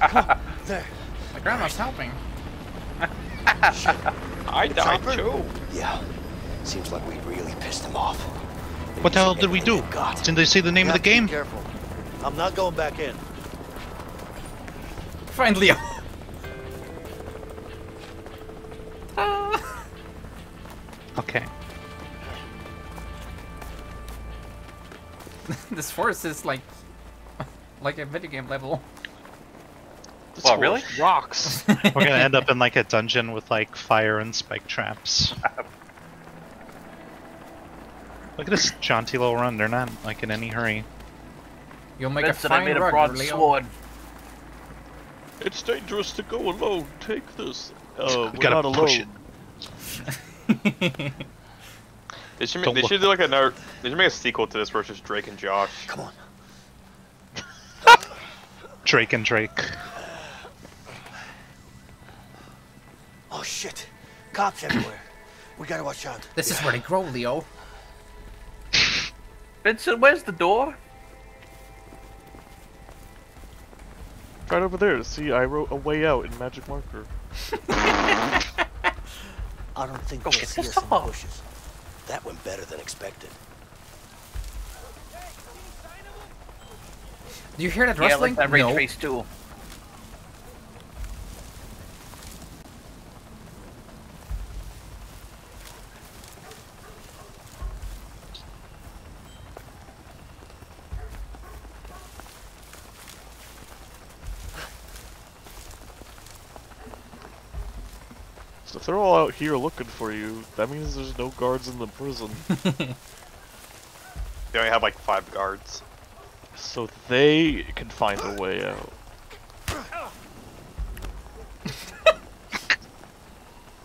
The grandma's helping. I died too. Yeah. Seems like we really pissed them off. What the hell did we do? Didn't they say the name of the game? Careful. I'm not going back in. Find Leo. Okay. this forest is like like a video game level. Well, really? Rocks. We're gonna end up in like a dungeon with like fire and spike traps. Look at this jaunty little run. They're not like in any hurry. You'll make Vincent, a I fine made a rug, broad sword. It's dangerous to go alone. Take this. Uh, We we're gotta not push alone. They should, make, they look. should do like another. They should make a sequel to this where it's just Drake and Josh. Come on. Drake and Drake. Oh shit. Cops everywhere. We gotta watch out. This is where they grow, Leo. Vincent, where's the door? Right over there. See, I wrote a way out in magic marker. I don't think Go they'll see us in the bushes. That went better than expected. Do you hear that Yeah, I rustling? like that ray no. trace if they're all out here looking for you, that means there's no guards in the prison. They only have like five guards. so they can find a way out.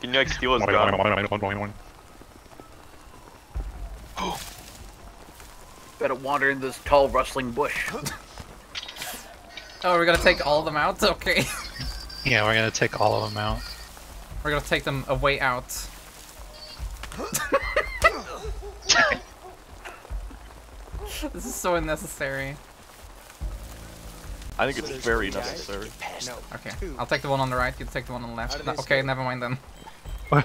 Can you like steal his gun? Better wander in this tall, rustling bush. Oh, we're gonna take all of them out? Okay. Yeah, we're gonna take all of them out. We're gonna take them away out. this is so unnecessary. I think it's very necessary. Okay, I'll take the one on the right, you take the one on the left. No, okay, never mind then.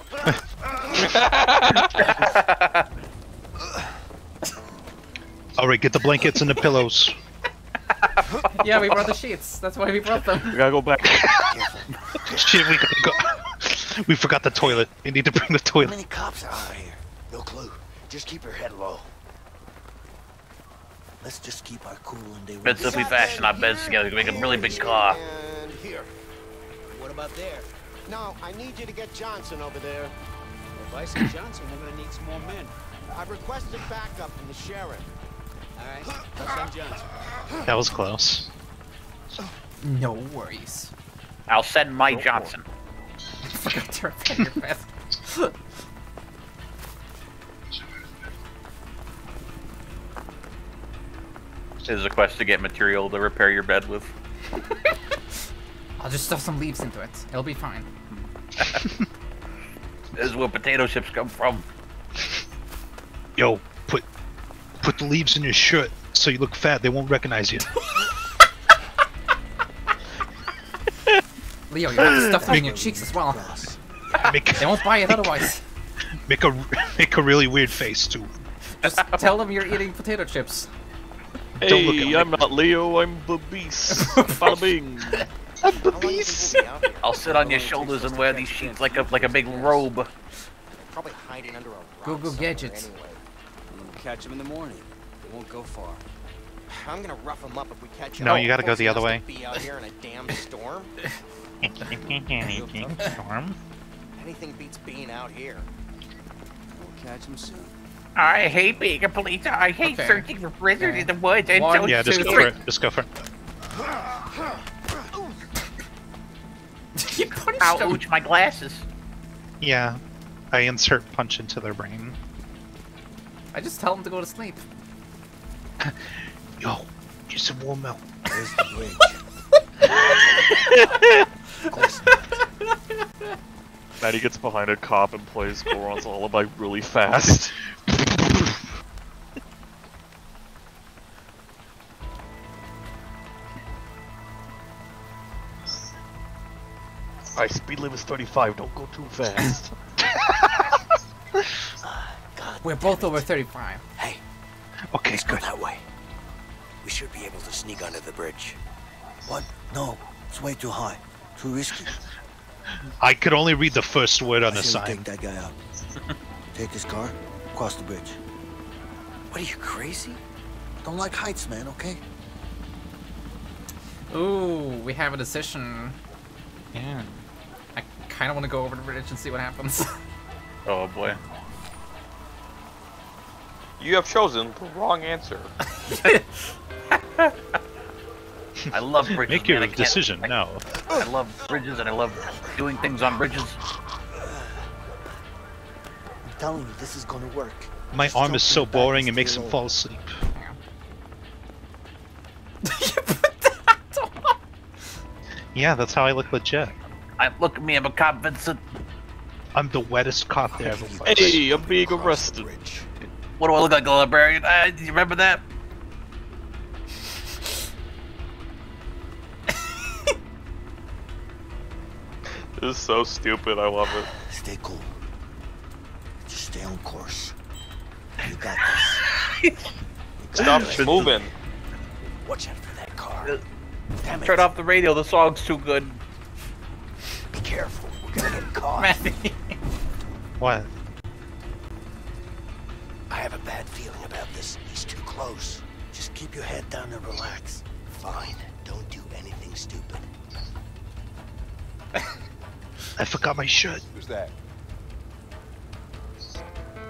Alright, get the blankets and the pillows. yeah, we brought the sheets. That's why we brought them. We gotta go back. Shit, we gotta go. We forgot the toilet. We need to bring the toilet. How toilet. many cops are out here? No clue. Just keep your head low. Let's just keep our cool and they Vincent, if we fashion our beds together, we can make a really big car. And here. What about there? No, I need you to get Johnson over there. If I see Johnson, we're gonna need some more men. I've requested backup from the sheriff. All right, let's send Johnson. That was close. No worries. I'll send my Johnson. Forgot to repair your bed. Is a quest to get material to repair your bed with. I'll just stuff some leaves into it. It'll be fine. This is where potato chips come from. Yo, put put the leaves in your shirt so you look fat. They won't recognize you. Leo, you have to stuff them in your cheeks as well. Make, They won't buy it otherwise. make a make a really weird face too. Just tell them you're eating potato chips. Don't look Hey. I'm not Leo, I'm the beast. Bada bing. I'll sit on your shoulders and wear these sheets like a like a big robe. Probably hiding under a rock Google somewhere gadgets. Anyway. We'll catch him in the morning. They won't go far. I'm gonna rough him up if we catch him. No, you gotta go the other way. Be out here in a damn storm. Storm. Anything beats being out here. We'll catch him soon. I hate being a police. I hate Okay. searching for prisoners Okay. in the woods. And One, so Yeah, just two, go three. for it. Just go for it. you punched Ow, him. ouch, my glasses. Yeah. I insert punch into their brain. I just tell them to go to sleep. Yo, get some warm milk. Where's the bridge? Maddie gets behind a cop and plays Goron's Lullaby really fast. My speed limit is 35, don't go too fast. We're both over 35. Hey, Okay, Let's go that way. We should be able to sneak under the bridge. What? No, it's way too high. Too risky. I could only read the first word on I the sign. Take that guy out. take his car, cross the bridge. What are you crazy? Don't like heights, man. Okay. Ooh, we have a decision. Yeah. I kind of want to go over the bridge and see what happens. Oh boy. You have chosen the wrong answer. I love bridges. Make your man. I decision I, now. I love bridges and I love doing things on bridges. I'm telling you, this is gonna work. My arm is so boring it makes him fall asleep. that Yeah, that's how I look legit. I look at me. I'm a cop, Vincent. I'm the wettest cop there ever was. Hey, I'm being arrested. What do I look like, a librarian? Uh, you remember that? This is so stupid. I love it. Stay cool. Just stay on course. You got this. Stop moving. Watch out for that car. Uh, Damn it. Turn off the radio. The song's too good. Be careful. We're gonna get caught. Matthew. What? I have a bad feeling about this. He's too close. Just keep your head down and relax. Fine. Don't do anything stupid. I forgot my shirt. Who's that?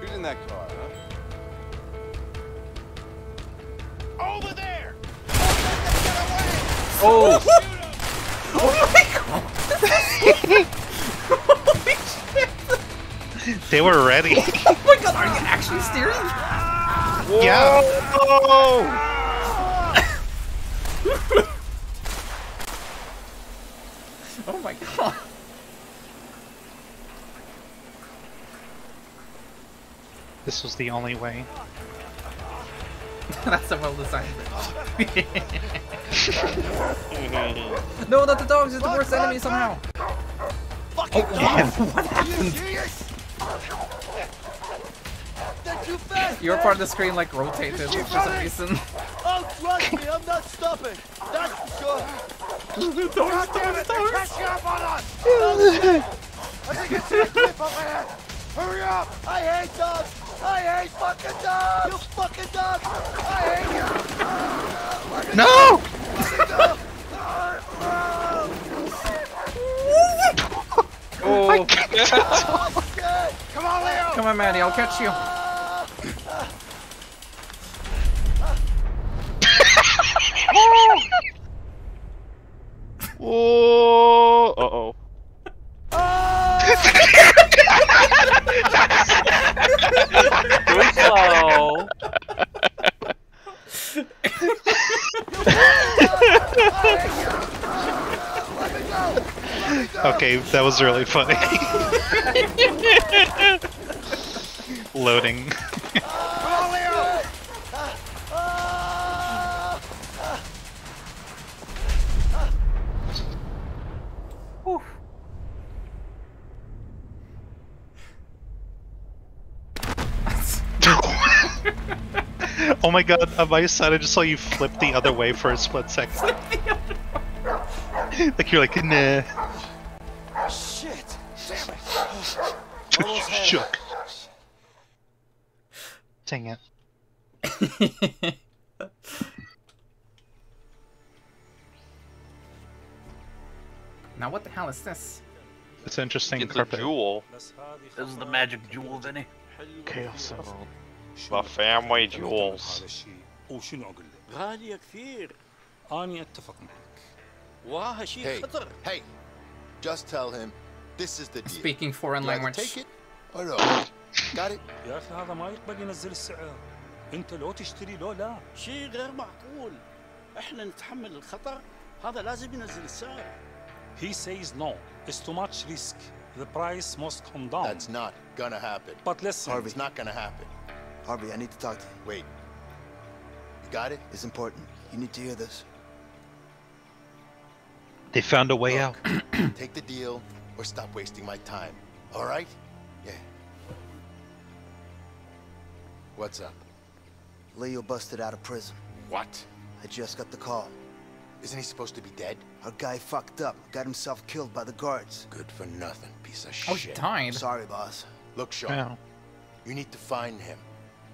Who's in that car, huh? Over there! Oh! oh My god! They were ready. oh my god, are you actually steering? yeah. Oh. Oh my god. This was the only way. That's a well designed bridge. no, not the dogs, it's the worst enemy somehow. Fucking Oh, yeah, what Are you happened? serious? They're! Your part of the screen like rotated Just for keep some reason. Oh, trust me, I'm not stopping. That's for sure. God damn it, they're catching up on us! I think it's a cliff over here. Hurry up! I hate dogs! I hate fucking dogs! You fucking dogs! I hate you! Let me No! go. Let me go. Oh, Oh, shit! Come on, Leo! Come on, Maddie, I'll catch you. Whoa! Uh oh. Too slow. Okay, that was really funny. Loading. Come on, Leo! oh my god, on my side I just saw you flip the other way for a split second. like you're like, nah. Shook. Dang it. now what the hell is this? It's interesting It's a carpet. jewel. This is the magic jewel, Vinny. Chaos Emerald. The family jewels. وشنو اقول لك؟ غالية كثير اني اتفق معك. واه شيء Hey, خطر hey, just tell him this is the deal. Speaking foreign You either language. take it or no. Got it? يا اخي هذا ما يقبل ينزل السعر. انت لو تشتري لو لا. شيء غير معقول احنا نتحمل الخطر هذا لازم ينزل السعر He says no. It's too much risk. The price must come down. That's not gonna happen. But listen. Harvey, it's not gonna happen. Harvey I need to talk to you Wait. You got it? it's important you need to hear this They found a way out. Take the deal or stop wasting my time. All right? What's up? Leo busted out of prison. What? I just got the call. Isn't he supposed to be dead? Our guy fucked up, got himself killed by the guards. Good for nothing, piece of oh, shit. Oh, shit. he died. Sorry, boss. Look, Sean, Yeah. you need to find him,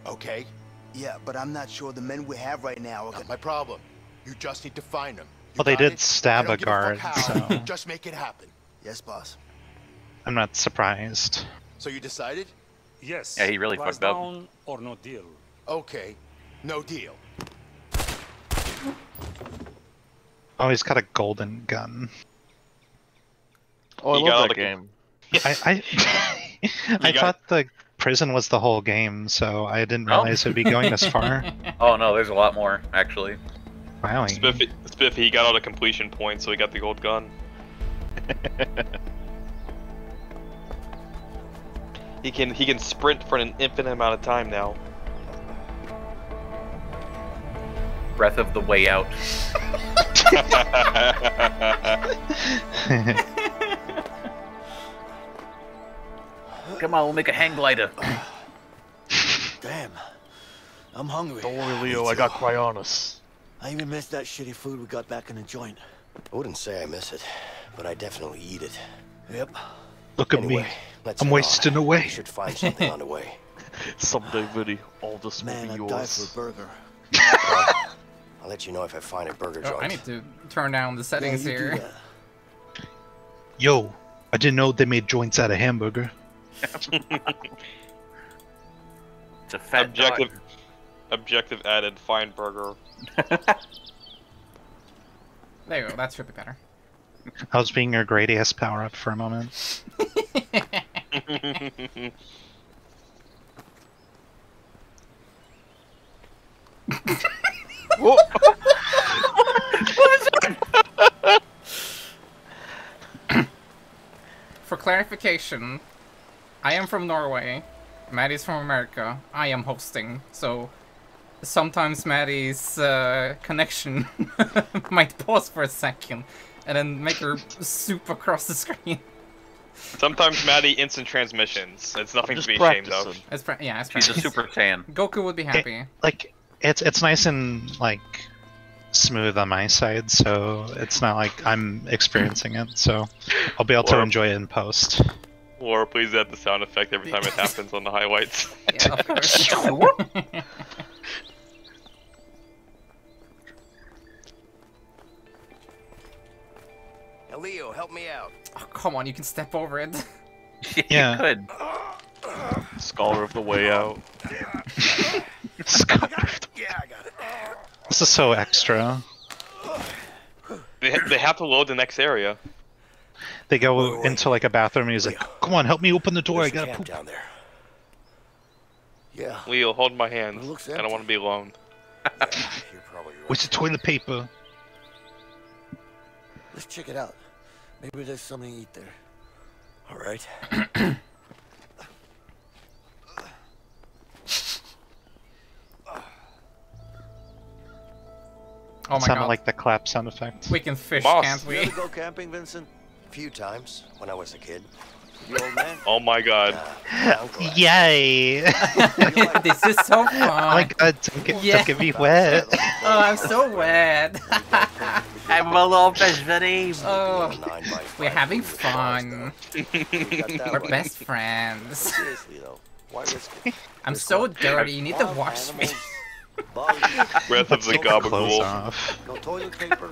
okay? Yeah, but I'm not sure the men we have right now are Not my problem. You just need to find him. You Well, they did it? stab a guard, fuck how. so- Just make it happen. Yes, boss. I'm not surprised. So you decided? Yes. Yeah, he really price fucked up. or no deal. Okay, no deal. Oh, he's got a golden gun. Oh, I You got love all that the- game. I I, I got- thought the prison was the whole game, so I didn't Oh. realize it would be going this far. Oh no, there's a lot more actually. Wow. Spiffy, Spiffy, he got all the completion points, so he got the gold gun. He can he can sprint for an infinite amount of time now. Breath of the Way Out. Come on, we'll make a hang glider. Damn. I'm hungry. Don't worry, Leo. I got Cryonis. I even missed that shitty food we got back in the joint. I wouldn't say I miss it, but I definitely eat it. Yep. Look at Anyway, me. Let's I'm head on. wasting away. We should find something on the way. Someday, Vinny, all this Man, will I'd be die yours. for a burger. I'll let you know if I find a burger Oh, joint. I need to turn down the settings you do here. Yo, I didn't know they made joints out of hamburger. It's a fat Objective, dog. objective added. Find burger. There you go. That should be better. I was being your Gradius power up for a moment. For clarification, I am from Norway. Maddie's from America. I am hosting, so sometimes Maddie's uh, connection might pause for a second and then make her soup across the screen. Sometimes Maddie instant transmissions. It's nothing to just be ashamed of. It's pra- yeah, it's She's a super tan. Goku would be happy. Like it's it's nice and like smooth on my side, so it's not like I'm experiencing it. So I'll be able to enjoy it in post. Laura, please add the sound effect every time it happens on the highlights. Yeah, of course. Now, Leo, help me out. oh, come on, you can step over it. Yeah. you could. Scholar of the way out. Yeah, I got it. This is so extra. They, they have to load the next area. They go Wait, wait. into like a bathroom and he's like, "Come on, help me open the door. I There's a gotta camp poop." down there. Yeah, Leo, hold my hand. I don't want to be alone. yeah, you're probably right. Where's the toilet paper? Let's check it out. Maybe there's something to eat there. All right. Oh my Sounded god. like the clap sound effect. We can fish, Moss. can't we? You we? ever go camping, Vincent? A few times when I was a kid. You old man? Oh my god. Uh, my Yay! this is so oh my fun. god, don't get, Yeah. don't get me wet. Oh, I'm so wet. I'm a little fish, Vinny. oh, Nine we're having food with cars, fun. We got that We're best friends. Seriously though, why risk it? I'm so dirty. You need to wash me. Breath of the Take your off. no toilet paper.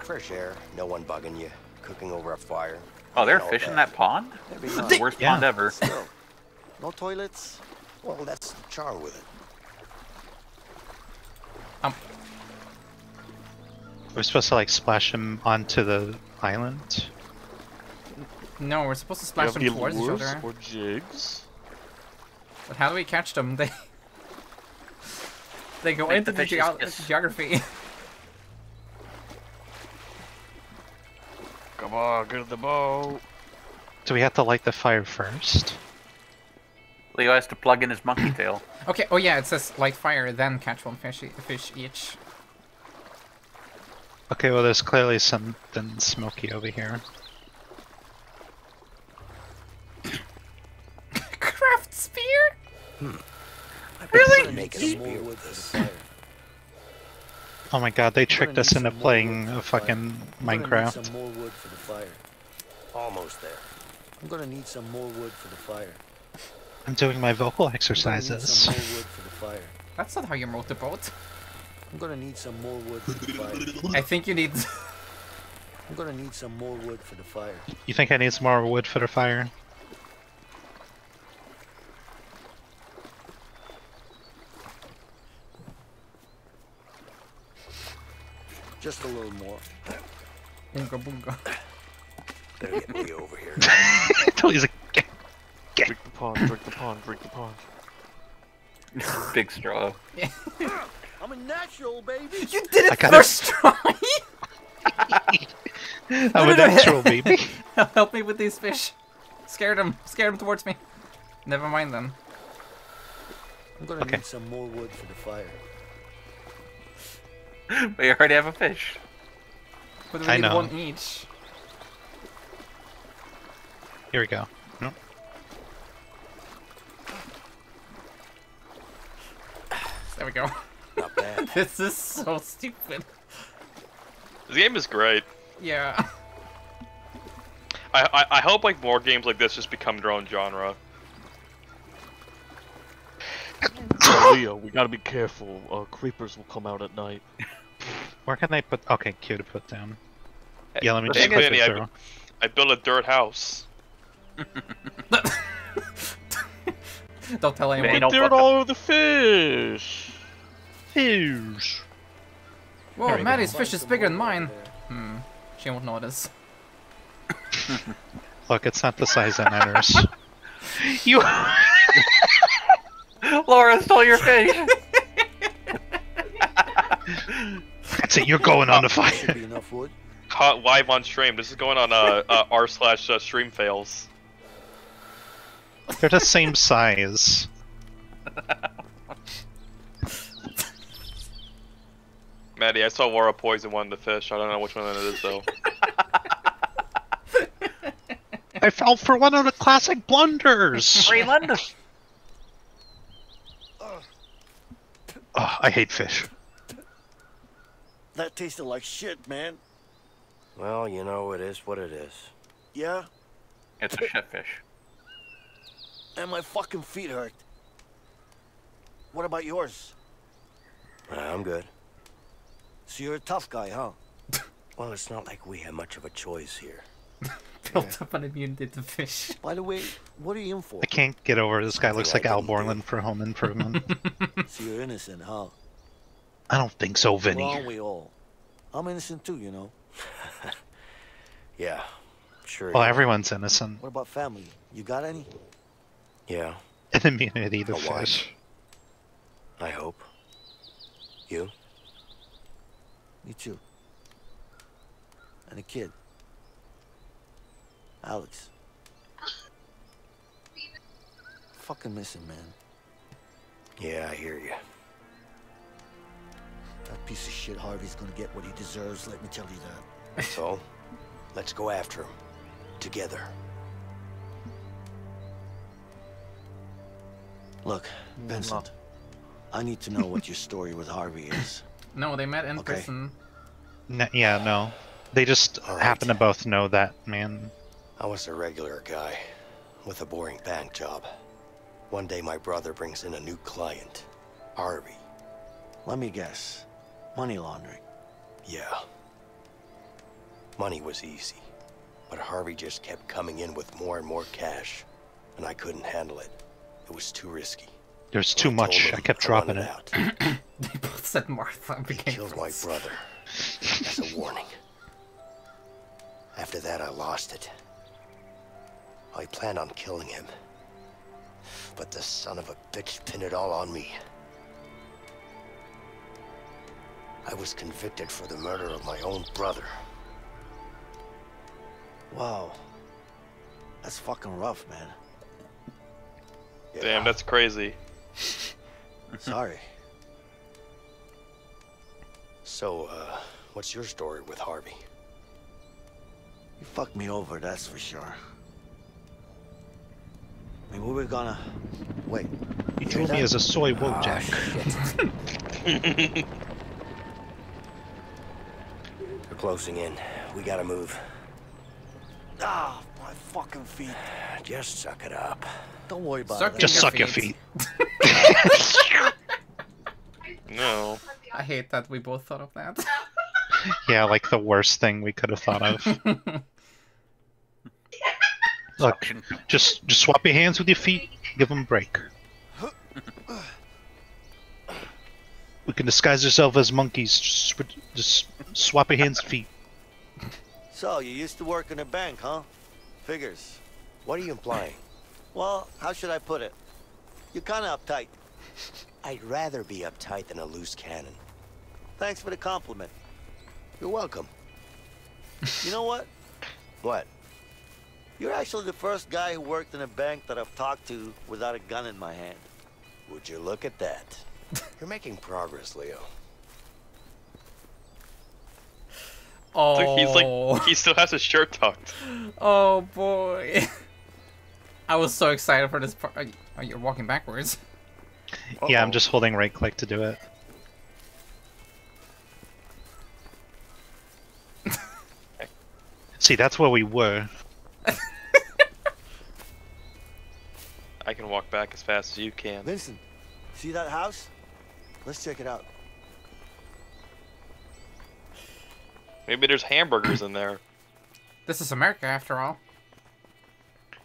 Fresh air, no one bugging you, cooking over a fire. Oh, they're All fishing that. that pond? This is the worst Yeah. pond ever. Still, no toilets. Well, that's the charm with it. Um, We're supposed to like splash him onto the island. No, we're supposed to splash them towards each other. or jigs? But how do we catch them? They they go Make into the the fishes geo- kiss. geography. Come on, get in the boat. Do we have to light the fire first? Leo has to plug in his monkey tail. okay. Oh yeah, it says light fire, then catch one fish, e- fish each. Okay, well there's clearly something smoky over here. Craft spear. Hmm. Really? Make a More beer wood with for this. Oh my god, they tricked us into playing a the fire. fucking need Minecraft. some more wood for the fire. Almost there. I'm gonna need some more wood for the fire. I'm doing my vocal I'm need exercises. some more wood for the fire. That's not how you motorboat. I'm gonna need some more wood for the fire. I think you need. I'm gonna need some more wood for the fire. You think I need some more wood for the fire? Just a little more. Boonga boonga. Better get me over here. Until he's like, Drink the pond, drink the pond, drink the pond. Big straw. I'm a natural, baby. You did it gotta- first try. I'm a natural baby. Help me with these fish. Scared them. Scared them towards me. Never mind then. I'm gonna Okay. need some more wood for the fire. We already have a fish. But we I need know. one each. Here we go. No. There we go. Not bad. this is so stupid. This game is great. Yeah. I, I I hope like more games like this just become their own genre. Leo, we gotta be careful. Uh, creepers will come out at night. Where can they put? Okay, Q to put down. Yeah, let me The just put is, it I. I built a dirt house. Don't tell anyone. Ain't no Dirt fuck- all over the fish. Fish. Whoa, Maddie's fish is bigger than mine. Hmm. She won't notice. Look, it's not the size that matters. you. Laura stole your fish. That's it. You're going on the fire. be. Caught live on stream. This is going on uh, uh r slash uh, stream fails. They're the same size. Maddie, I saw Laura poison one of the fish. I don't know which one it is though. I fell for one of the classic blunders. Free London. Oh, I hate fish. That tasted like shit, man. Well, you know, it is what it is. Yeah? It's a shit fish. And my fucking feet hurt. What about yours? I'm good. So you're a tough guy, huh? Well, it's not like we have much of a choice here. Built up an immunity to fish. By the way, what are you in for? I can't get over this guy Something looks I like Al didn't do. Borland for Home Improvement. So you're innocent, huh? I don't think so, Vinny. Well, aren't we all? I'm innocent too, you know. Yeah, sure. Well, everyone's innocent. What about family? You got any? Yeah, An immunity to A wife. fish. I hope. You? Me too. And a kid. Alex. Fucking missing, man. Yeah, I hear you. That piece of shit Harvey's gonna get what he deserves, let me tell you that. So, let's go after him. Together. Look, mm, Vincent. I need to know what your story with Harvey is. No, they met in Okay. prison. N- yeah, no. They just All right. happen to both know that man. I was a regular guy with a boring bank job. One day my brother brings in a new client, Harvey. Let me guess. Money laundering. Yeah. Money was easy, but Harvey just kept coming in with more and more cash, and I couldn't handle it. It was too risky. There's So too I much. I kept dropping wanted it. out. They both said Martha and He became killed my brother as a warning. After that, I lost it. I planned on killing him. But the son of a bitch pinned it all on me. I was convicted for the murder of my own brother. Wow. That's fucking rough, man. Damn, that's crazy. Sorry. So, uh, what's your story with Harvey? You fucked me over, that's for sure. I mean, we were gonna... Wait, You drew me as a soy Wojak. They're closing in. We gotta move. Ah, my fucking feet. Just suck it up. Don't worry about Suck it. Just suck your feet. No. I hate that we both thought of that. Yeah, like the worst thing we could have thought of. Look, just just swap your hands with your feet. Give them a break. We can disguise ourselves as monkeys. Just, just swap your hands and feet. So, you used to work in a bank, huh? Figures. What are you implying? Well, how should I put it? You're kinda uptight. I'd rather be uptight than a loose cannon. Thanks for the compliment. You're welcome. You know what? What? You're actually the first guy who worked in a bank that I've talked to without a gun in my hand. Would you look at that? You're making progress, Leo. oh. He's like, oh. he still has his shirt tucked. Oh boy. I was so excited for this part. Oh, you're walking backwards. Yeah, I'm just holding right click to do it. See, that's where we were. I can walk back as fast as you can. Vincent, see that house? Let's check it out. Maybe there's hamburgers in there. This is America after all.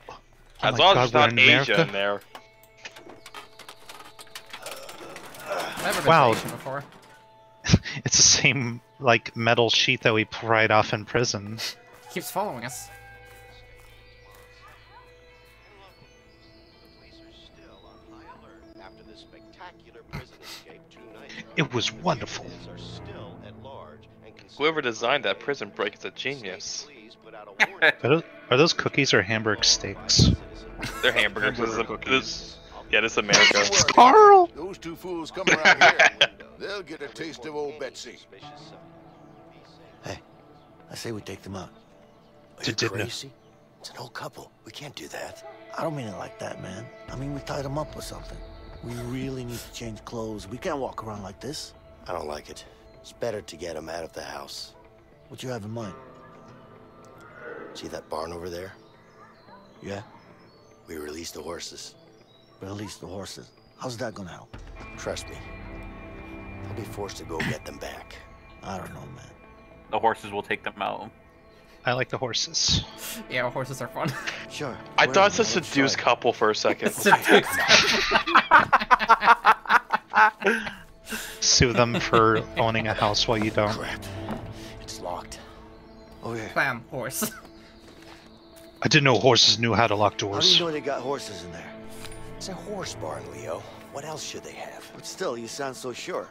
Oh as my long as God, there's not in Asia America? in there. Never been Wow. to Asia before. It's the same like metal sheet that we pried off in prison. Keeps following us. After this spectacular prison escape two nights ago, It was wonderful. are still at large and Whoever designed that prison break is a genius. Are those, are those cookies or hamburg steaks? They're hamburgers. This is a- this- yeah, this is America. Carl! Those two fools come around here. They'll get a taste of old Betsy. Hey, I say we take them out. Are To you dinner. crazy? It's an old couple. We can't do that. I don't mean it like that, man. I mean, we tied them up or something. We really need to change clothes. We can't walk around like this. I don't like it. It's better to get them out of the house. What you have in mind? See that barn over there? Yeah? We released the horses. Release the horses. How's that gonna help? Trust me. I'll be forced to go get them back. I don't know, man. The horses will take them out. I like the horses. Yeah, horses are fun. Sure. I Where thought am it's a I? Let's seduced try. couple for a second. Seduced. Sue them for owning a house while you don't. Crap. It's locked. Oh, yeah. Clam horse. I didn't know horses knew how to lock How do you doors. know they got horses in there? It's a horse barn, Leo. What else should they have? But still, you sound so sure.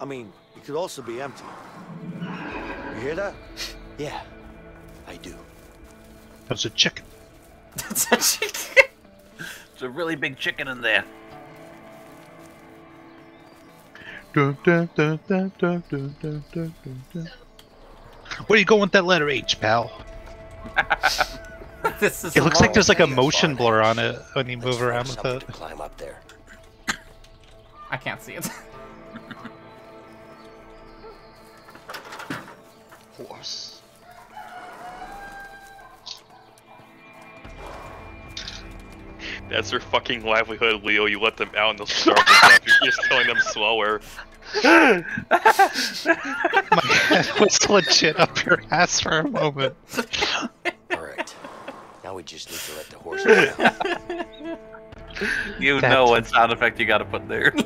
I mean, it could also be empty. You hear that? yeah, I do. That's a chicken. That's a chicken. it's a really big chicken in there. Where you going with that letter H, pal? this is It looks like there's like a motion barn. blur on it when you move around with it. climb up there. I can't see it. Horse. That's their fucking livelihood, Leo. You let them out and they'll starve to death. You're just telling them slower. My head was legit up your ass for a moment. All right. Now we just need to let the horses out. You That- know what sound effect you gotta put there. Hey,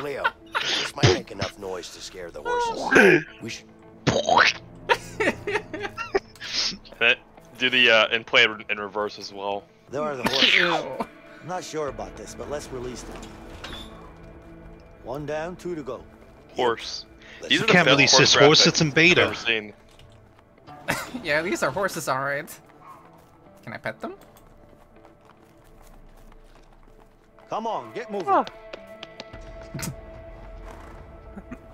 Leo, this might make enough noise to scare the horses. We should. That- Do the uh, and play it in reverse as well. There are the horses. I'm not sure about this, but let's release them. One down, two to go. Horse. These You can't best release this horse horse, it's in I've beta. Ever seen. yeah, these are horses, alright. Can I pet them? Come on, get moving. Oh.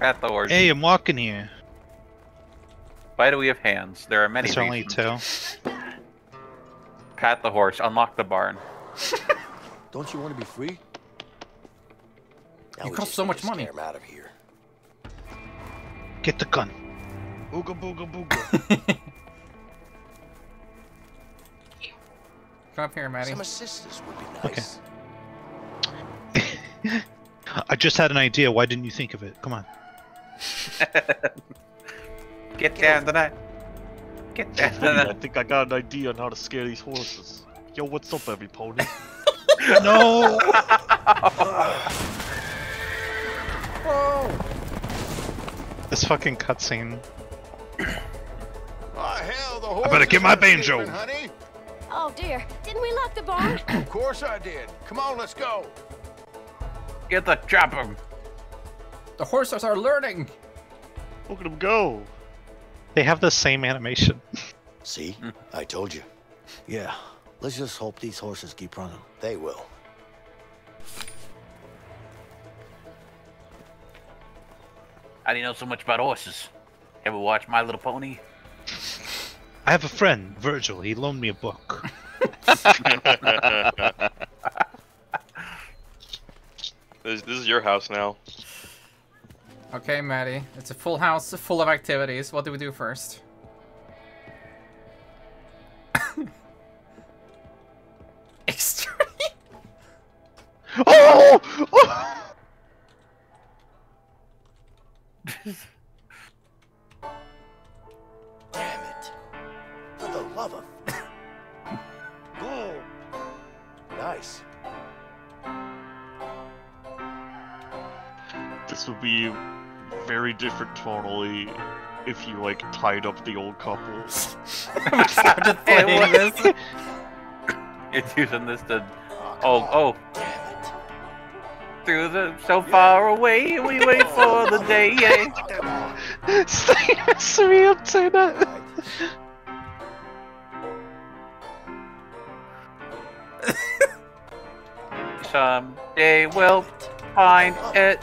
Pat the horse. Hey, I'm walking here. Why do we have hands? There are many There's only two. Pat the horse. Unlock the barn. Don't you want to be free? Now You cost so much money. Scare him out of here. Get the gun. Booga booga booga. Come up here, Maddie. Some assistance would be nice. Okay. I just had an idea. Why didn't you think of it? Come on. Get down tonight. Get down Hey, I think I got an idea on how to scare these horses. Yo, what's up, every pony? No! This fucking cutscene. Oh, hell, the I better get my banjo. honey. Oh dear, didn't we lock the barn? Of course I did. Come on, let's go. Get the chopper. The horses are learning. Look at them go. They have the same animation. See? I told you. Yeah. Let's just hope these horses keep running. They will. How do you know so much about horses? Ever watch My Little Pony? I have a friend, Virgil. He loaned me a book. This, this is your house now. Okay, Maddie. It's a full house full of activities. What do we do first? Extreme. Oh! Damn would be very different tonally if you like tied up the old couple. started Hey, playing what? this. It's using this to. Oh, oh. Through the so far away, we wait for the day. Yeah. Stay next to me and say that. Someday we'll find it.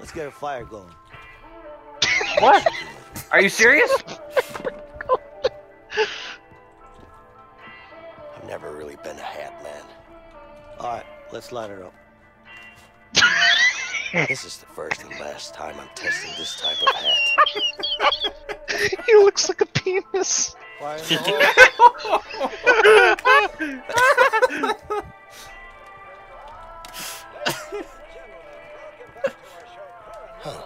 Let's get a fire going. What? Are you serious? I've never really been a hat man. All right, let's light it up. This is the first and last time I'm testing this type of hat. he looks like a penis. Fire in the Huh.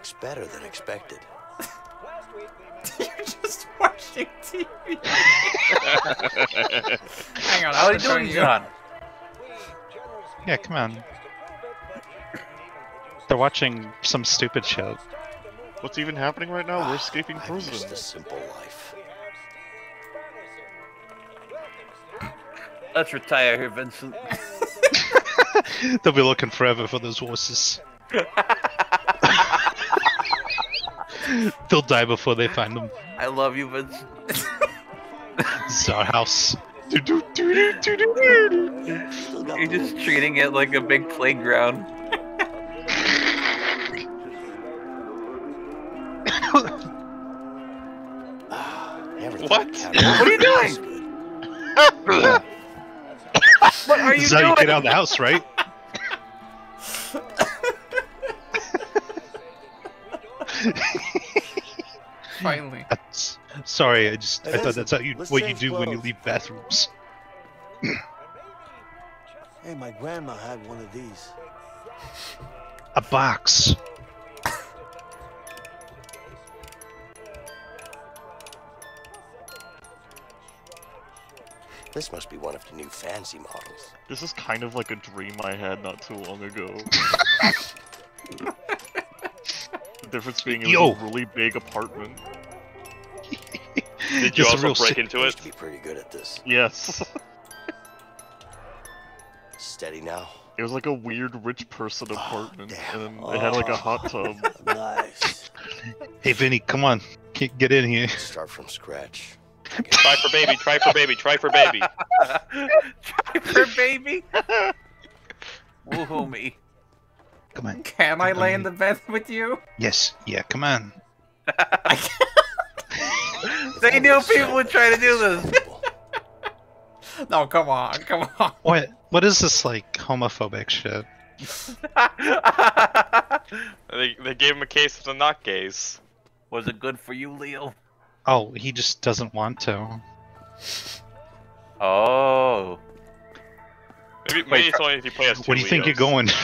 It's better than expected. You're just watching TV. Hang on, How are you doing. John? Yeah, come on. They're watching some stupid show. What's even happening right now? We're ah, escaping I miss prison. the simple life. Let's retire here, Vincent. They'll be looking forever for those horses. They'll die before they find them. I love you, Vincent. This is our house. You're just treating it like a big playground. What? What are you doing? what are you This is how you get out of the house, right? Finally. That's, sorry, I just Hey, I thought that's how you what you change do when you leave bathrooms. Hey, my grandma had one of these. A box. This must be one of the new fancy models. This is kind of like a dream I had not too long ago. the difference being it was Yo. a really big apartment. Did you It's also break into I it? used to be pretty good at this. Yes. steady now. It was like a weird rich person oh, apartment, and it had like a oh. hot tub. Nice. Hey, Vinny, come on. Get, get in here. Start from scratch. Try for baby, try for baby, try for baby. try for baby. Woohoo me. Come on. Can I lay in the bed with you? Yes. Yeah, come on. They knew people would try to do this. No, come on, come on. What? What is this like homophobic shit? They, they gave him a case of the not gays. Was it good for you, Leo? Oh, he just doesn't want to. Oh. Maybe, maybe it's uh, only if you play as two Where do you think you're going?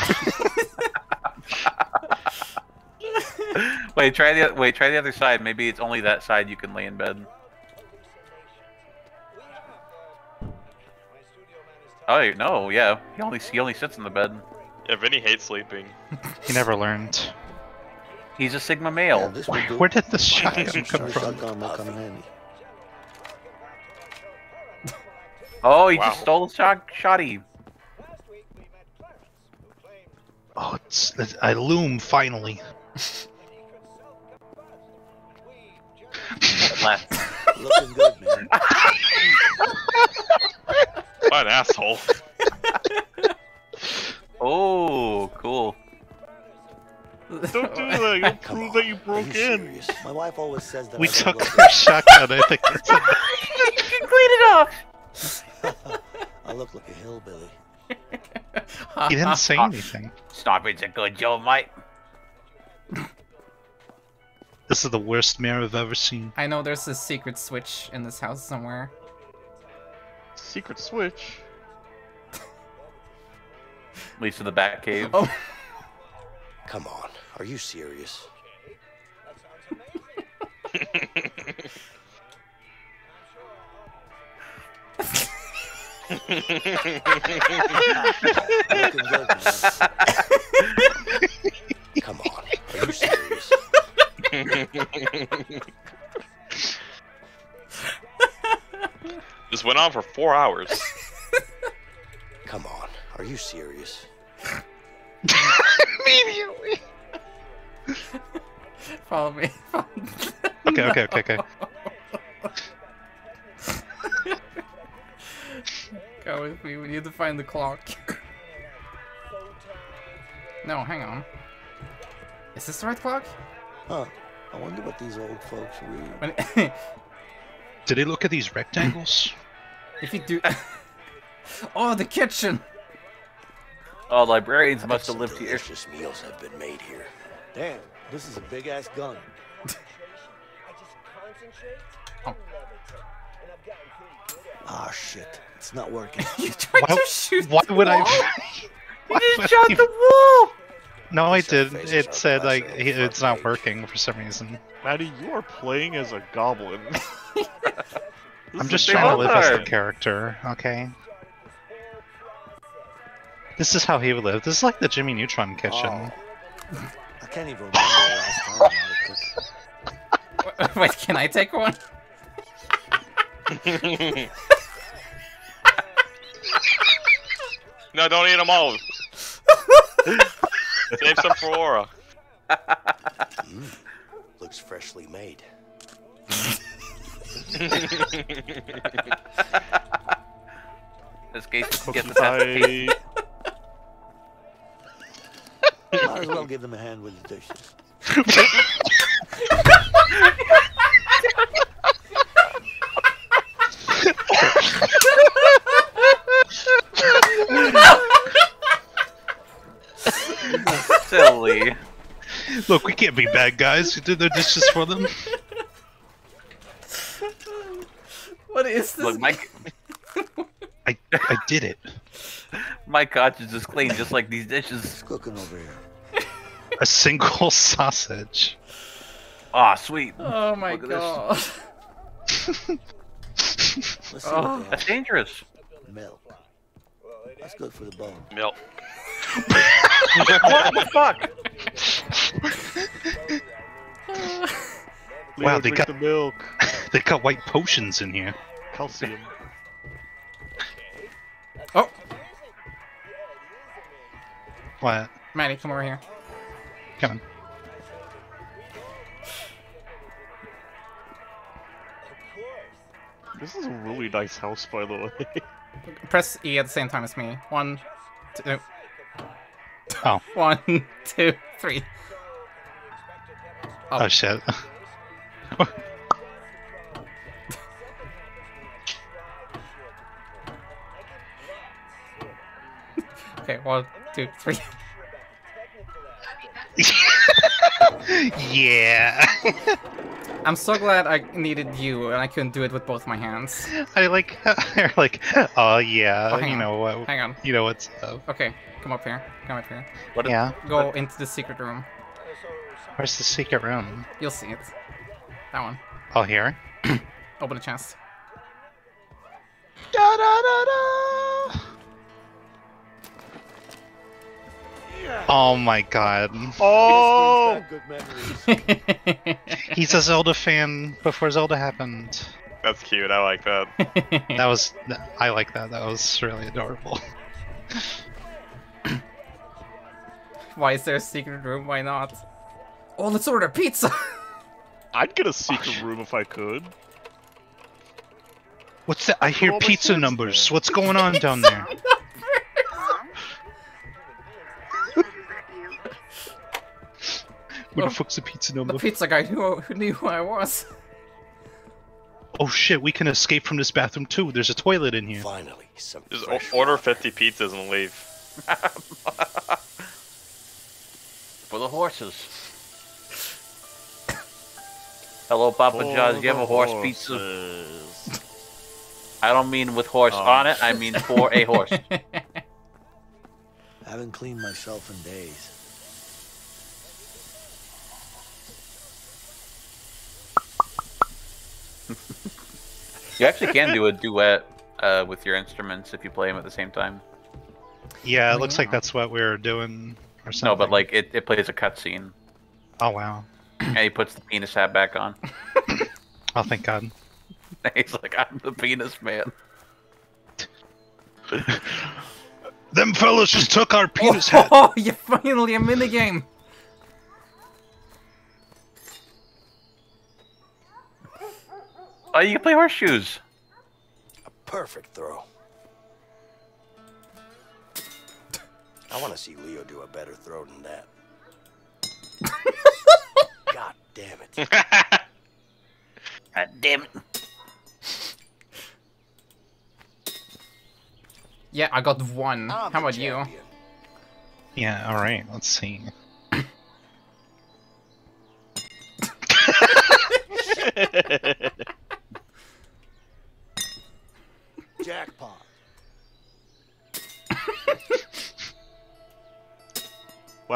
Wait, try the wait. Try the other side. Maybe it's only that side you can lay in bed. Oh no, yeah. He only he only sits in the bed. Yeah, Vinny hates sleeping. he never learned. He's a Sigma male. Where, where did the shotgun come from? Shotgun might come in handy. Oh, he Wow. just stole the shot, shotty. Oh, it's, it's I loom finally. Left. Looking good, man. What an asshole. Oh, cool. Don't do that. You'll prove that you broke you in. serious? My wife always says that We I took don't her look shotgun. I think that's it. you can clean it up. good. I look like a hillbilly. He didn't say anything. Stopping's a good job, mate. This is the worst mirror I've ever seen. I know there's a secret switch in this house somewhere. Secret switch. Leads to the back cave. Oh, Come on. Are you serious? Looking good, man. Come on. Are you serious? This went on for four hours. Come on. Are you serious? Immediately. follow me. Okay, okay, okay, okay. Go with me. We need to find the clock. no, hang on. Is this the right clock? Huh. I wonder what these old folks read. When- Did they look at these rectangles? if you do. oh, the kitchen. Oh, librarians I must have some lived here. delicious meals have been made here. Damn, this is a big ass gun. Oh. Ah, shit. It's not working. you tried Why, to shoot why the would I? wall? Why You would just shot even- the wall. No, I did. faces It said like he- it's not fucking working for some reason. Maddie, you are playing as a goblin. I'm just trying to live as the character, okay? This is how he would live. This is like the Jimmy Neutron kitchen. Oh. I can't even remember the last time I had a cookie. Wait, can I take one? no, don't eat them all. Save some for Aura. Mm, looks freshly made. This case can get the I... Might as well give them a hand with the dishes. silly. Look, we can't be bad guys. We did their dishes for them. What is this? Look, Mike, I I did it. my conscience is clean, just like these dishes. It's cooking over here. A single sausage. Ah, sweet. Oh my Look at this. god. Let's see Oh. what That's they dangerous. Milk. That's good for the bone. Milk. What the fuck? Wow, they got- the milk. They got white potions in here. Calcium. Oh, What? Maddie, come over here. Come on. This is a really nice house, by the way. Press E at the same time as me. One, two. Oh. One, two, three. Oh, oh. shit. Okay, one, two, three. yeah. I'm so glad I needed you and I couldn't do it with both my hands. I like, they're like, oh yeah, Oh, you on. know what? Hang on. You know what's up. Okay, come up here. Come up here. What? Yeah. Go into the secret room. Where's the secret room? You'll see it. That one. Oh, here. Open the chest. Da da da da. Oh my god. Oh! Good memories. He's a Zelda fan before Zelda happened. That's cute. I like that. That was. I like that. That was really adorable. Why is there a secret room? Why not? Oh, let's order pizza! I'd get a secret room if I could. What's that? I hear pizza kids numbers. What's going on down there? Where the oh. fuck's the pizza number? The pizza guy who, who knew who I was. Oh shit, we can escape from this bathroom too. There's a toilet in here. Finally, some Just order 50 pizzas and leave. For the horses. Hello, Papa John's. You have a horse pizza? I don't mean with horse Um. on it. I mean for a horse. I Haven't cleaned myself in days. You actually can do a duet uh, with your instruments if you play them at the same time. Yeah, it Oh, looks yeah. like that's what we are doing or something. No, but like it, it plays a cutscene, Oh wow. and he puts the penis hat back on. Oh thank God. He's like, I'm the penis man. Them fellas just took our penis oh, hat. Oh, you finally am in the game. Oh, you can play horseshoes. A perfect throw. I want to see Leo do a better throw than that. God damn it. God damn it. Yeah, I got one. I'm How the about you? Yeah, alright, let's see.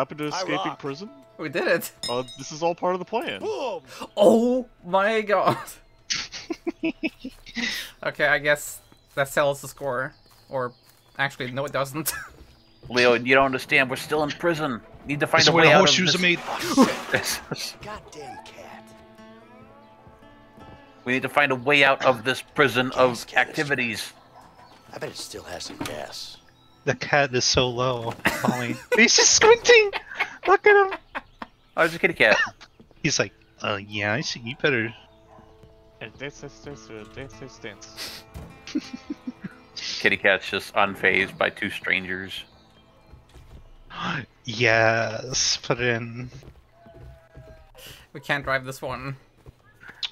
happened to escaping prison? We did it! Uh, this is all part of the plan. Boom! Oh my god! okay, I guess that settles the score. Or, actually, no it doesn't. Leo, you don't understand. We're still in prison. Need to find This a is where way the out horseshoes of are made. Goddamn cat. we need to find a way out of this prison of activities. I bet it still has some gas. The cat is so low, Polly. He's just squinting. Look at him. Oh, it's a kitty cat. He's like, uh, yeah, I see. You better. And dance, dance, dance, uh, dance, dance, dance. kitty cat's just unfazed by two strangers. Yes, put it in. we can't drive this one.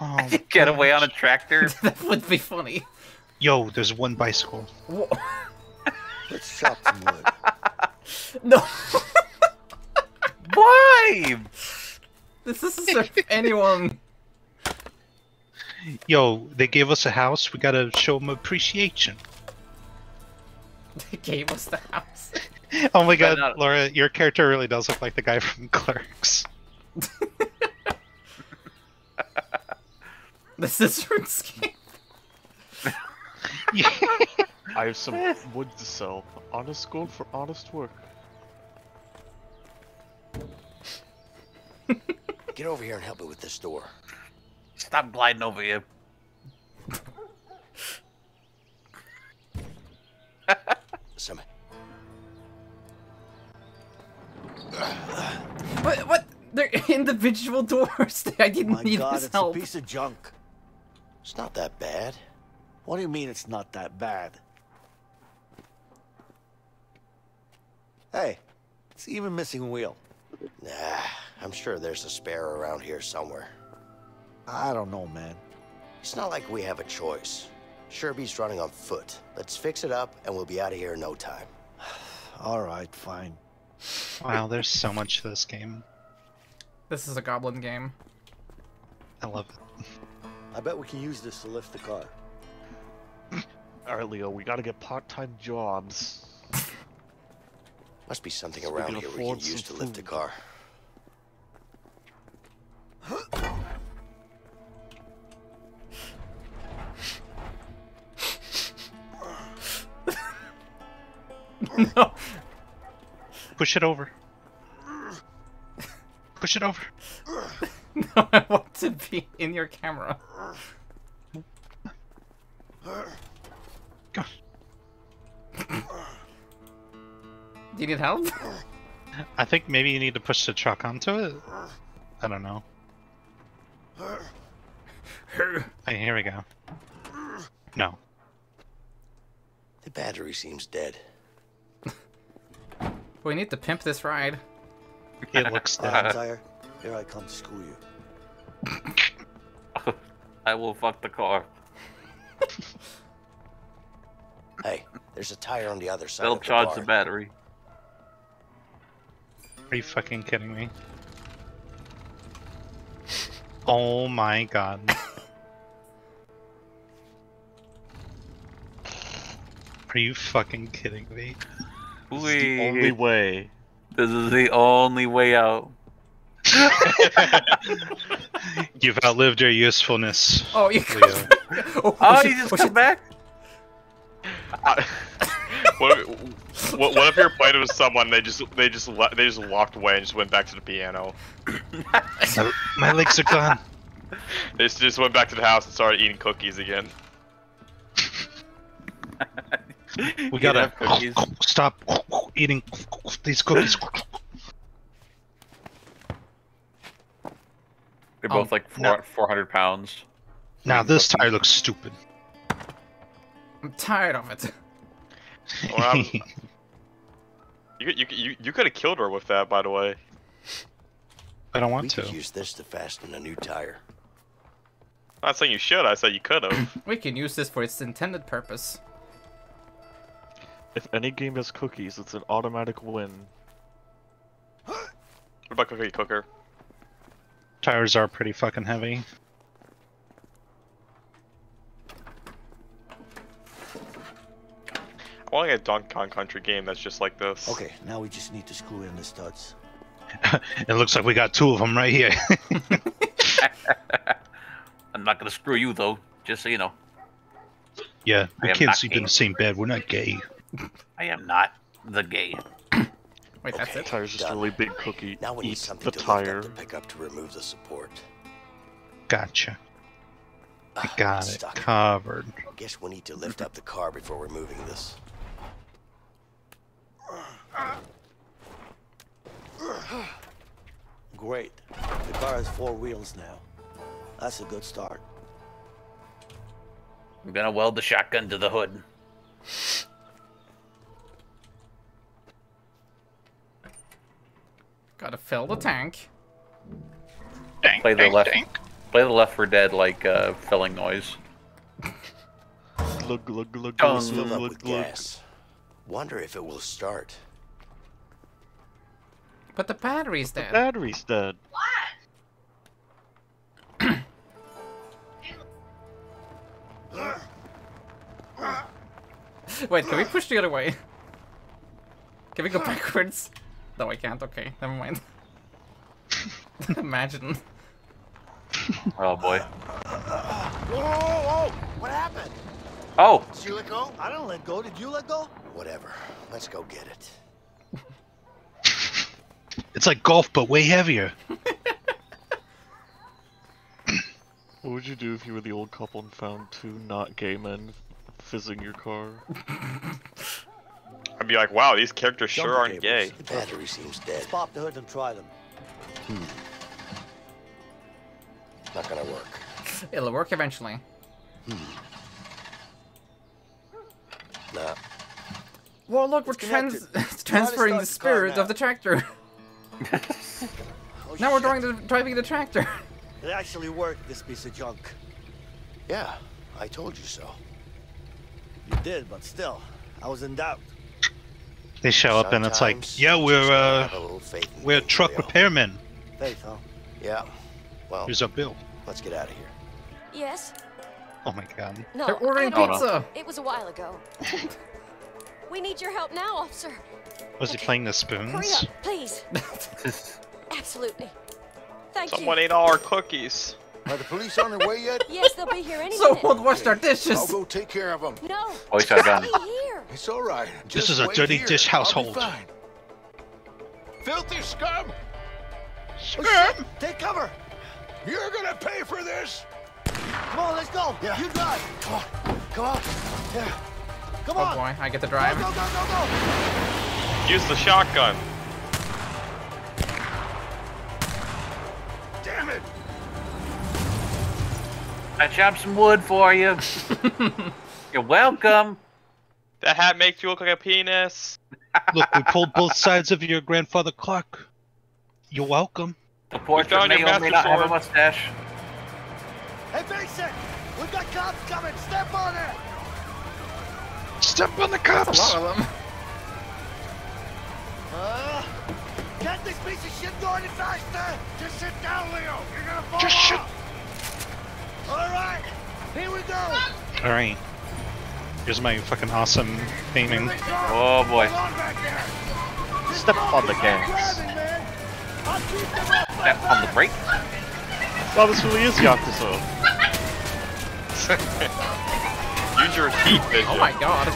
Oh, Get away on a tractor. that would be funny. yo, there's one bicycle. Wha- Let's chop some wood. No! Why? this is if anyone. Yo, they gave us a house. We gotta show them appreciation. They gave us the house. Oh my god, not- Laura, your character really does look like the guy from Clerks. This is RuneScape. I have some wood to sell. Honest gold for honest work. Get over here and help me with this door. Stop gliding over here. Some. What? What? They're individual doors. I didn't My need God, his it's help. a piece of junk. It's not that bad. What do you mean it's not that bad? Hey, it's even missing a wheel. Nah, I'm sure there's a spare around here somewhere. I don't know, man. It's not like we have a choice. Sherby's running on foot. Let's fix it up, and we'll be out of here in no time. All right, fine. Wow, there's so much to this game. This is a goblin game. I love it. I bet we can use this to lift the car. Alright, Leo, we gotta get part-time jobs. Must be something So around can here we can use some to lift the food. car. no. Push it over. Push it over. No, I want to be in your camera. Do you need help? I think maybe you need to push the truck onto it. I don't know. Hey, here we go. No. The battery seems dead. We need to pimp this ride. It looks Alright, Tire, here I come to school you. I will fuck the car. Hey, there's a tire on the other side They'll of the charge bar. the battery. Are you fucking kidding me? Oh my god. Are you fucking kidding me? This is the only way. This is the only way out. You've outlived your usefulness. Oh, you Leo. oh, Oh, you just oh, come shit. back? what, if, what, what if you're playing with someone they just they just le- they just walked away and just went back to the piano? my, my legs are gone. They just, just went back to the house and started eating cookies again. We You gotta have cookies. stop eating these cookies. They're Um, both like four, no. 400 pounds. Now this tire looks stupid. I'm tired of it. Well, I'm- you could- you you you could have killed her with that, by the way. I don't We want could to. use this to fasten a new tire. I'm not saying you should. I said you could have. We can use this for its intended purpose. If any game has cookies, it's an automatic win. what about Cookie Cooker? Tires are pretty fucking heavy. I want to get a Donkey Kong Country game that's just like this. Okay, now we just need to screw in the studs. It looks like we got two of them right here. I'm not gonna screw you though, just so you know. yeah, we am can't not sleep in the same bed. We're not gay. I am not the gay. Wait, that's Okay. it? Tire's just a really big cookie. Now we need something the to lift tire. up the pickup to remove the support. Gotcha. I Ah, got it's it stuck. covered. I guess we need to lift up the car before removing this. Great. The car has four wheels now. That's a good start. I'm gonna weld the shotgun to the hood. Gotta fill the tank. Play the left. Play the left for dead like uh, filling noise. Glug glug glug Dong. glug Filled up glug with glug. Gas. Wonder if it will start. But the battery's dead. Battery's dead. What? Wait, can we push the other way? Can we go backwards? No, I can't. Okay, never mind. Imagine. Oh boy. Whoa, whoa, whoa! What happened? Oh, Did you let go? I didn't let go. Did you let go? Whatever. Let's go get it. It's like golf, but way heavier. What would you do if you were the old couple and found two not gay men fizzing your car? I'd be like, wow, these characters sure aren't gay. The battery seems dead. Let's pop the hood and try them. Hmm. Not gonna work. It'll work eventually. Hmm. Nah. Well, look, we're trans connected. transferring the to start the car spirit of the tractor. Oh, now we're driving the, driving the tractor. It actually worked, this piece of junk. Yeah, I told you so. You did, but still, I was in doubt. They show up and it's like, yeah, we're uh, have a little faith we're truck Leo. repairmen. Faith, huh? Yeah. Well, Here's our bill. let's get out of here. Yes? Oh my god. No. They're ordering pizza. It was a while ago. We need your help now, officer. Was he playing the Hurry spoons? up, please. Absolutely. Thank Someone you. ate all our cookies. Are the police on their way yet? Yes, they'll be here any So minute. we'll wash our I'll dishes. go take care of them. No. Voice our gun. Be. It's all right. This is a dirty here. dish household. fine. Filthy scum! Oh, shit. Take cover. You're gonna pay for this. Come on, let's go. Yeah. You drive. Come on. Come on. Yeah. Come Oh on. boy, I get to Go, drive. go, go, go, go. Use the shotgun. Damn it. I chopped some wood for you. You're welcome. That hat makes you look like a penis. Look, we pulled both sides of your grandfather clock. You're welcome. The portrait found may your or may master not have a mustache. Hey, Mason. We've got cops coming. Step on it. Step on the That's a cops! lot of them. Uh, get this piece of shit going any faster. Just sit down, Leo. You're gonna fall Just shit. off. All right. Here we go. Alright. Here's my fucking awesome aiming. Here they go. Oh boy. Hold on back there. Just Step on the gas. driving, man. I'll keep them up my Step on the back. brake. Wow, this really is Yakuza. Use your heat vision. Oh my god.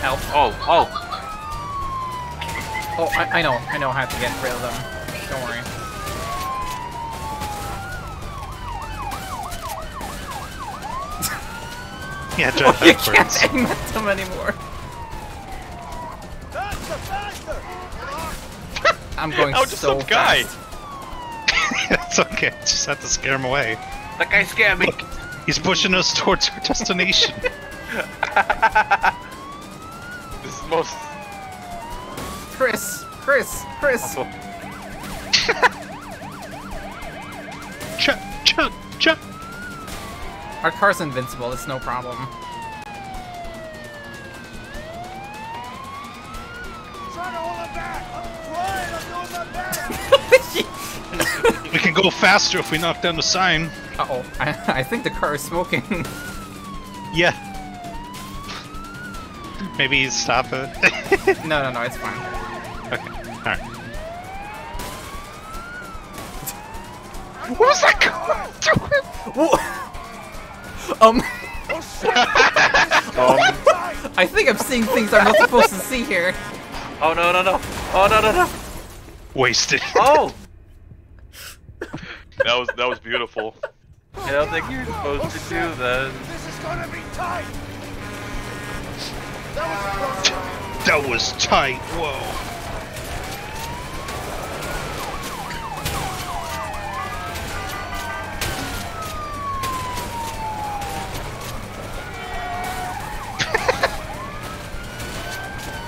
Help. Oh, oh. Oh, I, I know. I know how to get rid of them. Don't worry. Yeah, drive oh, you backwards. can't aim at them anymore. Faster, faster. I'm going Oh, just so some guy. fast. it's okay, just have to scare him away. That guy scared me. He's pushing us towards our destination. This is most. Chris, Chris, Chris. Chuck, chuck, chuck. Our car's invincible. It's no problem. Trying to hold him back. I'm trying. I'm doing my best. We can go faster if we knock down the sign. Uh oh. I, I think the car is smoking. Yeah. Maybe stop it. no, no, no. It's fine. okay, alright. What was that going Whoa. Um. Oh, I think I'm seeing things I'm not supposed to see here. Oh no no no. Oh no no no. Wasted. Oh. That was that was beautiful. I don't think you're supposed to do that. This is gonna be tight. That was a close one. That was tight. Whoa.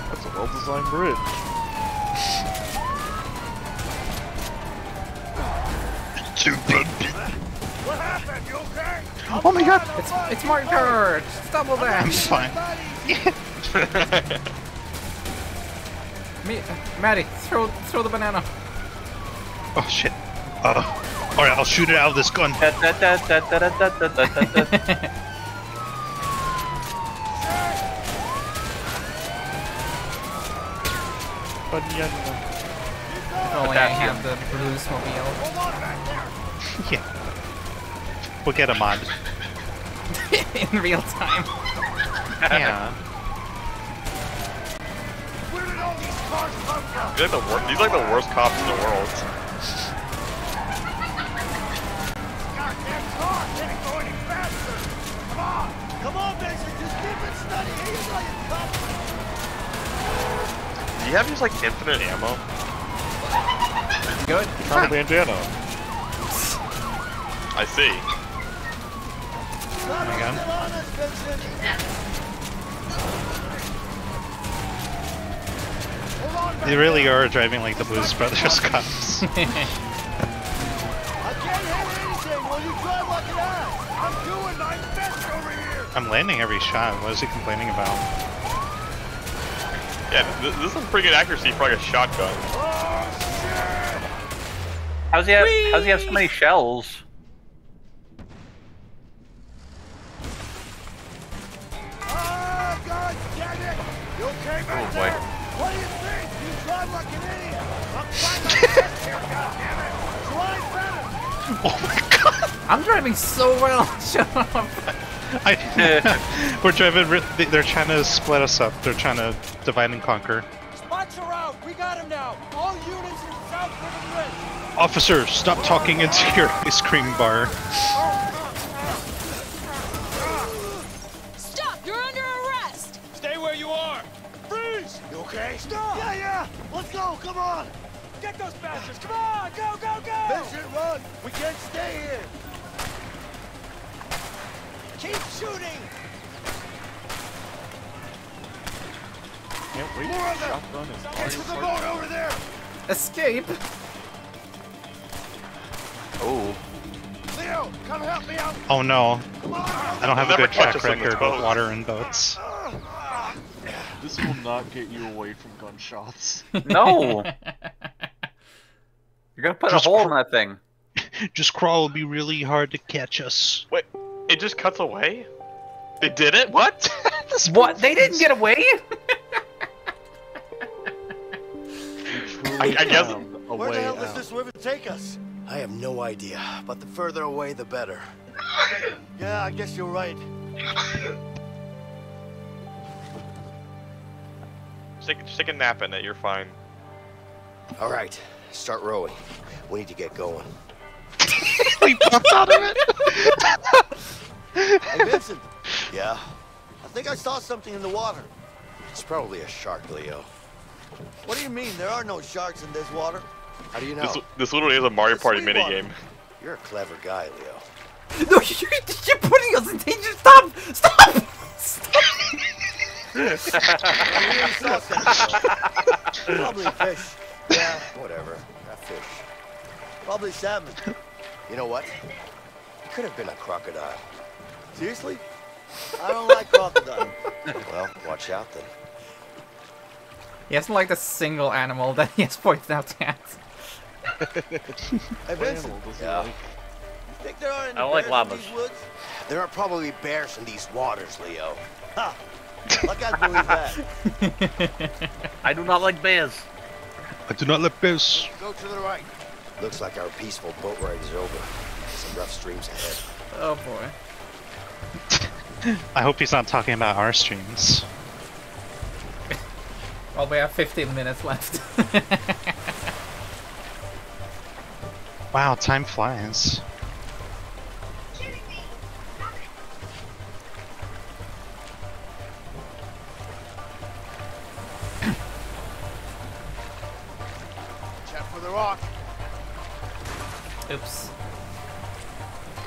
That's a well-designed bridge. Too Oh my god! It's, it's Martin Bird! Double that! I'm fine. Me, uh, Maddie, throw, throw the banana. Oh shit. Uh, Alright, I'll shoot it out of this gun. Bunyan. If only I have the blues mobile. Yeah. We'll get a mod. in real time. Yeah. Where did all these cars come from? These are the wor- these are like the worst cops in the world. Goddamn car can't go any faster. Come on. Come on, Mason. Just keep it steady. Here you go, you cop. you have just like infinite ammo? Good. Kind of bandana. I see. They really are driving like the Blues Brothers cops. I can't hit anything while you drive like an ass. I'm doing my best over here. I'm landing every shot. What is he complaining about? Yeah, th this is pretty good accuracy for like a shotgun. How's he have? How's he have so many shells? Oh boy. there? What do you think? You drive like an idiot. I'm trying my best here, goddammit. Drive better. I'm driving so well. Shut up. I, we're driving. they- They're trying to split us up. They're trying to divide and conquer. Spots are out. We got him now. All units in South River Ridge. Officer, stop talking into your ice cream bar. Okay? Stop! Yeah, yeah. Let's go. Come on. Get those bastards! Come on! Go, go, go! Vincent, run. We can't stay here. Keep shooting! Can't wait More for of them. Get to the Kart. boat over there. Escape. Oh. Leo, come help me out. Oh no. I don't have a good track catch us on the record boat. with water and boats. Ah, This will not get you away from gunshots. No. You're gonna put Just a hole in that thing. Just crawl would be really hard to catch us. Wait, it just cuts away? They did it? What? What? They didn't get away? I, I guess. A Where the way hell does out. this river take us? I have no idea, but the further away, the better. yeah, I guess you're right. Just take, just take a nap in it, you're fine. All right, start rowing. We need to get going. we popped out of it. Hey, Vincent, Yeah, I think I saw something in the water. it's probably a shark, Leo. What do you mean? There are no sharks in this water. How do you know? This, this literally is a Mario Party Sweetwater. minigame. You're a clever guy, Leo. No, you're, you're putting us in danger. Stop! Stop! I Probably fish. Yeah, whatever. A fish. Probably salmon. You know what? It could have been a crocodile. Seriously? I don't like crocodile. Well, watch out then. He hasn't liked a single animal that he has pointed out yet. Hey, Vincent, Yeah. you think there are any I don't like bears in llamas. these woods? There are probably bears in these waters, Leo. Ha! Like I believe that. I do not like bears. I do not like bears. Go to the right. Looks like our peaceful boat ride is over. Some rough streams ahead. Oh boy. I hope he's not talking about our streams. Well, we have 15 minutes left. Wow, time flies. Rock. Oops.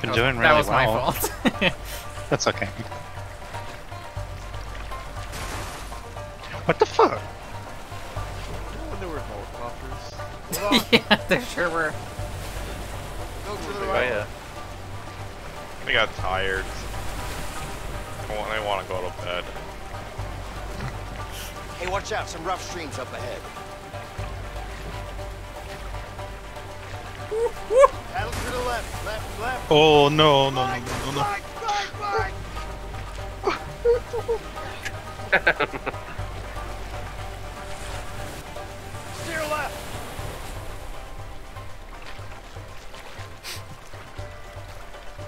Been That was- doing that really was my well. fault. That's okay. What the fuck? When there were helicopters. yeah, there sure were. Go to the Oh yeah. They got tired. They want, they want to go to bed. Hey, watch out. Some rough streams up ahead. Paddle to the left. Left, left. Oh no no no no no. Steer left.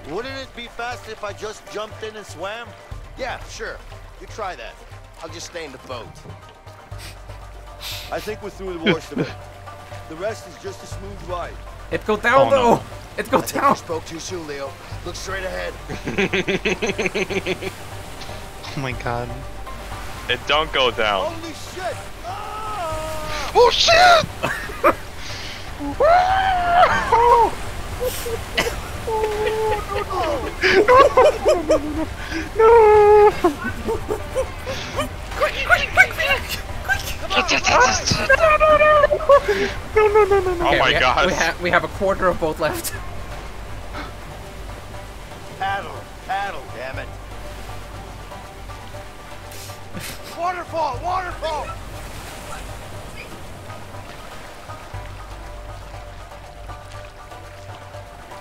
Wouldn't it be faster if I just jumped in and swam? Yeah, sure. You try that. I'll just stay in the boat. I think we're through the worst of it. The rest is just a smooth ride. It go down Oh, though. no. It go I think you down. spoke too soon, Leo. Look straight ahead. Oh my god. It don't go down. Holy shit! Ah! Oh shit! No! Quick, quick, quick, quick! No, no, no! No, no, no, no, no. Oh my we ha- God. we, ha- we have a quarter of boat left. Paddle, paddle, damn it. Waterfall, waterfall!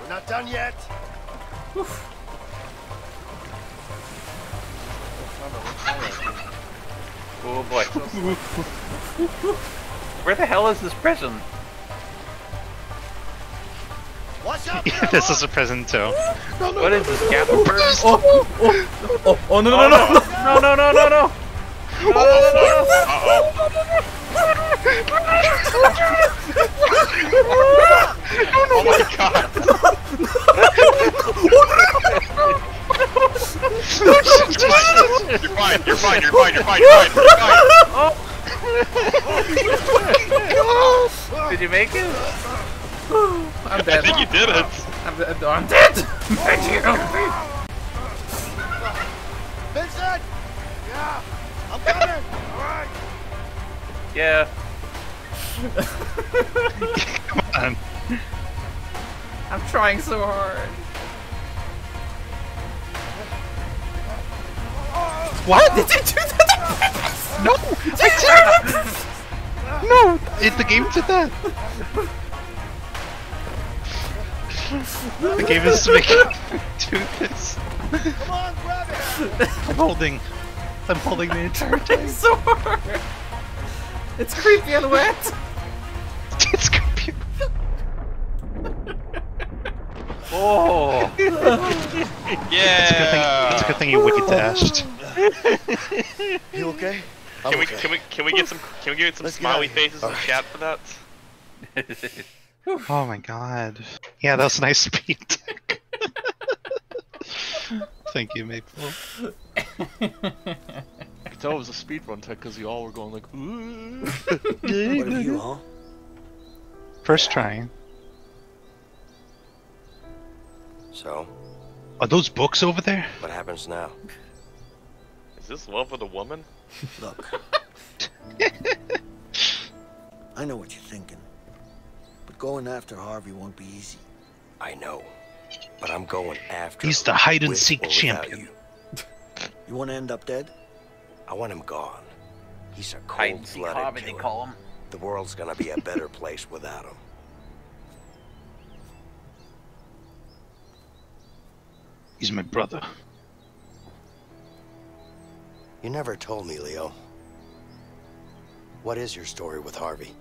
We're not done yet. Oh boy. Where the hell is this prison? Watch out! This is a prison too. What is this, Captain Bird? Oh, oh, oh, oh, no, no, no, no, no, no, no, no, no. Oh my god! You're fine, you're fine, you're fine, you're fine, you're fine, you're fine! Oh. Did you make it? I'm I dead. think you did it! I'm dead. I'm dead! Thank you! Vincent! Yeah, I'm coming! Alright! Yeah. Come on. I'm trying so hard. What? Did you do that? No! I did it! No! It, the game did that! The game is making me do this. Come on, grab it! I'm holding. I'm holding the entire time. so hard. It's creepy and wet. It's creepy. Oh. Yeah! It's a good thing you wicked dashed. You okay? I'm Can we, okay. can we can we get some can we get some Let's smiley of here. faces in Alright. chat for that? Oh my god. Yeah, that was a nice speed tech. Thank you, Maple. I could tell it was a speedrun tech because you all were going like, ooh. What are you, huh? First try. So, Are those books over there? what happens now? Is this love with a woman? Look. I know what you're thinking. But going after Harvey won't be easy. I know, but I'm going after. He's the hide and seek champion. You. You want to end up dead? I want him gone. He's a Hide and seek cold-blooded hobby, they killer. call him. The world's gonna be a better place without him. He's my brother. You never told me, Leo. What is your story with Harvey?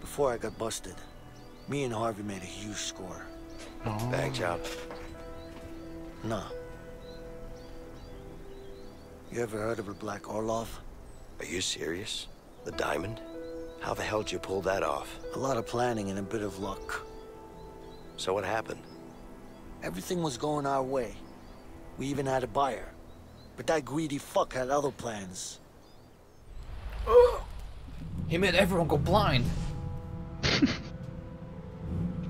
Before I got busted, me and Harvey made a huge score. Bang job. Nah. You ever heard of the Black Orlov? Are you serious? The diamond? How the hell did you pull that off? A lot of planning and a bit of luck. So what happened? Everything was going our way. We even had a buyer. But that greedy fuck had other plans. He made everyone go blind.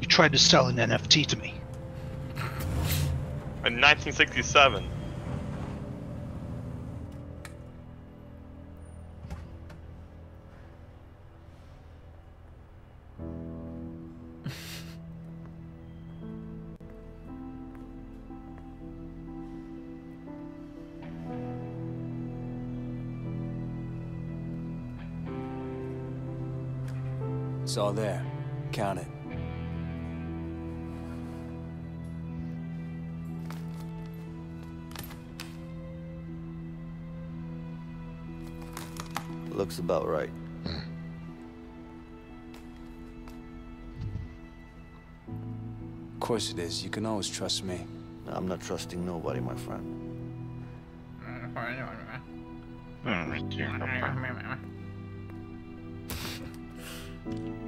You tried to sell an NFT to me. In 1967. All there. Count it. Looks about right. Of course it is. You can always trust me. I'm not trusting nobody, my friend.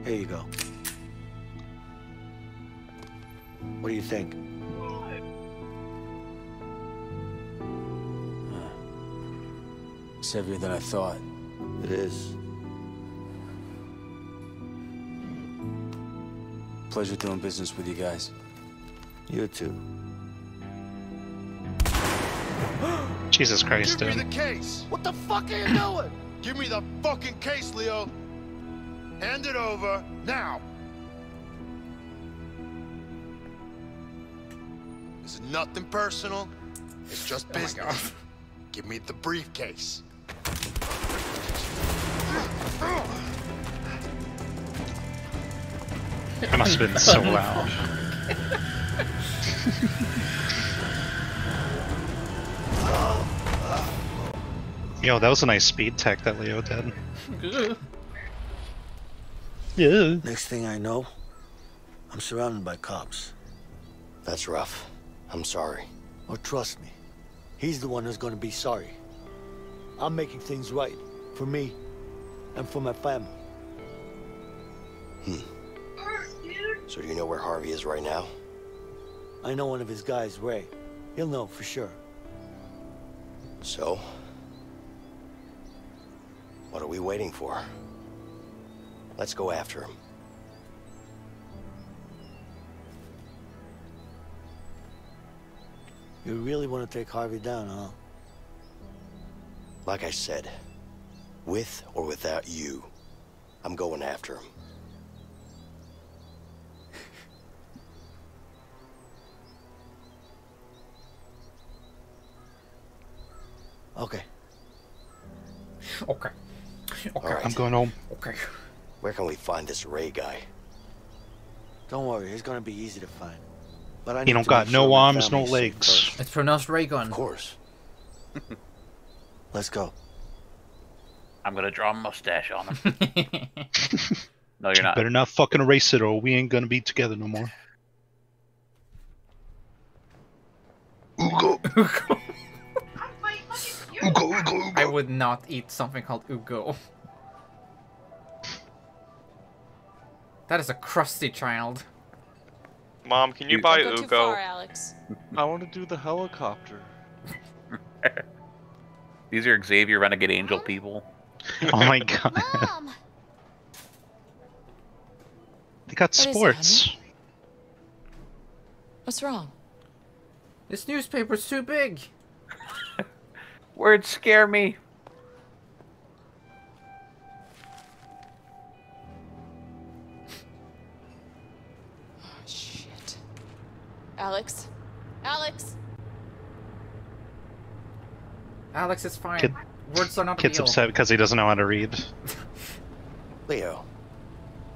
Here you go. What do you think? It's heavier than I thought. It is. Pleasure doing business with you guys. You too. Jesus Christ, Give dude. me the case! What the fuck are you doing? Give me the fucking case, Leo! Hand it over now. It's nothing personal. It's just Oh business. Give me the briefcase. It must have been so loud. Yo, that was a nice speed tech that Leo did. Yeah. Next thing I know, I'm surrounded by cops. That's rough. I'm sorry. Oh, trust me. He's the one who's gonna be sorry. I'm making things right. For me. And for my family. Hmm. So do you know where Harvey is right now? I know one of his guys, Ray. He'll know for sure. So? What are we waiting for? Let's go after him. You really want to take Harvey down, huh? Like I said, with or without you, I'm going after him. Okay. Okay. All right. I'm going home. Okay. Where can we find this Ray guy? Don't worry, he's gonna be easy to find. But I He don't got no sure arms, no legs. first. It's pronounced Raygun. Of course. Let's go. I'm gonna draw a mustache on him. no, you're not. Better not fucking erase it or we ain't gonna be together no more. Ugo. Ugo. Ugo, Ugo, I would not eat something called Ugo. That is a crusty child. Mom, can you, You- buy Don't go too Ugo? far, Alex. I want to do the helicopter. These are Xavier Renegade Angel people. Oh my god. Mom! They got What is it, sports. What's wrong? This newspaper's too big. Words scare me. Alex? Alex? Alex, is fine. Kid- Words are not Kid's real. upset because he doesn't know how to read. Leo,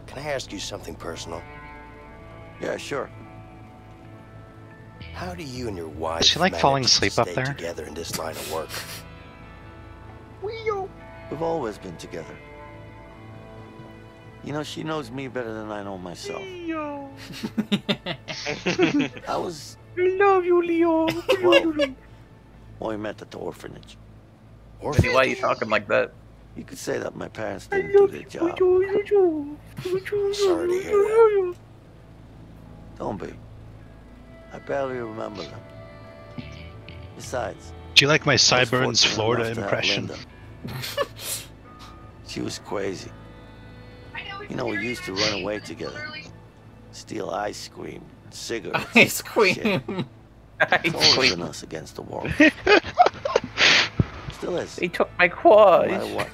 can I ask you something personal? Yeah, sure. How do you and your wife Is she, like, manage falling to asleep up stay there? together in this line of work? We've always been together. You know, she knows me better than I know myself. Leo. I was I love you, Leo. well, when we met at the orphanage. Eddie, why are you talking like that? You could say that my parents didn't do their job. Sorry to hear that. Don't be. I barely remember them. Besides, Do you like my I was sideburns Florida enough to have impression? She was crazy. You know, we used to run away together. Steal ice cream, cigarettes. Ice shit. cream. It's always been us against the world. Still is. They took my No quads. matter what.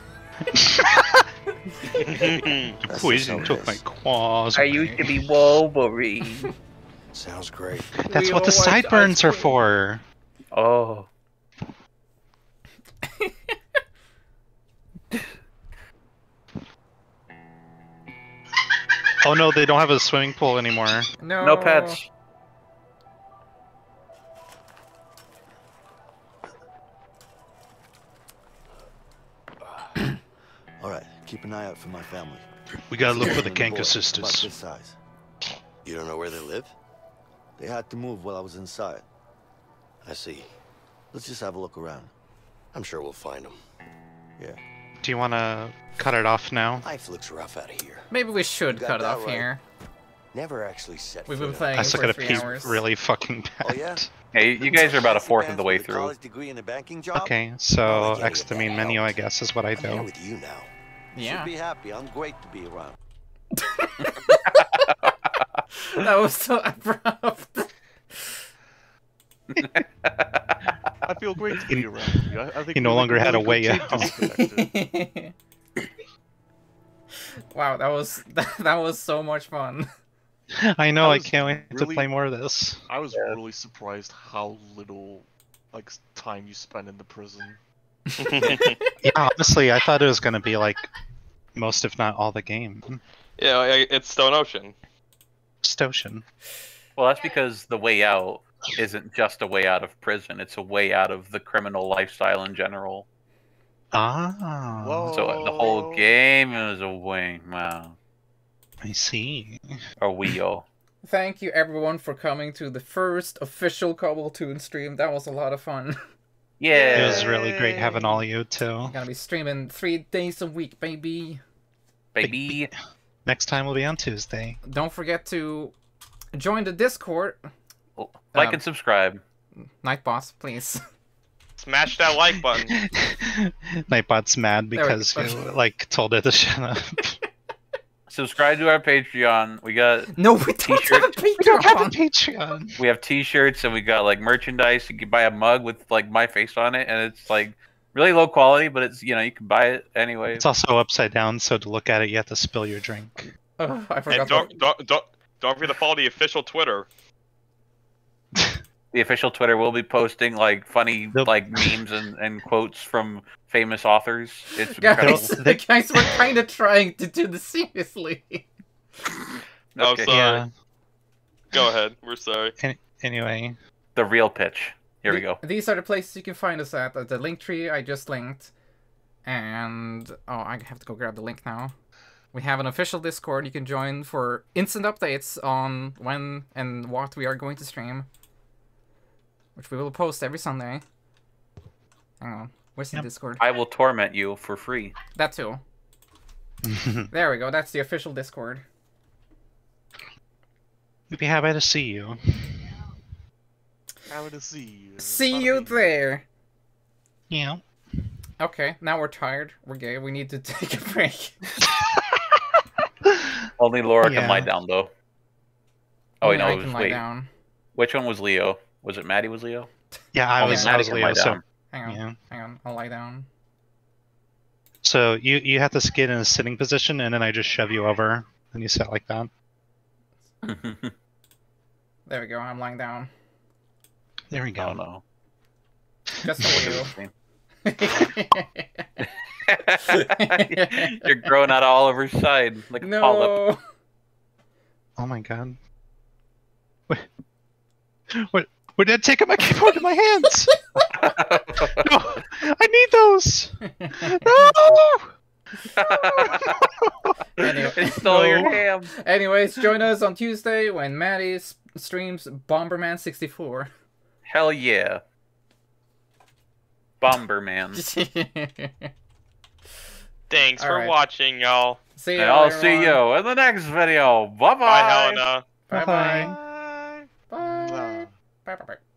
The poison just how it took my is. claws. I used to be Wolverine. Sounds great. That's We what the sideburns are for. Oh. Oh no, they don't have a swimming pool anymore. No. No pets. All right, keep an eye out for my family. We gotta look for the Women Kanka boys, About sisters. this size. You don't know where they live? They had to move while I was inside. I see. Let's just have a look around. I'm sure we'll find them. Yeah. Do you wanna cut it off now? Life looks rough out of here. Maybe we should cut it off right. here. Never actually set We've been playing I it still for gotta three pee hours. really fucking oh, bad. Oh yeah. Hey, you guys are about a fourth of the way through. college a job? Okay, so I can't X get the main menu. I guess, is what I I'm do. with you now. Yeah. should be happy. I'm great to be around. that was so abrupt. I feel great to be around you. I, I think He no longer had a way good out. changes connected. wow, that was that, was so much fun. I know. I I, can't wait to play more of this. I was really surprised how little like time you spent in the prison. Yeah, honestly, I thought it was going to be like most, if not all, the game. Yeah, I- it's Stone Ocean. Stotion. Well, that's because the way out isn't just a way out of prison; it's a way out of the criminal lifestyle in general. Ah. So uh, the whole game is a way. Wow. I see. Or wheel. Thank you everyone for coming to the first official KobolToon stream. That was a lot of fun. Yeah. It was really great having all of you too. Gonna be streaming three days a week, baby. Baby. Next time will be on Tuesday. Don't forget to join the Discord. Like Um, and subscribe. Nightbot, please. Smash that like button. Nightbot's mad There we because you like told her to shut up. Subscribe to our Patreon. We got no, we don't have a Patreon. We don't have a Patreon. We have T-shirts and we got like merchandise. You can buy a mug with like my face on it, and it's like really low quality, but it's you know you can buy it anyway. It's also upside down, so to look at it, you have to spill your drink. Oh, I forgot. And forgot. don't, don't don't don't forget to follow the official Twitter. The official Twitter will be posting like funny like memes and, and quotes from famous authors. It's incredible. Guys, the guys were kind of trying to do this seriously. Oh, Okay. sorry. Yeah. Go ahead. We're sorry. An- anyway, The real pitch. Here we go. These are the places you can find us at. The link tree I just linked. And, oh, I have to go grab the link now. We have an official Discord you can join for instant updates on when and what we are going to stream. Which we will post every Sunday. Hang on. Where's the Discord? I will torment you for free. That too. There we go. That's the official Discord. we'd be happy to see you. Happy to see you. See you there. Yeah. Okay, now we're tired. We're gay. We need to take a break. Only Laura Yeah. can lie down though. Oh wait, Only no, I it was lie wait. down. Which one was Leo? Was it Maddie? Was Leo? Yeah, I Only was, I was Leo. lie So. Hang on. Yeah. Hang on. I'll lie down. so you you have to get in a sitting position, and then I just shove you over, and you sit like that. There we go. I'm lying down. There we go. Oh no. Just for you. You're growing out all over his side like a polyp. no. Oh my god. What? What? Where did I take my keyboard in my hands? no, I need those. No. Anyway, It stole your ham. Anyways, join us on Tuesday when Maddie s- streams Bomberman 64. Hell yeah. Bomberman. Thanks for Alright. watching, y'all. See you. And I'll see you in the next video. Bye bye. Bye, Helena. Bye Bye. bye. Bye. Bye bye.